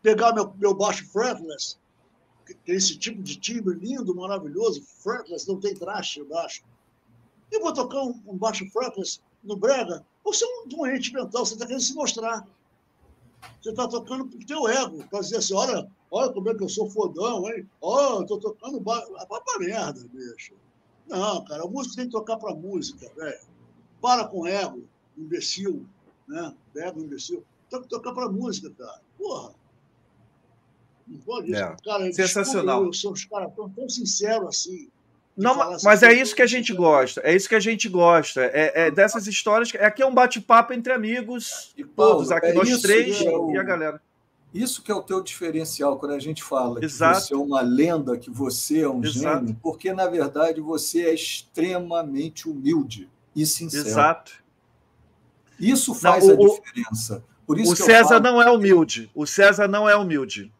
S3: pegar meu, meu baixo fretless, que tem esse tipo de timbre lindo, maravilhoso, fretless, não tem traste baixo e vou tocar um, um baixo fretless no brega, você é um doente mental, você está querendo se mostrar. Você está tocando pro teu ego, para dizer assim, olha, olha como é que eu sou fodão, hein? Ó, oh, eu tô tocando baixo. Ah, pra merda, bicho. Não, cara, o músico tem que tocar para música, velho. Para com ego, imbecil, né? Ego, imbecil. Tem que tocar para música, cara. Porra. Não pode isso. É. Cara,
S1: Sensacional.
S3: Desculpa, eu sou os caras tão, tão sinceros assim.
S1: Não, mas é isso que a gente gosta. É isso que a gente gosta. É, é dessas histórias. Aqui é um bate-papo entre amigos, e todos, aqui é nós três é o, e a galera.
S2: Isso que é o teu diferencial quando a gente fala Exato. que você é uma lenda, que você é um Exato. gênio, porque na verdade você é extremamente humilde e sincero.
S1: Exato.
S2: Isso faz não, o, a diferença. Por isso
S1: o César falo... não é humilde. O César não é humilde.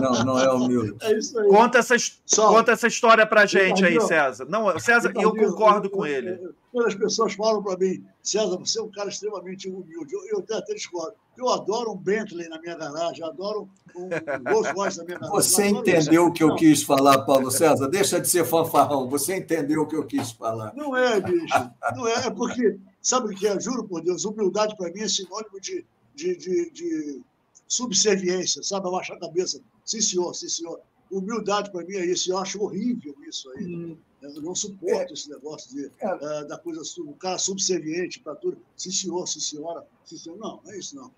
S2: Não, não é humilde.
S1: É isso aí. Conta essa, conta essa história pra gente aí, César. Não, César, eu concordo com ele.
S3: Quando as pessoas falam para mim, César, você é um cara extremamente humilde, eu, eu até discordo. Eu adoro um Bentley na minha garagem, adoro um, um Rolls na minha garagem.
S2: Você entendeu o que eu quis falar, Paulo César? Deixa de ser fanfarrão. Você entendeu o que eu quis falar.
S3: Não é, bicho. Não é, é porque, sabe o que é? Juro por Deus, humildade para mim é sinônimo de, de, de, de subserviência, sabe? Abaixar a cabeça. Sim, senhor, sim, senhor. Humildade para mim é isso. Eu acho horrível isso aí. Hum. Eu não suporto é. esse negócio de, é. uh, da coisa, o cara subserviente para tudo. Sim, senhor, sim, senhora. Sim, senhor. Não, não é isso, não.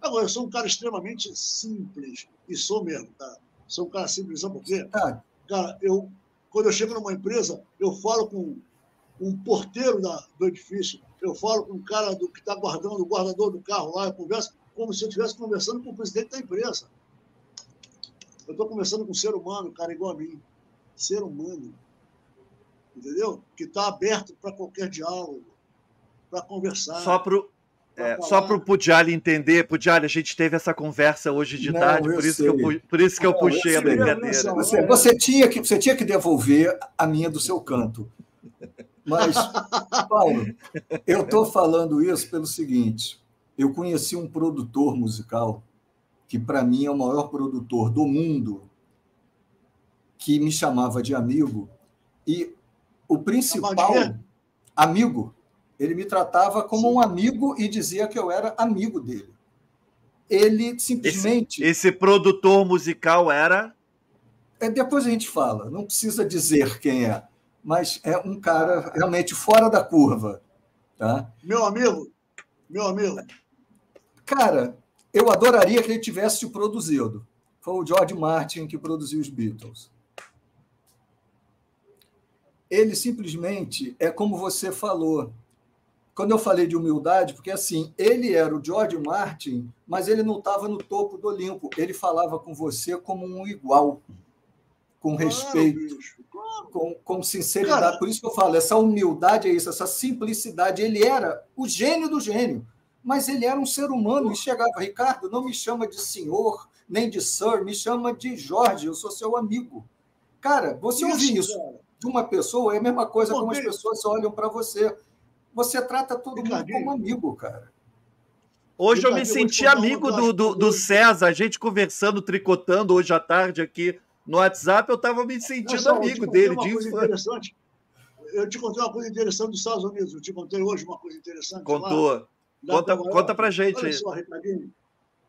S3: Agora, eu sou um cara extremamente simples. E sou mesmo, tá? Sou um cara simples, sabe por quê? Ah. Cara, eu, quando eu chego numa empresa, eu falo com um porteiro da, do edifício, eu falo com um cara do, que está guardando, o guardador do carro lá, eu converso como se eu estivesse conversando com o presidente da empresa. Eu estou conversando com um ser humano, cara, igual a mim. Ser humano. Entendeu? Que está aberto para qualquer diálogo, para conversar.
S1: Só para é, só para o Pudiali entender, Pudiali, a gente teve essa conversa hoje de não, tarde, por isso, que eu, por isso que eu puxei a brincadeira.
S2: Você, você, tinha que, você tinha que devolver a minha do seu canto. Mas, Paulo, eu estou falando isso pelo seguinte: eu conheci um produtor musical que, para mim, é o maior produtor do mundo, que me chamava de amigo, e o principal amigo, ele me tratava como Sim. um amigo e dizia que eu era amigo dele. Ele simplesmente.
S1: Esse, esse produtor musical era.
S2: É, depois a gente fala, não precisa dizer quem é mas é um cara realmente fora da curva. Tá?
S3: Meu amigo, meu amigo.
S2: Cara, eu adoraria que ele tivesse produzido. Foi o George Martin que produziu os Beatles. Ele simplesmente é como você falou. Quando eu falei de humildade, porque assim, ele era o George Martin, mas ele não estava no topo do Olimpo. Ele falava com você como um igual, com respeito com, com sinceridade. Cara, Por isso que eu falo, essa humildade é isso, essa simplicidade. Ele era o gênio do gênio, mas ele era um ser humano e chegava, Ricardo, não me chama de senhor, nem de sir, me chama de Jorge, eu sou seu amigo. Cara, você isso, ouvir isso cara. de uma pessoa é a mesma coisa como as pessoas olham para você. Você trata todo mundo como amigo, cara.
S1: Hoje eu me senti amigo do, do, do César, a gente conversando, tricotando hoje à tarde aqui no WhatsApp, eu estava me sentindo amigo dele. Uma coisa
S3: interessante. Eu te contei uma coisa interessante dos Estados Unidos. Eu te contei hoje uma coisa interessante.
S1: Contou. Lá, conta, conta pra gente
S3: Olha aí. Só, Ricardinho.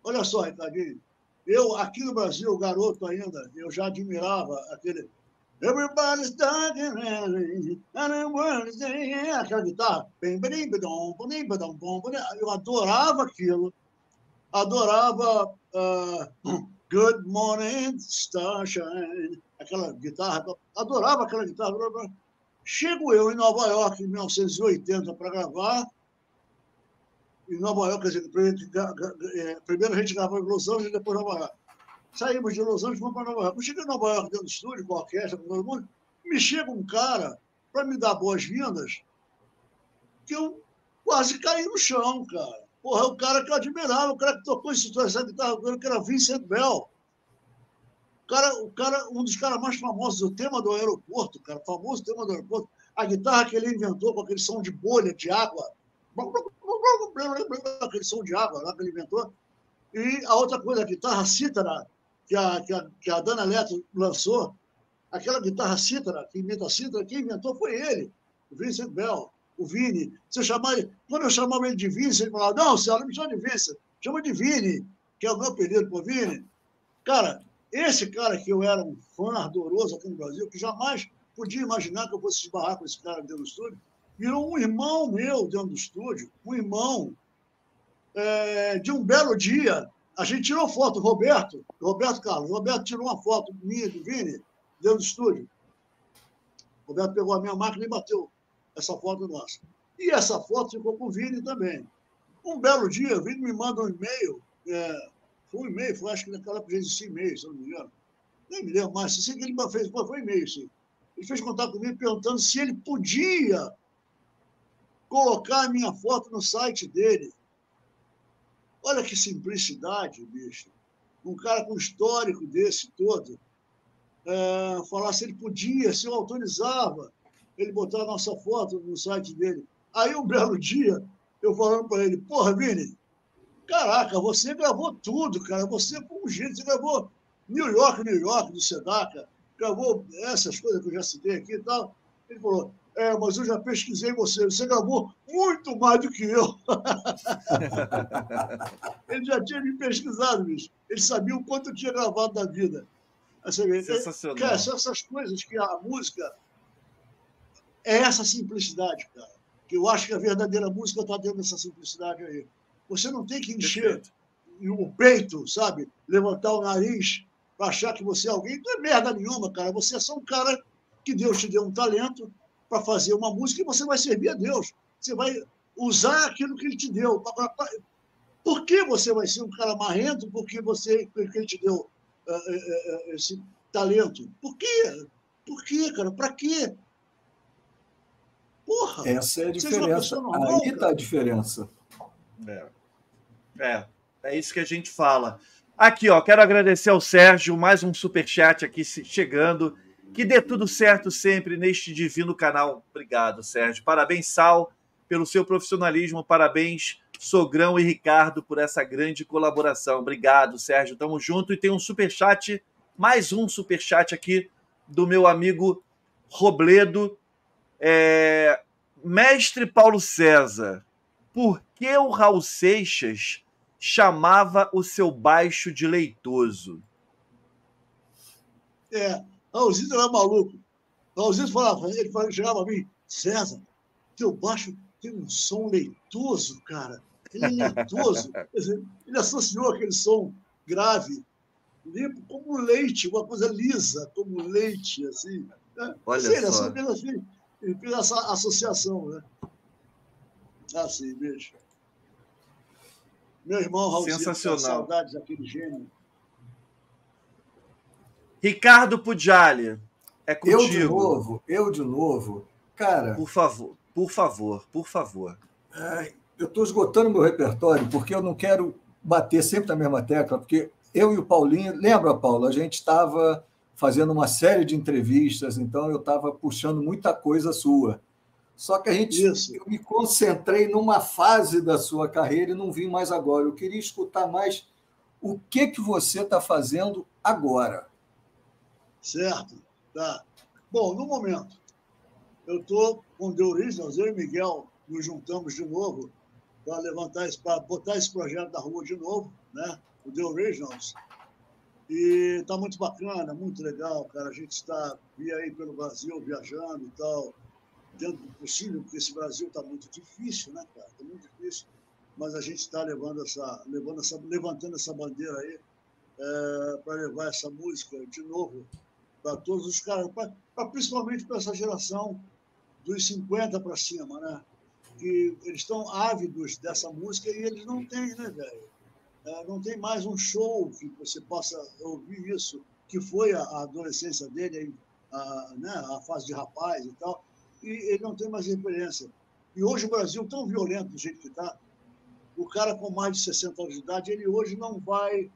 S3: Olha só, Ricardinho. Eu, aqui no Brasil, garoto ainda, eu já admirava aquele. Everybody's talking aquela guitarra. Eu adorava aquilo. Adorava. Uh, Good Morning Starshine, aquela guitarra, adorava aquela guitarra. Chego eu em Nova York em 1980 para gravar. Em Nova York, quer dizer, é, primeiro a gente gravou em Los Angeles, depois Nova York. Saímos de Los Angeles fomos para Nova York. Eu cheguei em Nova York dentro do estúdio, com a orquestra, com todo mundo. Me chega um cara para me dar boas-vindas, que eu quase caí no chão, cara. Porra, é o cara que eu admirava, o cara que tocou essa guitarra, que era Vincent Bell. Cara, o cara, um dos caras mais famosos, o tema do aeroporto, cara, famoso tema do aeroporto, a guitarra que ele inventou com aquele som de bolha, de água, aquele som de água lá que ele inventou. E a outra coisa, a guitarra cítara, que a, que a, que a Dana Leto lançou, aquela guitarra cítara, que imita cítara, quem inventou foi ele, o Vincent Bell o Vini. Se chamar ele, quando eu chamava ele de Vini, ele falava, não, senhora, não me chama de Vini, chama de Vini, que é o meu apelido por Vini. Cara, esse cara que eu era um fã ardoroso aqui no Brasil, que jamais podia imaginar que eu fosse esbarrar com esse cara dentro do estúdio, virou um irmão meu dentro do estúdio, um irmão. É, de um belo dia, a gente tirou foto, Roberto, Roberto Carlos, Roberto tirou uma foto minha do Vini dentro do estúdio. Roberto pegou a minha máquina e bateu essa foto nossa. E essa foto ficou com o Vini também. Um belo dia, o Vini me manda um e-mail, é, foi um e-mail, foi, acho que naquela época existia e-mail, se não me engano. Nem me lembro mais, sei que ele fez, foi e-mail, sim. Ele fez contato comigo perguntando se ele podia colocar a minha foto no site dele. Olha que simplicidade, bicho. um cara com histórico desse todo, é, falar se ele podia, se eu autorizava ele botar a nossa foto no site dele. Aí, um belo dia, eu falando para ele, porra, Vini, caraca, você gravou tudo, cara, você foi um jeito, você gravou New York, New York, do Sedaka, gravou essas coisas que eu já citei aqui e tal. Ele falou, é, mas eu já pesquisei você, você gravou muito mais do que eu. ele já tinha me pesquisado, bicho. Ele sabia o quanto eu tinha gravado da vida.
S1: Sensacional. Cara,
S3: são essas coisas que a música é essa simplicidade, cara. Que eu acho que a verdadeira música está dentro dessa simplicidade aí. Você não tem que encher o peito, sabe? Levantar o nariz para achar que você é alguém. Não é merda nenhuma, cara. Você é só um cara que Deus te deu um talento para fazer uma música e você vai servir a Deus. Você vai usar aquilo que ele te deu. Por que você vai ser um cara marrento? Porque você, porque ele te deu uh, uh, uh, esse talento. Por quê? Por quê, cara? Para quê?
S2: Porra! Essa é a diferença. Normal, Aí está a diferença.
S1: É. é. É isso que a gente fala. Aqui, ó, quero agradecer ao Sérgio, mais um super chat aqui chegando. Que dê tudo certo sempre neste divino canal. Obrigado, Sérgio. Parabéns, Sal, pelo seu profissionalismo. Parabéns, Sogrão e Ricardo, por essa grande colaboração. Obrigado, Sérgio. Tamo junto. E tem um super chat, mais um super chat aqui do meu amigo Robledo. É... Mestre Paulo César, por que o Raul Seixas chamava o seu baixo de leitoso?
S3: É, Raulzito era maluco. Raulzito falava, ele falava, chegava a mim, César, teu baixo tem um som leitoso, cara. Ele é leitoso. ele associou aquele som grave, limpo, como leite, uma coisa lisa, como leite, assim. Né?
S1: Olha Sei,
S3: só. Ele, assim, ele fez essa associação, né? Assim, beijo. Meu irmão Raulzito,
S1: Sensacional.
S3: saudades daquele gênio.
S1: Ricardo Pudiali, é contigo.
S2: Eu de novo, eu de novo. Cara.
S1: Por favor, por favor, por favor.
S2: eu estou esgotando meu repertório porque eu não quero bater sempre na mesma tecla, porque eu e o Paulinho, lembra, Paulo, a gente estava fazendo uma série de entrevistas, então eu estava puxando muita coisa sua. Só que a gente, Isso. eu me concentrei numa fase da sua carreira e não vim mais agora. Eu queria escutar mais o que que você está fazendo agora.
S3: Certo, tá. Bom, no momento, eu estou com The Originals, eu e Miguel nos juntamos de novo para levantar, para botar esse projeto da rua de novo, né? O The Originals. E está muito bacana, muito legal, cara. A gente está via aí pelo Brasil, viajando e tal, dentro do possível, porque esse Brasil está muito difícil, né, cara? Está muito difícil. Mas a gente está levando essa, levando essa, levantando essa bandeira aí é, para levar essa música de novo para todos os caras, pra, pra principalmente para essa geração dos 50 para cima, né? Que eles estão ávidos dessa música e eles não têm, né, velho? É, não tem mais um show que você possa ouvir isso, que foi a, a adolescência dele, a, né, a fase de rapaz e tal, e ele não tem mais referência. E hoje o Brasil, tão violento do jeito que está, o cara com mais de 60 anos de idade, ele hoje não vai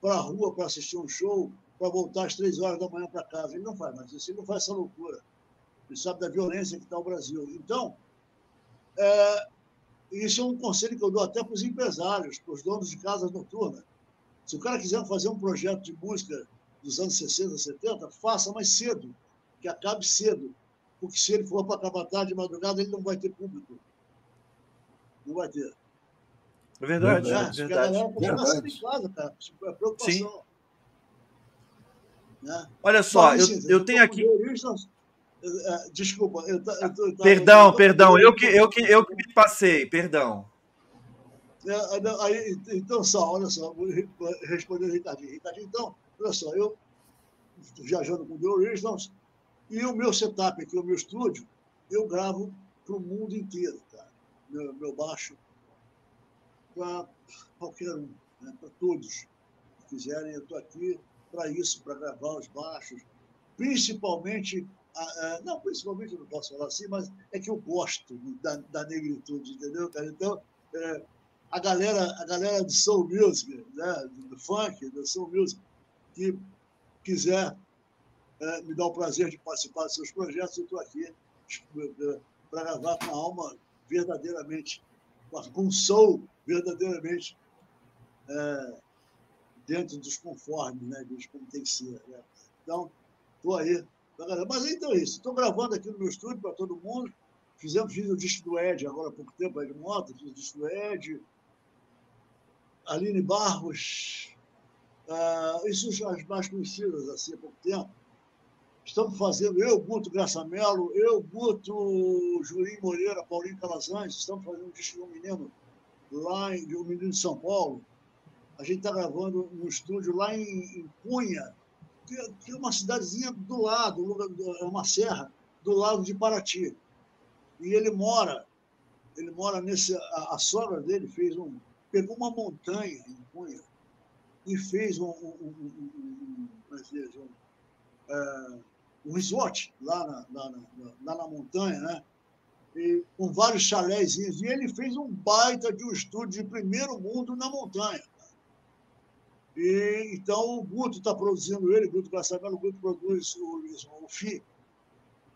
S3: para a rua para assistir um show para voltar às três horas da manhã para casa. Ele não faz mais isso, ele não faz essa loucura. Ele sabe da violência que está o Brasil. Então, é, isso é um conselho que eu dou até para os empresários, para os donos de casas noturnas. Se o cara quiser fazer um projeto de música dos anos 60, 70, faça mais cedo, que acabe cedo. Porque se ele for para acabar tarde de madrugada, ele não vai ter público. Não vai ter.
S1: É verdade. É, é verdade. Galera
S3: verdade. em casa, cara. É preocupação. Sim.
S1: Né? Olha só, eu, eu tenho aqui.
S3: É, desculpa, eu,
S1: eu, perdão, eu, perdão, eu que, eu, que, eu que me passei, perdão.
S3: É, aí, então, só, olha só, respondendo Ricardinho. Ricardinho, então, olha só, eu viajando com o The Originals e o meu setup aqui, o meu estúdio, eu gravo para o mundo inteiro, cara. Meu, meu baixo, para qualquer um, né? para todos que quiserem, eu estou aqui para isso, para gravar os baixos, principalmente, não, principalmente não posso falar assim, mas é que eu gosto da, da negritude, entendeu, cara? Então, é, a galera, a galera do Soul Music, né, do funk, do Soul Music, que quiser é, me dar o prazer de participar dos seus projetos, eu estou aqui para gravar com a alma verdadeiramente, com um soul verdadeiramente é, dentro dos conformes, né, de como tem que ser. Né? Então, estou aí. Mas então é isso. Estou gravando aqui no meu estúdio para todo mundo. Fizemos, fiz o disco do Ed agora há pouco tempo, Ed Mota, fiz o disco do Ed, Aline Barros, uh, isso as mais conhecidas assim há pouco tempo. Estamos fazendo, eu, Guto Graça Mello, eu, Guto Jurim Moreira, Paulinho Calazans, estamos fazendo um disco de um menino lá em, de um menino de São Paulo. A gente está gravando no estúdio lá em, em Cunha, que, que, é uma cidadezinha do lado, é uma serra, do lado de Paraty. E ele mora, ele mora nesse. A, a sogra dele fez um, pegou uma montanha em Cunha e fez um, um, um, um, um, é, um resort lá na, lá, na, lá na montanha, né? E, com vários chalézinhos. E ele fez um baita de um estúdio de primeiro mundo na montanha. E, então, o Guto está produzindo ele, o Guto Caçamelo, o Guto produz o, o FI.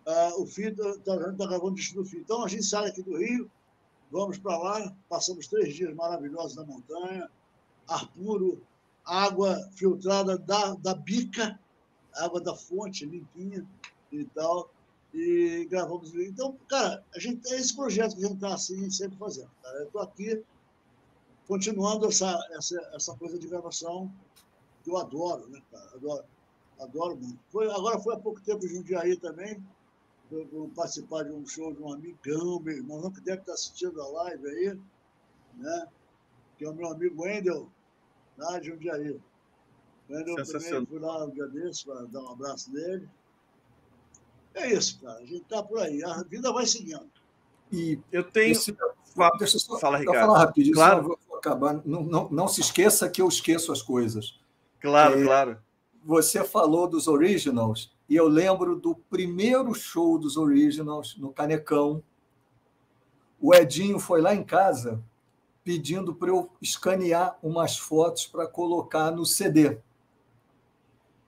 S3: Uh, o FI está tá, tá gravando o disco do FI. Então, a gente sai aqui do Rio, Vamos para lá, passamos três dias maravilhosos na montanha, ar puro, água filtrada da, da bica, água da fonte, limpinha e tal, e gravamos. Então, cara, a gente, é esse projeto que a gente está assim, sempre fazendo. Cara. Eu estou aqui continuando essa, essa, essa coisa de gravação que eu adoro, né, cara? Adoro, adoro muito. Foi, agora foi há pouco tempo em Jundiaí também, vou participar de um show de um amigão, meu irmão, que deve estar assistindo a live aí, né? que é o meu amigo Wendel, lá de Jundiaí. Wendel também fui lá um dia desse para dar um abraço dele. É isso, cara. A gente está por aí. A vida vai seguindo.
S1: E eu tenho. Esse...
S2: Deixa eu só Fala, Ricardo. falar rapidinho, claro. Acabar. Não, não, não se esqueça que eu esqueço as coisas.
S1: Claro, é, claro.
S2: Você falou dos originals. E eu lembro do primeiro show dos Originals no Canecão. O Edinho foi lá em casa pedindo para eu escanear umas fotos para colocar no CD.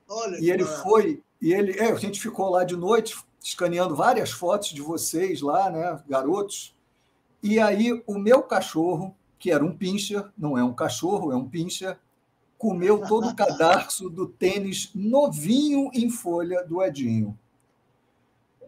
S2: Olha, e ele cara. foi, e ele, é, a gente ficou lá de noite escaneando várias fotos de vocês lá, né, garotos. E aí o meu cachorro, que era um pincher, não é um cachorro, é um pincher, comeu todo o cadarço do tênis novinho em folha do Edinho.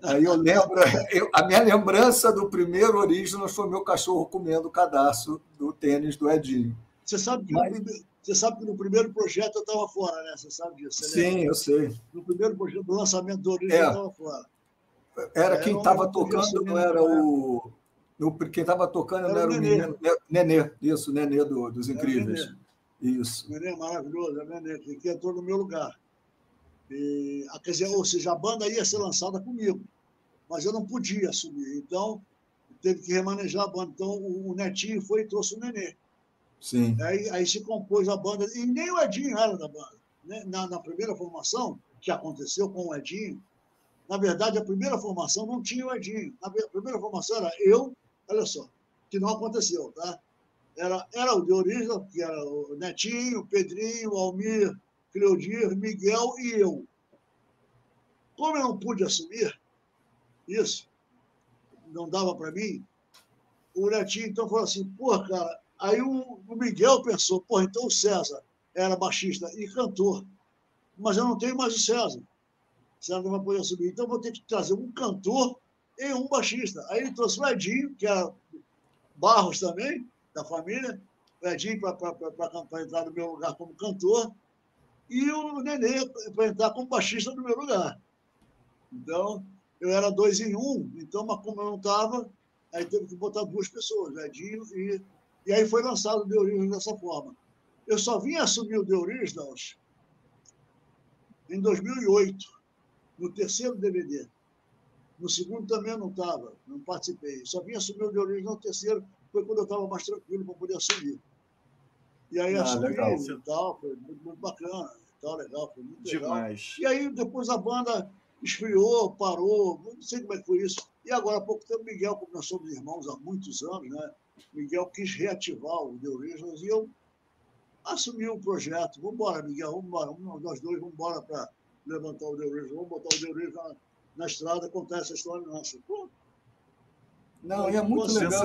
S2: Aí eu lembro, eu, a minha lembrança do primeiro Originals foi meu cachorro comendo o cadarço do tênis do Edinho.
S3: Você sabe que, Mas... no, você sabe que no primeiro projeto eu estava fora, né? Você sabe disso? Você
S2: Sim, lembra? eu sei.
S3: No primeiro projeto, do lançamento do Originals, é. eu estava fora.
S2: Era é, quem estava tocando, não era o. No, quem estava tocando era era o, Nenê. menino. Nenê, isso, Nenê do, dos Incríveis. Isso.
S3: O Nenê é maravilhoso, o Nenê, que entrou no meu lugar. E, quer dizer, ou seja, a banda ia ser lançada comigo, mas eu não podia assumir. Então, teve que remanejar a banda. Então, o, Netinho foi e trouxe o Nenê.
S2: Sim.
S3: Aí, aí se compôs a banda, e nem o Edinho era da banda. Né? Na, na primeira formação, que aconteceu com o Edinho, na verdade, a primeira formação não tinha o Edinho. A primeira formação era eu, olha só, que não aconteceu, tá? era, era o de origem, que era o Netinho, Pedrinho, Almir, Cleodir, Miguel e eu. Como eu não pude assumir isso, não dava para mim, o Netinho então falou assim, pô, cara, aí o, o Miguel pensou, pô, então o César era baixista e cantor, mas eu não tenho mais o César. O César não vai poder assumir, então vou ter que trazer um cantor e um baixista. Aí ele trouxe o Edinho, que era Barros também, da família, o Edinho para entrar no meu lugar como cantor, e o Nenê para entrar como baixista no meu lugar. Então, eu era dois em um, então, mas como eu não estava, aí teve que botar duas pessoas, o Edinho, e, e aí foi lançado o The Originals dessa forma. Eu só vim assumir o The Originals em 2008, no terceiro DVD. No segundo também eu não estava, não participei. Só vim assumir o The Originals no terceiro, foi quando eu estava mais tranquilo para poder assumir. E aí ah, assumi legal. e tal, foi muito, muito bacana, e tal, legal, foi muito
S1: Demais.
S3: legal. E aí depois a banda esfriou, parou, não sei como é que foi isso. E agora há pouco tempo, Miguel, como nós somos irmãos há muitos anos, né? Miguel quis reativar o The Originals e eu assumi o projeto. Vamos embora, Miguel, vamos embora. Nós dois vamos embora para levantar o The Originals. Vamos botar o The Originals na, estrada, contar essa história nossa. Pronto.
S2: Não, e é muito legal,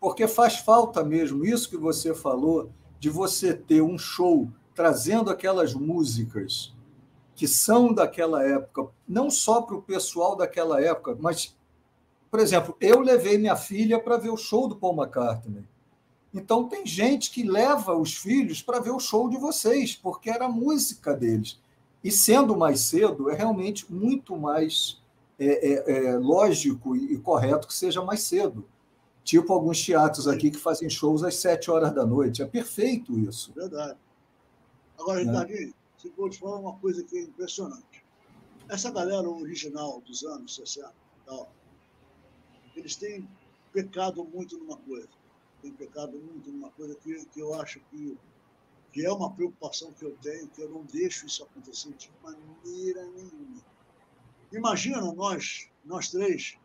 S2: porque faz falta mesmo isso que você falou, de você ter um show trazendo aquelas músicas que são daquela época, não só para o pessoal daquela época, mas, por exemplo, eu levei minha filha para ver o show do Paul McCartney. Então, tem gente que leva os filhos para ver o show de vocês, porque era a música deles. E sendo mais cedo, é realmente muito mais é, é, é, lógico e correto que seja mais cedo. Tipo alguns teatros aqui que fazem shows às sete horas da noite. É perfeito isso.
S3: Verdade. Agora, né? Ricardinho, se vou te falar uma coisa que é impressionante. Essa galera original dos anos 60, tal, eles têm pecado muito numa coisa. Têm pecado muito numa coisa que, que eu acho que, que é uma preocupação que eu tenho, que eu não deixo isso acontecer de maneira nenhuma. Imagina nós, nós três,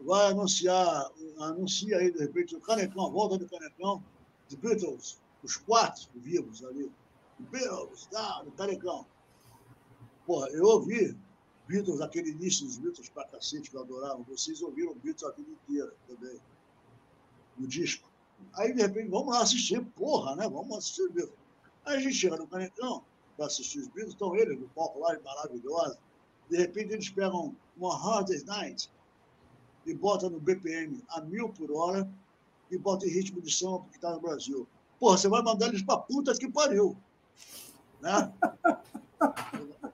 S3: vai anunciar, anuncia aí, de repente, o Canecão, a volta do Canecão, de Beatles, os quatro vivos ali. Beatles, tá, do Canecão. Porra, eu ouvi Beatles, aquele início dos Beatles pra cacete, que eu adorava. Vocês ouviram Beatles a vida inteira também, no disco. Aí, de repente, vamos lá assistir, porra, né? Vamos assistir Beatles. Aí a gente chega no Canecão para assistir os Beatles, estão eles no palco lá, maravilhosa. De repente, eles pegam uma Hard Night e botam no BPM a mil por hora e botam em ritmo de samba porque está no Brasil. Porra, você vai mandar eles para puta que pariu. Né?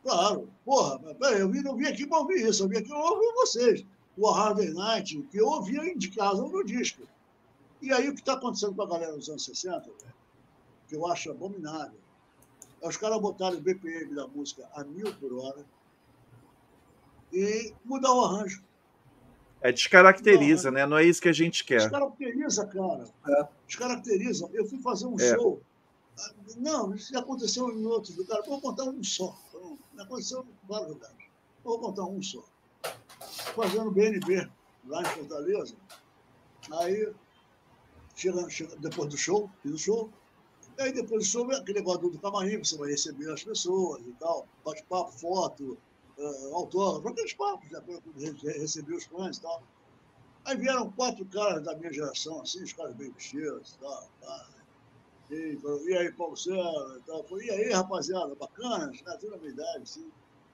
S3: Claro, porra, peraí, eu não vim aqui para ouvir isso, eu vim aqui para ouvir vocês. O Hard Night, que eu ouvia de casa no disco. E aí o que está acontecendo com a galera dos anos 60, que eu acho abominável, é os caras botarem o BPM da música a mil por hora e mudar o arranjo.
S1: É, descaracteriza, né? Não é isso que a gente quer.
S3: Descaracteriza, cara. É. Descaracteriza. Eu fui fazer um é. show. Não, isso já aconteceu em outros lugares. Vou contar um só. Não aconteceu em vários lugares. Vou contar um só. Fazendo BNB lá em Fortaleza. Aí, chega, chega, depois do show, fiz o show. E aí, depois do show, aquele negócio do camarim, você vai receber as pessoas e tal. Bate-papo, foto, uh, autógrafo, aqueles papos, né, receber os fãs e tal. Aí vieram quatro caras da minha geração, assim, os caras bem vestidos e tal. Tá. E, e aí, Paulo César e tal. Falei, e aí, rapaziada, bacana, tá tudo na minha idade, assim.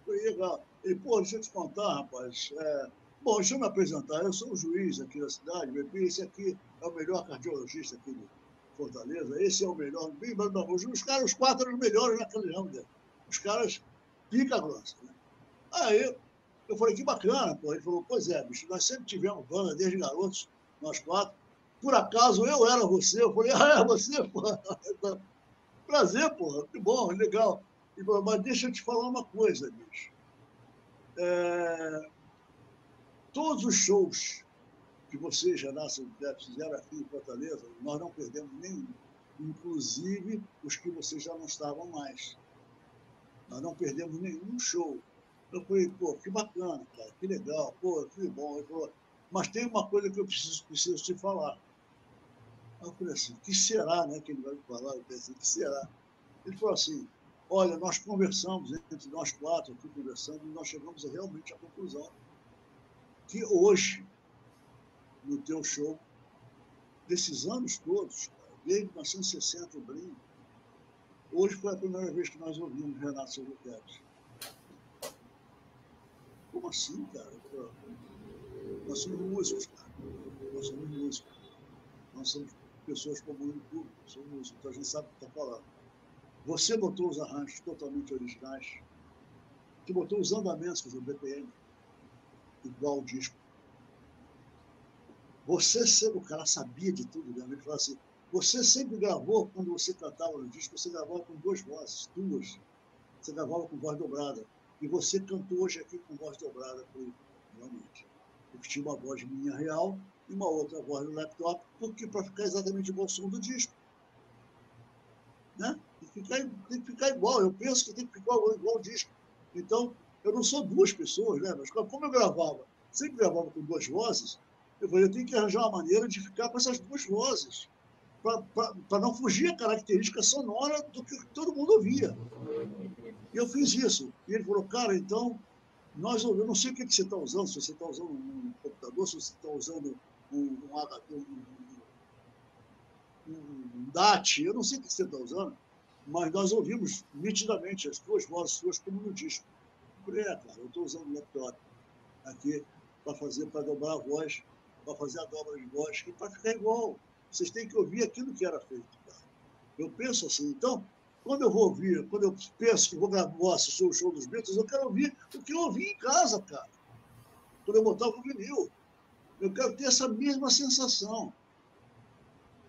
S3: Foi legal. E, pô, deixa eu te contar, rapaz. É, bom, deixa eu me apresentar. Eu sou o juiz aqui da cidade, BP. Esse aqui é o melhor cardiologista aqui de Fortaleza. Esse é o melhor. Bem, os caras, os quatro eram os melhores naquele ramo dele. Os caras pica grossa, né? Aí eu falei, que bacana, pô. Ele falou, pois é, bicho, nós sempre tivemos banda desde garotos, nós quatro. Por acaso eu era você. Eu falei, ah, é você, pô. Prazer, pô, que bom, legal. Ele falou, mas deixa eu te falar uma coisa, bicho. É... Todos os shows que vocês, Renato e fizeram aqui em Fortaleza, nós não perdemos nenhum. Inclusive os que vocês já não estavam mais. Nós não perdemos nenhum show. Eu falei, pô, que bacana, cara, que legal, pô, que bom. Ele falou, mas tem uma coisa que eu preciso, preciso te falar. Eu falei assim, que será, né, que ele vai me falar? Eu pensei, que será? Ele falou assim, olha, nós conversamos entre nós quatro aqui conversando e nós chegamos realmente à conclusão que hoje, no teu show, desses anos todos, desde 1960 o Brinco, hoje foi a primeira vez que nós ouvimos Renato Silva Pérez. Como assim, cara? Nós somos músicos, cara. Nós somos músicos. Nós somos pessoas comuns no público, somos músicos, então a gente sabe o que está falando. Você botou os arranjos totalmente originais, que botou os andamentos do BPM, igual o disco. Você sempre, o cara sabia de tudo, né? ele falou assim, você sempre gravou, quando você cantava no disco, você gravava com duas vozes, duas. Você gravava com voz dobrada. E você cantou hoje aqui com voz dobrada realmente. Porque tinha uma voz minha real e uma outra voz no laptop, porque para ficar exatamente igual ao som do disco. Né? Tem, que ficar, tem que ficar igual. Eu penso que tem que ficar igual, igual ao disco. Então, eu não sou duas pessoas, né? Mas como eu gravava, sempre gravava com duas vozes, Eu falei, eu tenho que arranjar uma maneira de ficar com essas duas vozes, para não fugir a característica sonora do que todo mundo ouvia. E eu fiz isso. E ele falou, cara, então, nós, eu não sei o que, que você está usando, se você está usando um computador, se você está usando um, um, um, um DAT, eu não sei o que você está usando, mas nós ouvimos nitidamente as duas vozes suas como no disco. Eu falei, é, cara, eu estou usando o laptop aqui para fazer, para dobrar a voz, para fazer a dobra de voz, e para ficar igual. Vocês têm que ouvir aquilo que era feito. Eu penso assim, então, quando eu vou ouvir, quando eu penso que vou gravar, assistir o show dos Beatles, eu quero ouvir o que eu ouvi em casa, cara. Quando eu botar o vinil. Eu quero ter essa mesma sensação.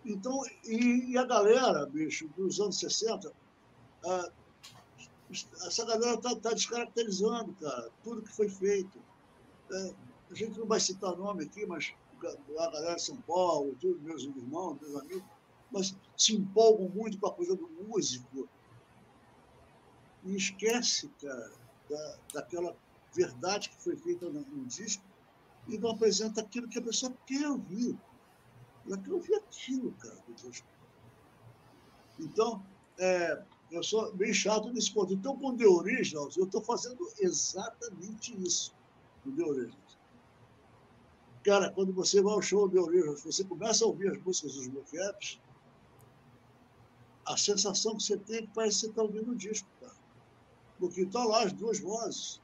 S3: Então, e, e a galera, bicho, dos anos 60, ah, essa galera está tá descaracterizando, cara, tudo que foi feito. É, a gente não vai citar nome aqui, mas a galera de São Paulo, tudo, meus irmãos, meus amigos, mas se empolgam muito com a coisa do músico e esquece, cara, da, daquela verdade que foi feita no, no disco e não apresenta aquilo que a pessoa quer ouvir. Ela quer ouvir aquilo, cara, do disco. Então, é, eu sou meio chato nesse ponto. Então, com The Originals, eu estou fazendo exatamente isso com The Originals. Cara, quando você vai ao show The Originals, você começa a ouvir as músicas dos Blue Caps, a sensação que você tem é que parece que você está ouvindo um disco, cara. Porque estão lá as duas vozes.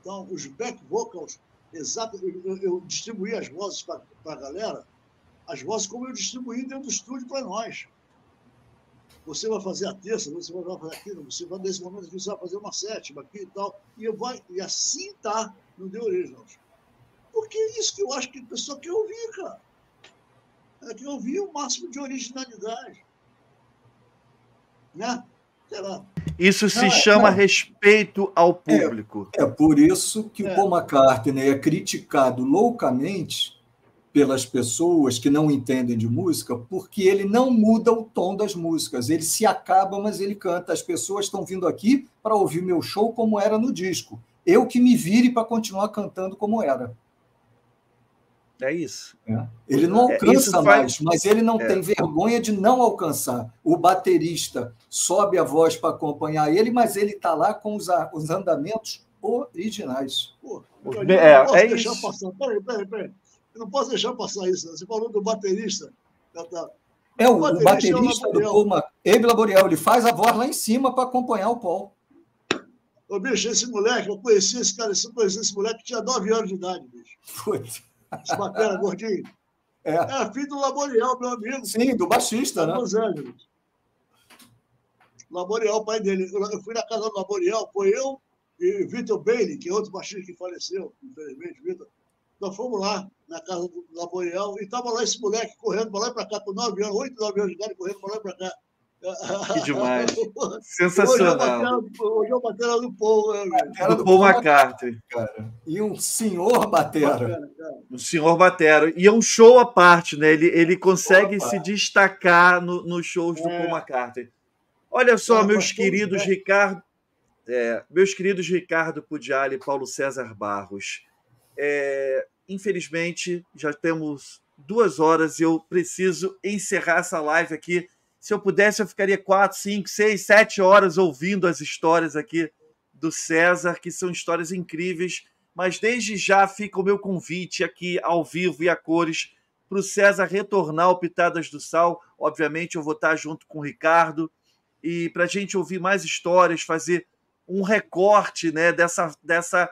S3: Então, os back vocals, exato, eu, eu distribuí as vozes para a galera, as vozes como eu distribuí dentro do estúdio para nós. Você vai fazer a terça, você vai fazer aquilo, você vai, nesse momento você vai fazer uma sétima aqui e tal. E, eu vai, e assim tá no The Originals. Porque é isso que eu acho que a pessoa quer ouvir, cara. Ela quer ouvir o máximo de originalidade né?
S1: Isso se não, chama não. respeito ao público.
S2: É, é por isso que é. o Paul McCartney é criticado loucamente pelas pessoas que não entendem de música, porque ele não muda o tom das músicas. Ele se acaba, mas ele canta. As pessoas estão vindo aqui para ouvir meu show como era no disco. Eu que me vire para continuar cantando como era.
S1: É isso.
S2: É. Ele não é, alcança é, mais, mas ele não é. tem vergonha de não alcançar. O baterista sobe a voz para acompanhar ele, mas ele está lá com os, os andamentos originais. Pô,
S3: eu não é, posso é deixar isso. passar. Peraí, peraí, peraí. Eu não posso deixar passar isso. Você falou do baterista.
S2: É, o, o baterista, baterista é do Paul Abe Laboriel, ele faz a voz lá em cima para acompanhar o Paul.
S3: Ô, bicho, esse moleque, eu conheci esse cara, eu conheci esse moleque que tinha 9 anos de idade, bicho. Foi. Bacana, gordinho. É. é filho do Laboriel, meu amigo.
S2: Sim, do baixista, né? Los Angeles.
S3: Laboriel, pai dele. Eu fui na casa do Laboriel, foi eu e Vitor Bailey, que é outro baixista que faleceu, infelizmente, Vitor. Nós fomos lá na casa do Laboriel e estava lá esse moleque correndo para lá e para cá, com 9 anos, 8, 9 anos de idade, correndo para lá e para cá.
S1: Que demais. Sensacional.
S3: Hoje é o batera do Paul,
S1: né, do, Paul McCartney.
S2: Cara. E um senhor batera.
S1: Um senhor batera. E é um show à parte, né? Ele, ele consegue Opa. se destacar nos no shows é. do Paul McCartney. Olha só, é, meus queridos Ricardo. É, meus queridos Ricardo Pudiali e Paulo César Barros. É, infelizmente, já temos duas horas e eu preciso encerrar essa live aqui se eu pudesse, eu ficaria quatro, cinco, seis, sete horas ouvindo as histórias aqui do César, que são histórias incríveis. Mas desde já fica o meu convite aqui ao vivo e a cores para o César retornar ao Pitadas do Sal. Obviamente, eu vou estar junto com o Ricardo e para a gente ouvir mais histórias, fazer um recorte né, dessa, dessa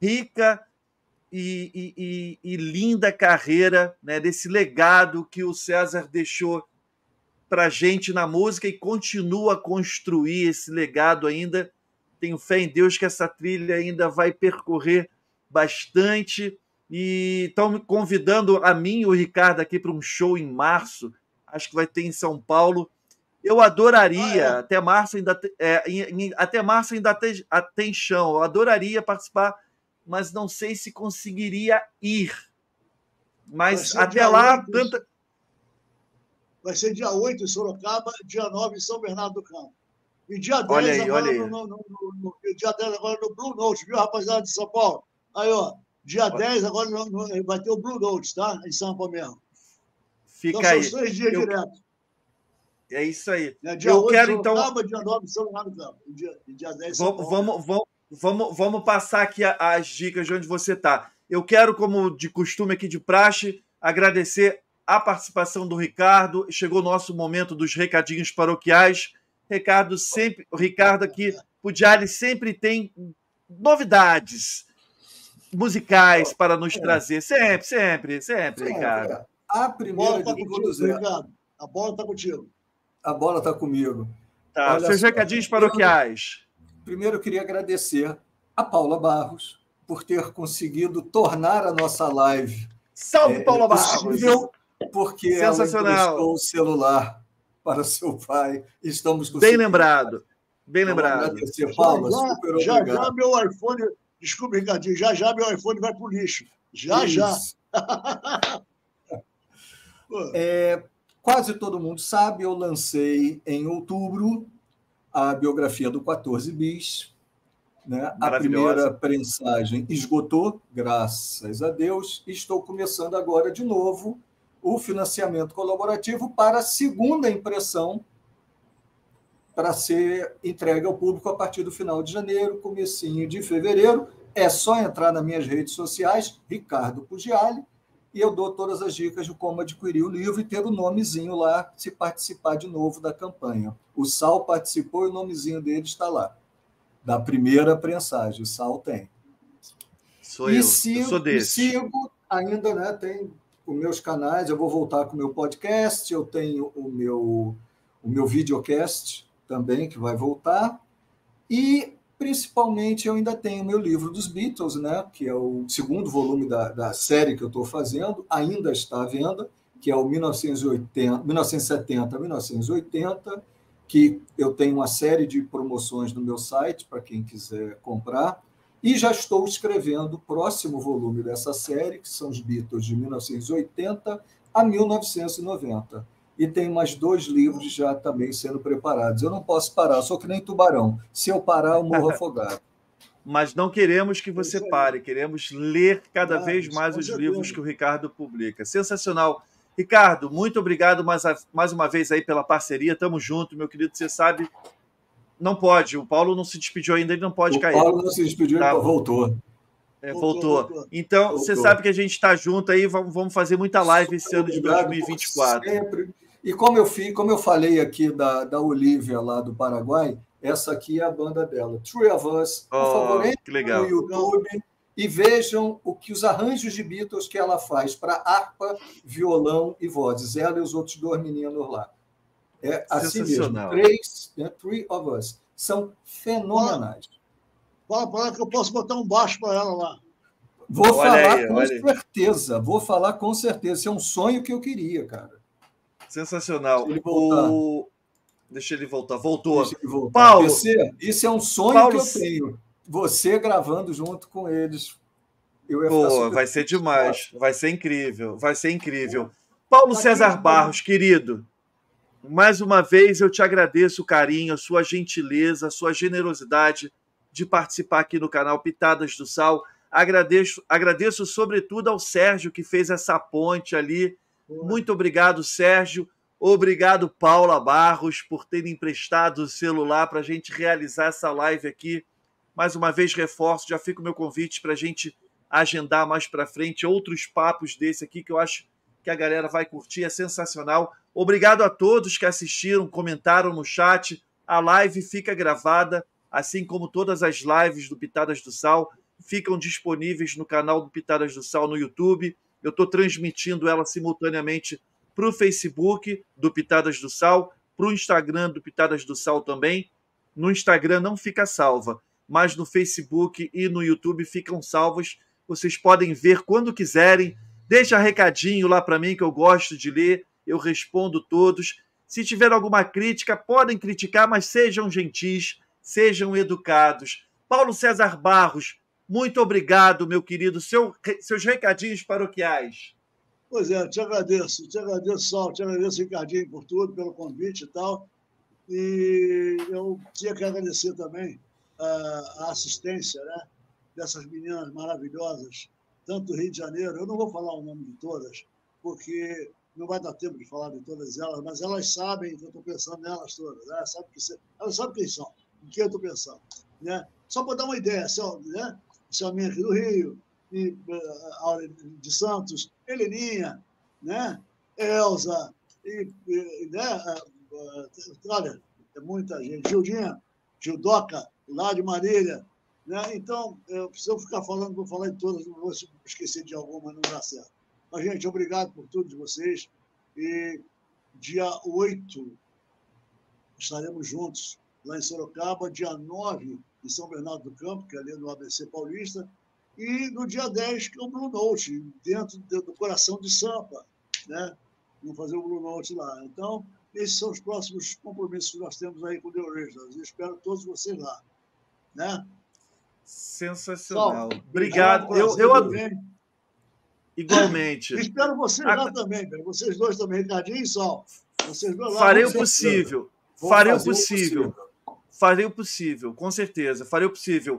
S1: rica e, e, e, e linda carreira, né, desse legado que o César deixou para gente na música e continua a construir esse legado ainda. Tenho fé em Deus que essa trilha ainda vai percorrer bastante. E estão me convidando a mim e o Ricardo aqui para um show em março. Acho que vai ter em São Paulo. Eu adoraria, ah, é? até março ainda é, em, em, até março ainda tem, tem chão. Eu adoraria participar, mas não sei se conseguiria ir. Mas até lá, tanta,
S3: vai ser dia 8 em Sorocaba, dia 9 em São Bernardo do Campo. E dia 10 aí, agora, no, no, no, no, dia 10 agora no Blue Note, viu, rapaziada de São Paulo? Aí, ó, Dia 10, agora vai ter o Blue Notes, tá? Em São Paulo mesmo.
S1: Fica então, aí.
S3: São três dias eu... direto.
S1: É isso aí.
S3: É, dia eu 8, quero, então. Acaba, dia 9, São Paulo no Campo. Dia, dia 10, São
S1: Paulo. Vamos, vamos, vamos, vamos passar aqui as dicas de onde você está. Eu quero, como de costume aqui de praxe, agradecer a participação do Ricardo. Chegou o nosso momento dos recadinhos paroquiais. Ricardo sempre, o Ricardo aqui, o Diário sempre tem novidades musicais para nos é. trazer. Sempre, sempre, sempre, Ricardo.
S2: A primeira
S3: tá de todos é... A bola está contigo.
S2: A bola está comigo.
S1: Tá, Olha seus recadinhos paroquiais.
S2: Primeiro, eu queria agradecer a Paula Barros por ter conseguido tornar a nossa live.
S1: Salve, é, Paula Barros!
S2: Porque ela emprestou o celular para seu pai. Estamos
S1: Bem lembrado. Bem lembrado.
S2: Agradecer, Paula.
S3: Já, super já, já meu iPhone. Desculpa, Ricardinho, já já meu iPhone vai para o lixo. Já, Isso. já.
S2: é, quase todo mundo sabe, eu lancei em outubro a biografia do 14 Bis. Né? A primeira prensagem esgotou, graças a Deus. Estou começando agora de novo o financiamento colaborativo para a segunda impressão para ser entregue ao público a partir do final de janeiro, comecinho de fevereiro. É só entrar nas minhas redes sociais, Ricardo Pugiali, e eu dou todas as dicas de como adquirir o livro e ter o nomezinho lá se participar de novo da campanha. O Sal participou e o nomezinho dele está lá. Da primeira prensagem, o Sal tem.
S1: Sou e eu, sigo, eu sou desse.
S2: sigo ainda, né, tem os meus canais, eu vou voltar com o meu podcast, eu tenho o meu, o meu videocast também, que vai voltar, e principalmente eu ainda tenho o meu livro dos Beatles, né, que é o segundo volume da, da série que eu estou fazendo, ainda está à venda, que é o 1980, 1970 1980, que eu tenho uma série de promoções no meu site para quem quiser comprar. E já estou escrevendo o próximo volume dessa série, que são os Beatles de 1980 a 1990. E tem mais dois livros já também sendo preparados. Eu não posso parar, sou que nem tubarão. Se eu parar, eu morro afogado.
S1: Mas não queremos que você pare, queremos ler cada vez mais os livros que o Ricardo publica. Sensacional. Ricardo, muito obrigado mais, mais uma vez aí pela parceria. Tamo junto, meu querido. Você sabe não pode. O Paulo não se despediu ainda, ele não pode
S2: o
S1: cair.
S2: O Paulo não se despediu, tá? ele voltou.
S1: É, voltou. voltou. Então, voltou. você sabe que a gente está junto aí, vamos fazer muita live esse ano de 2024.
S2: Sempre. E como eu fiz, como eu falei aqui da, da Olivia lá do Paraguai, essa aqui é a banda dela, Three of Us.
S1: Por oh, favor, entrem no
S2: YouTube e vejam o que os arranjos de Beatles que ela faz para harpa, violão e vozes. Ela e os outros dois meninos lá. É assim mesmo. Três, né, Three of Us. São fenomenais.
S3: Fala para ela que eu posso botar um baixo para ela lá.
S2: Vou olha falar aí, com certeza. Aí. Vou falar com certeza. Isso é um sonho que eu queria, cara.
S1: Sensacional. Deixa ele voltar. O... Deixa ele voltar. Voltou. Ele
S2: voltar. Paulo. PC, isso é um sonho Paulo... que eu tenho. Você gravando junto com eles.
S1: Pô, vai ser demais. Vai ser incrível. Vai ser incrível. Paulo César Barros, querido. Mais uma vez eu te agradeço o carinho, a sua gentileza, a sua generosidade de participar aqui no canal Pitadas do Sal. Agradeço, agradeço sobretudo ao Sérgio que fez essa ponte ali. Muito obrigado, Sérgio. Obrigado, Paula Barros, por ter emprestado o celular para a gente realizar essa live aqui. Mais uma vez, reforço, já fica o meu convite para a gente agendar mais para frente outros papos desse aqui que eu acho que a galera vai curtir, é sensacional. Obrigado a todos que assistiram, comentaram no chat. A live fica gravada, assim como todas as lives do Pitadas do Sal ficam disponíveis no canal do Pitadas do Sal no YouTube. Eu estou transmitindo ela simultaneamente para o Facebook do Pitadas do Sal, para o Instagram do Pitadas do Sal também. No Instagram não fica salva, mas no Facebook e no YouTube ficam salvas. Vocês podem ver quando quiserem. Deixa recadinho lá para mim que eu gosto de ler eu respondo todos. Se tiver alguma crítica, podem criticar, mas sejam gentis, sejam educados. Paulo César Barros, muito obrigado, meu querido. Seu, seus recadinhos paroquiais.
S3: Pois é, te agradeço, te agradeço, Sol, te agradeço, Ricardinho, por tudo, pelo convite e tal. E eu tinha que agradecer também a assistência né, dessas meninas maravilhosas tanto do Rio de Janeiro. Eu não vou falar o nome de todas, porque não vai dar tempo de falar de todas elas, mas elas sabem que eu estou pensando nelas todas. Né? Sabe que, elas sabem quem são, em que eu estou pensando. Né? Só para dar uma ideia, né? Selminha aqui do Rio, e, uh, de Santos, Heleninha, né? Elza, e, e né? Olha, é muita gente. Gildinha, Gildoca, lá de Marília. Né? Então, eu, eu ficar falando, vou falar de todas, não vou esquecer de alguma, não dá certo. Mas, gente, obrigado por tudo de vocês. E dia 8 estaremos juntos lá em Sorocaba, dia 9 em São Bernardo do Campo, que é ali no ABC Paulista, e no dia 10, que é o Blue Note, dentro do coração de Sampa. Né? Vamos fazer o Blue Note lá. Então, esses são os próximos compromissos que nós temos aí com o The Originals. Eu espero todos vocês lá. Né?
S1: Sensacional. Obrigado. Eu, eu, Igualmente.
S3: Espero vocês lá também, vocês dois também, Ricardinho e Sol. Vocês dois lá.
S1: Farei o possível. Farei o possível. possível. Farei o possível, com certeza. Farei o possível.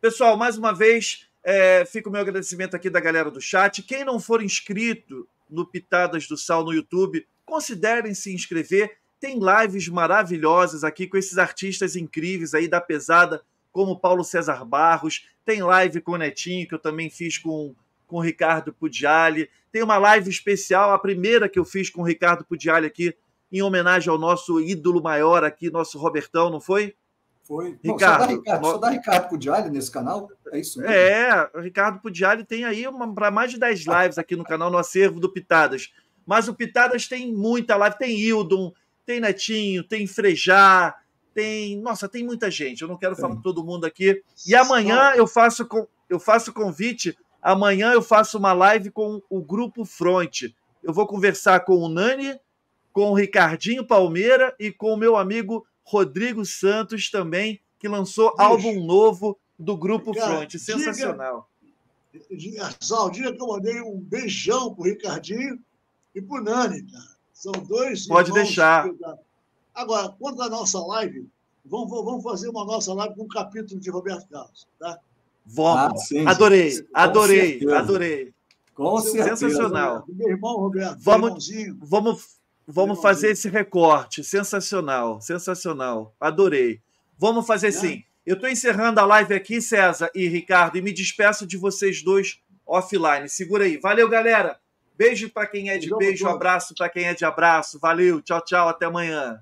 S1: Pessoal, mais uma vez, é, fica o meu agradecimento aqui da galera do chat. Quem não for inscrito no Pitadas do Sal no YouTube, considerem se inscrever. Tem lives maravilhosas aqui com esses artistas incríveis aí da pesada, como Paulo César Barros. Tem live com o Netinho, que eu também fiz com com o Ricardo Pudiali. Tem uma live especial, a primeira que eu fiz com o Ricardo Pudiali aqui, em homenagem ao nosso ídolo maior aqui, nosso Robertão, não foi?
S2: Foi. Ricardo, Não, só, dá Ricardo, no... só dá Ricardo Pudiali nesse canal? É isso mesmo?
S1: É, o Ricardo Pudiali tem aí para mais de 10 lives aqui no canal, no acervo do Pitadas. Mas o Pitadas tem muita live, tem Hildon, tem Netinho, tem Frejá, tem. Nossa, tem muita gente. Eu não quero tem. falar com todo mundo aqui. E amanhã eu faço, eu faço convite Amanhã eu faço uma live com o Grupo Front. Eu vou conversar com o Nani, com o Ricardinho Palmeira e com o meu amigo Rodrigo Santos também, que lançou Ixi. álbum novo do Grupo Cara, Front. Sensacional.
S3: Diga, Sal, diga que eu mandei um beijão pro Ricardinho e pro Nani, cara. São dois.
S1: Pode deixar.
S3: Agora, quanto à nossa live, vamos, vamos fazer uma nossa live com um capítulo de Roberto Carlos, tá?
S1: Vamos. Ah, sim, adorei, sim. adorei, certeza. adorei.
S2: Com certeza.
S1: Sensacional.
S3: Meu irmão Roberto,
S1: vamos, vamos, vamos fazer esse recorte. Sensacional, sensacional. Adorei. Vamos fazer assim. Eu estou encerrando a live aqui, César e Ricardo, e me despeço de vocês dois offline. Segura aí. Valeu, galera. Beijo para quem é de beijo, abraço para quem é de abraço. Valeu, tchau, tchau, até amanhã.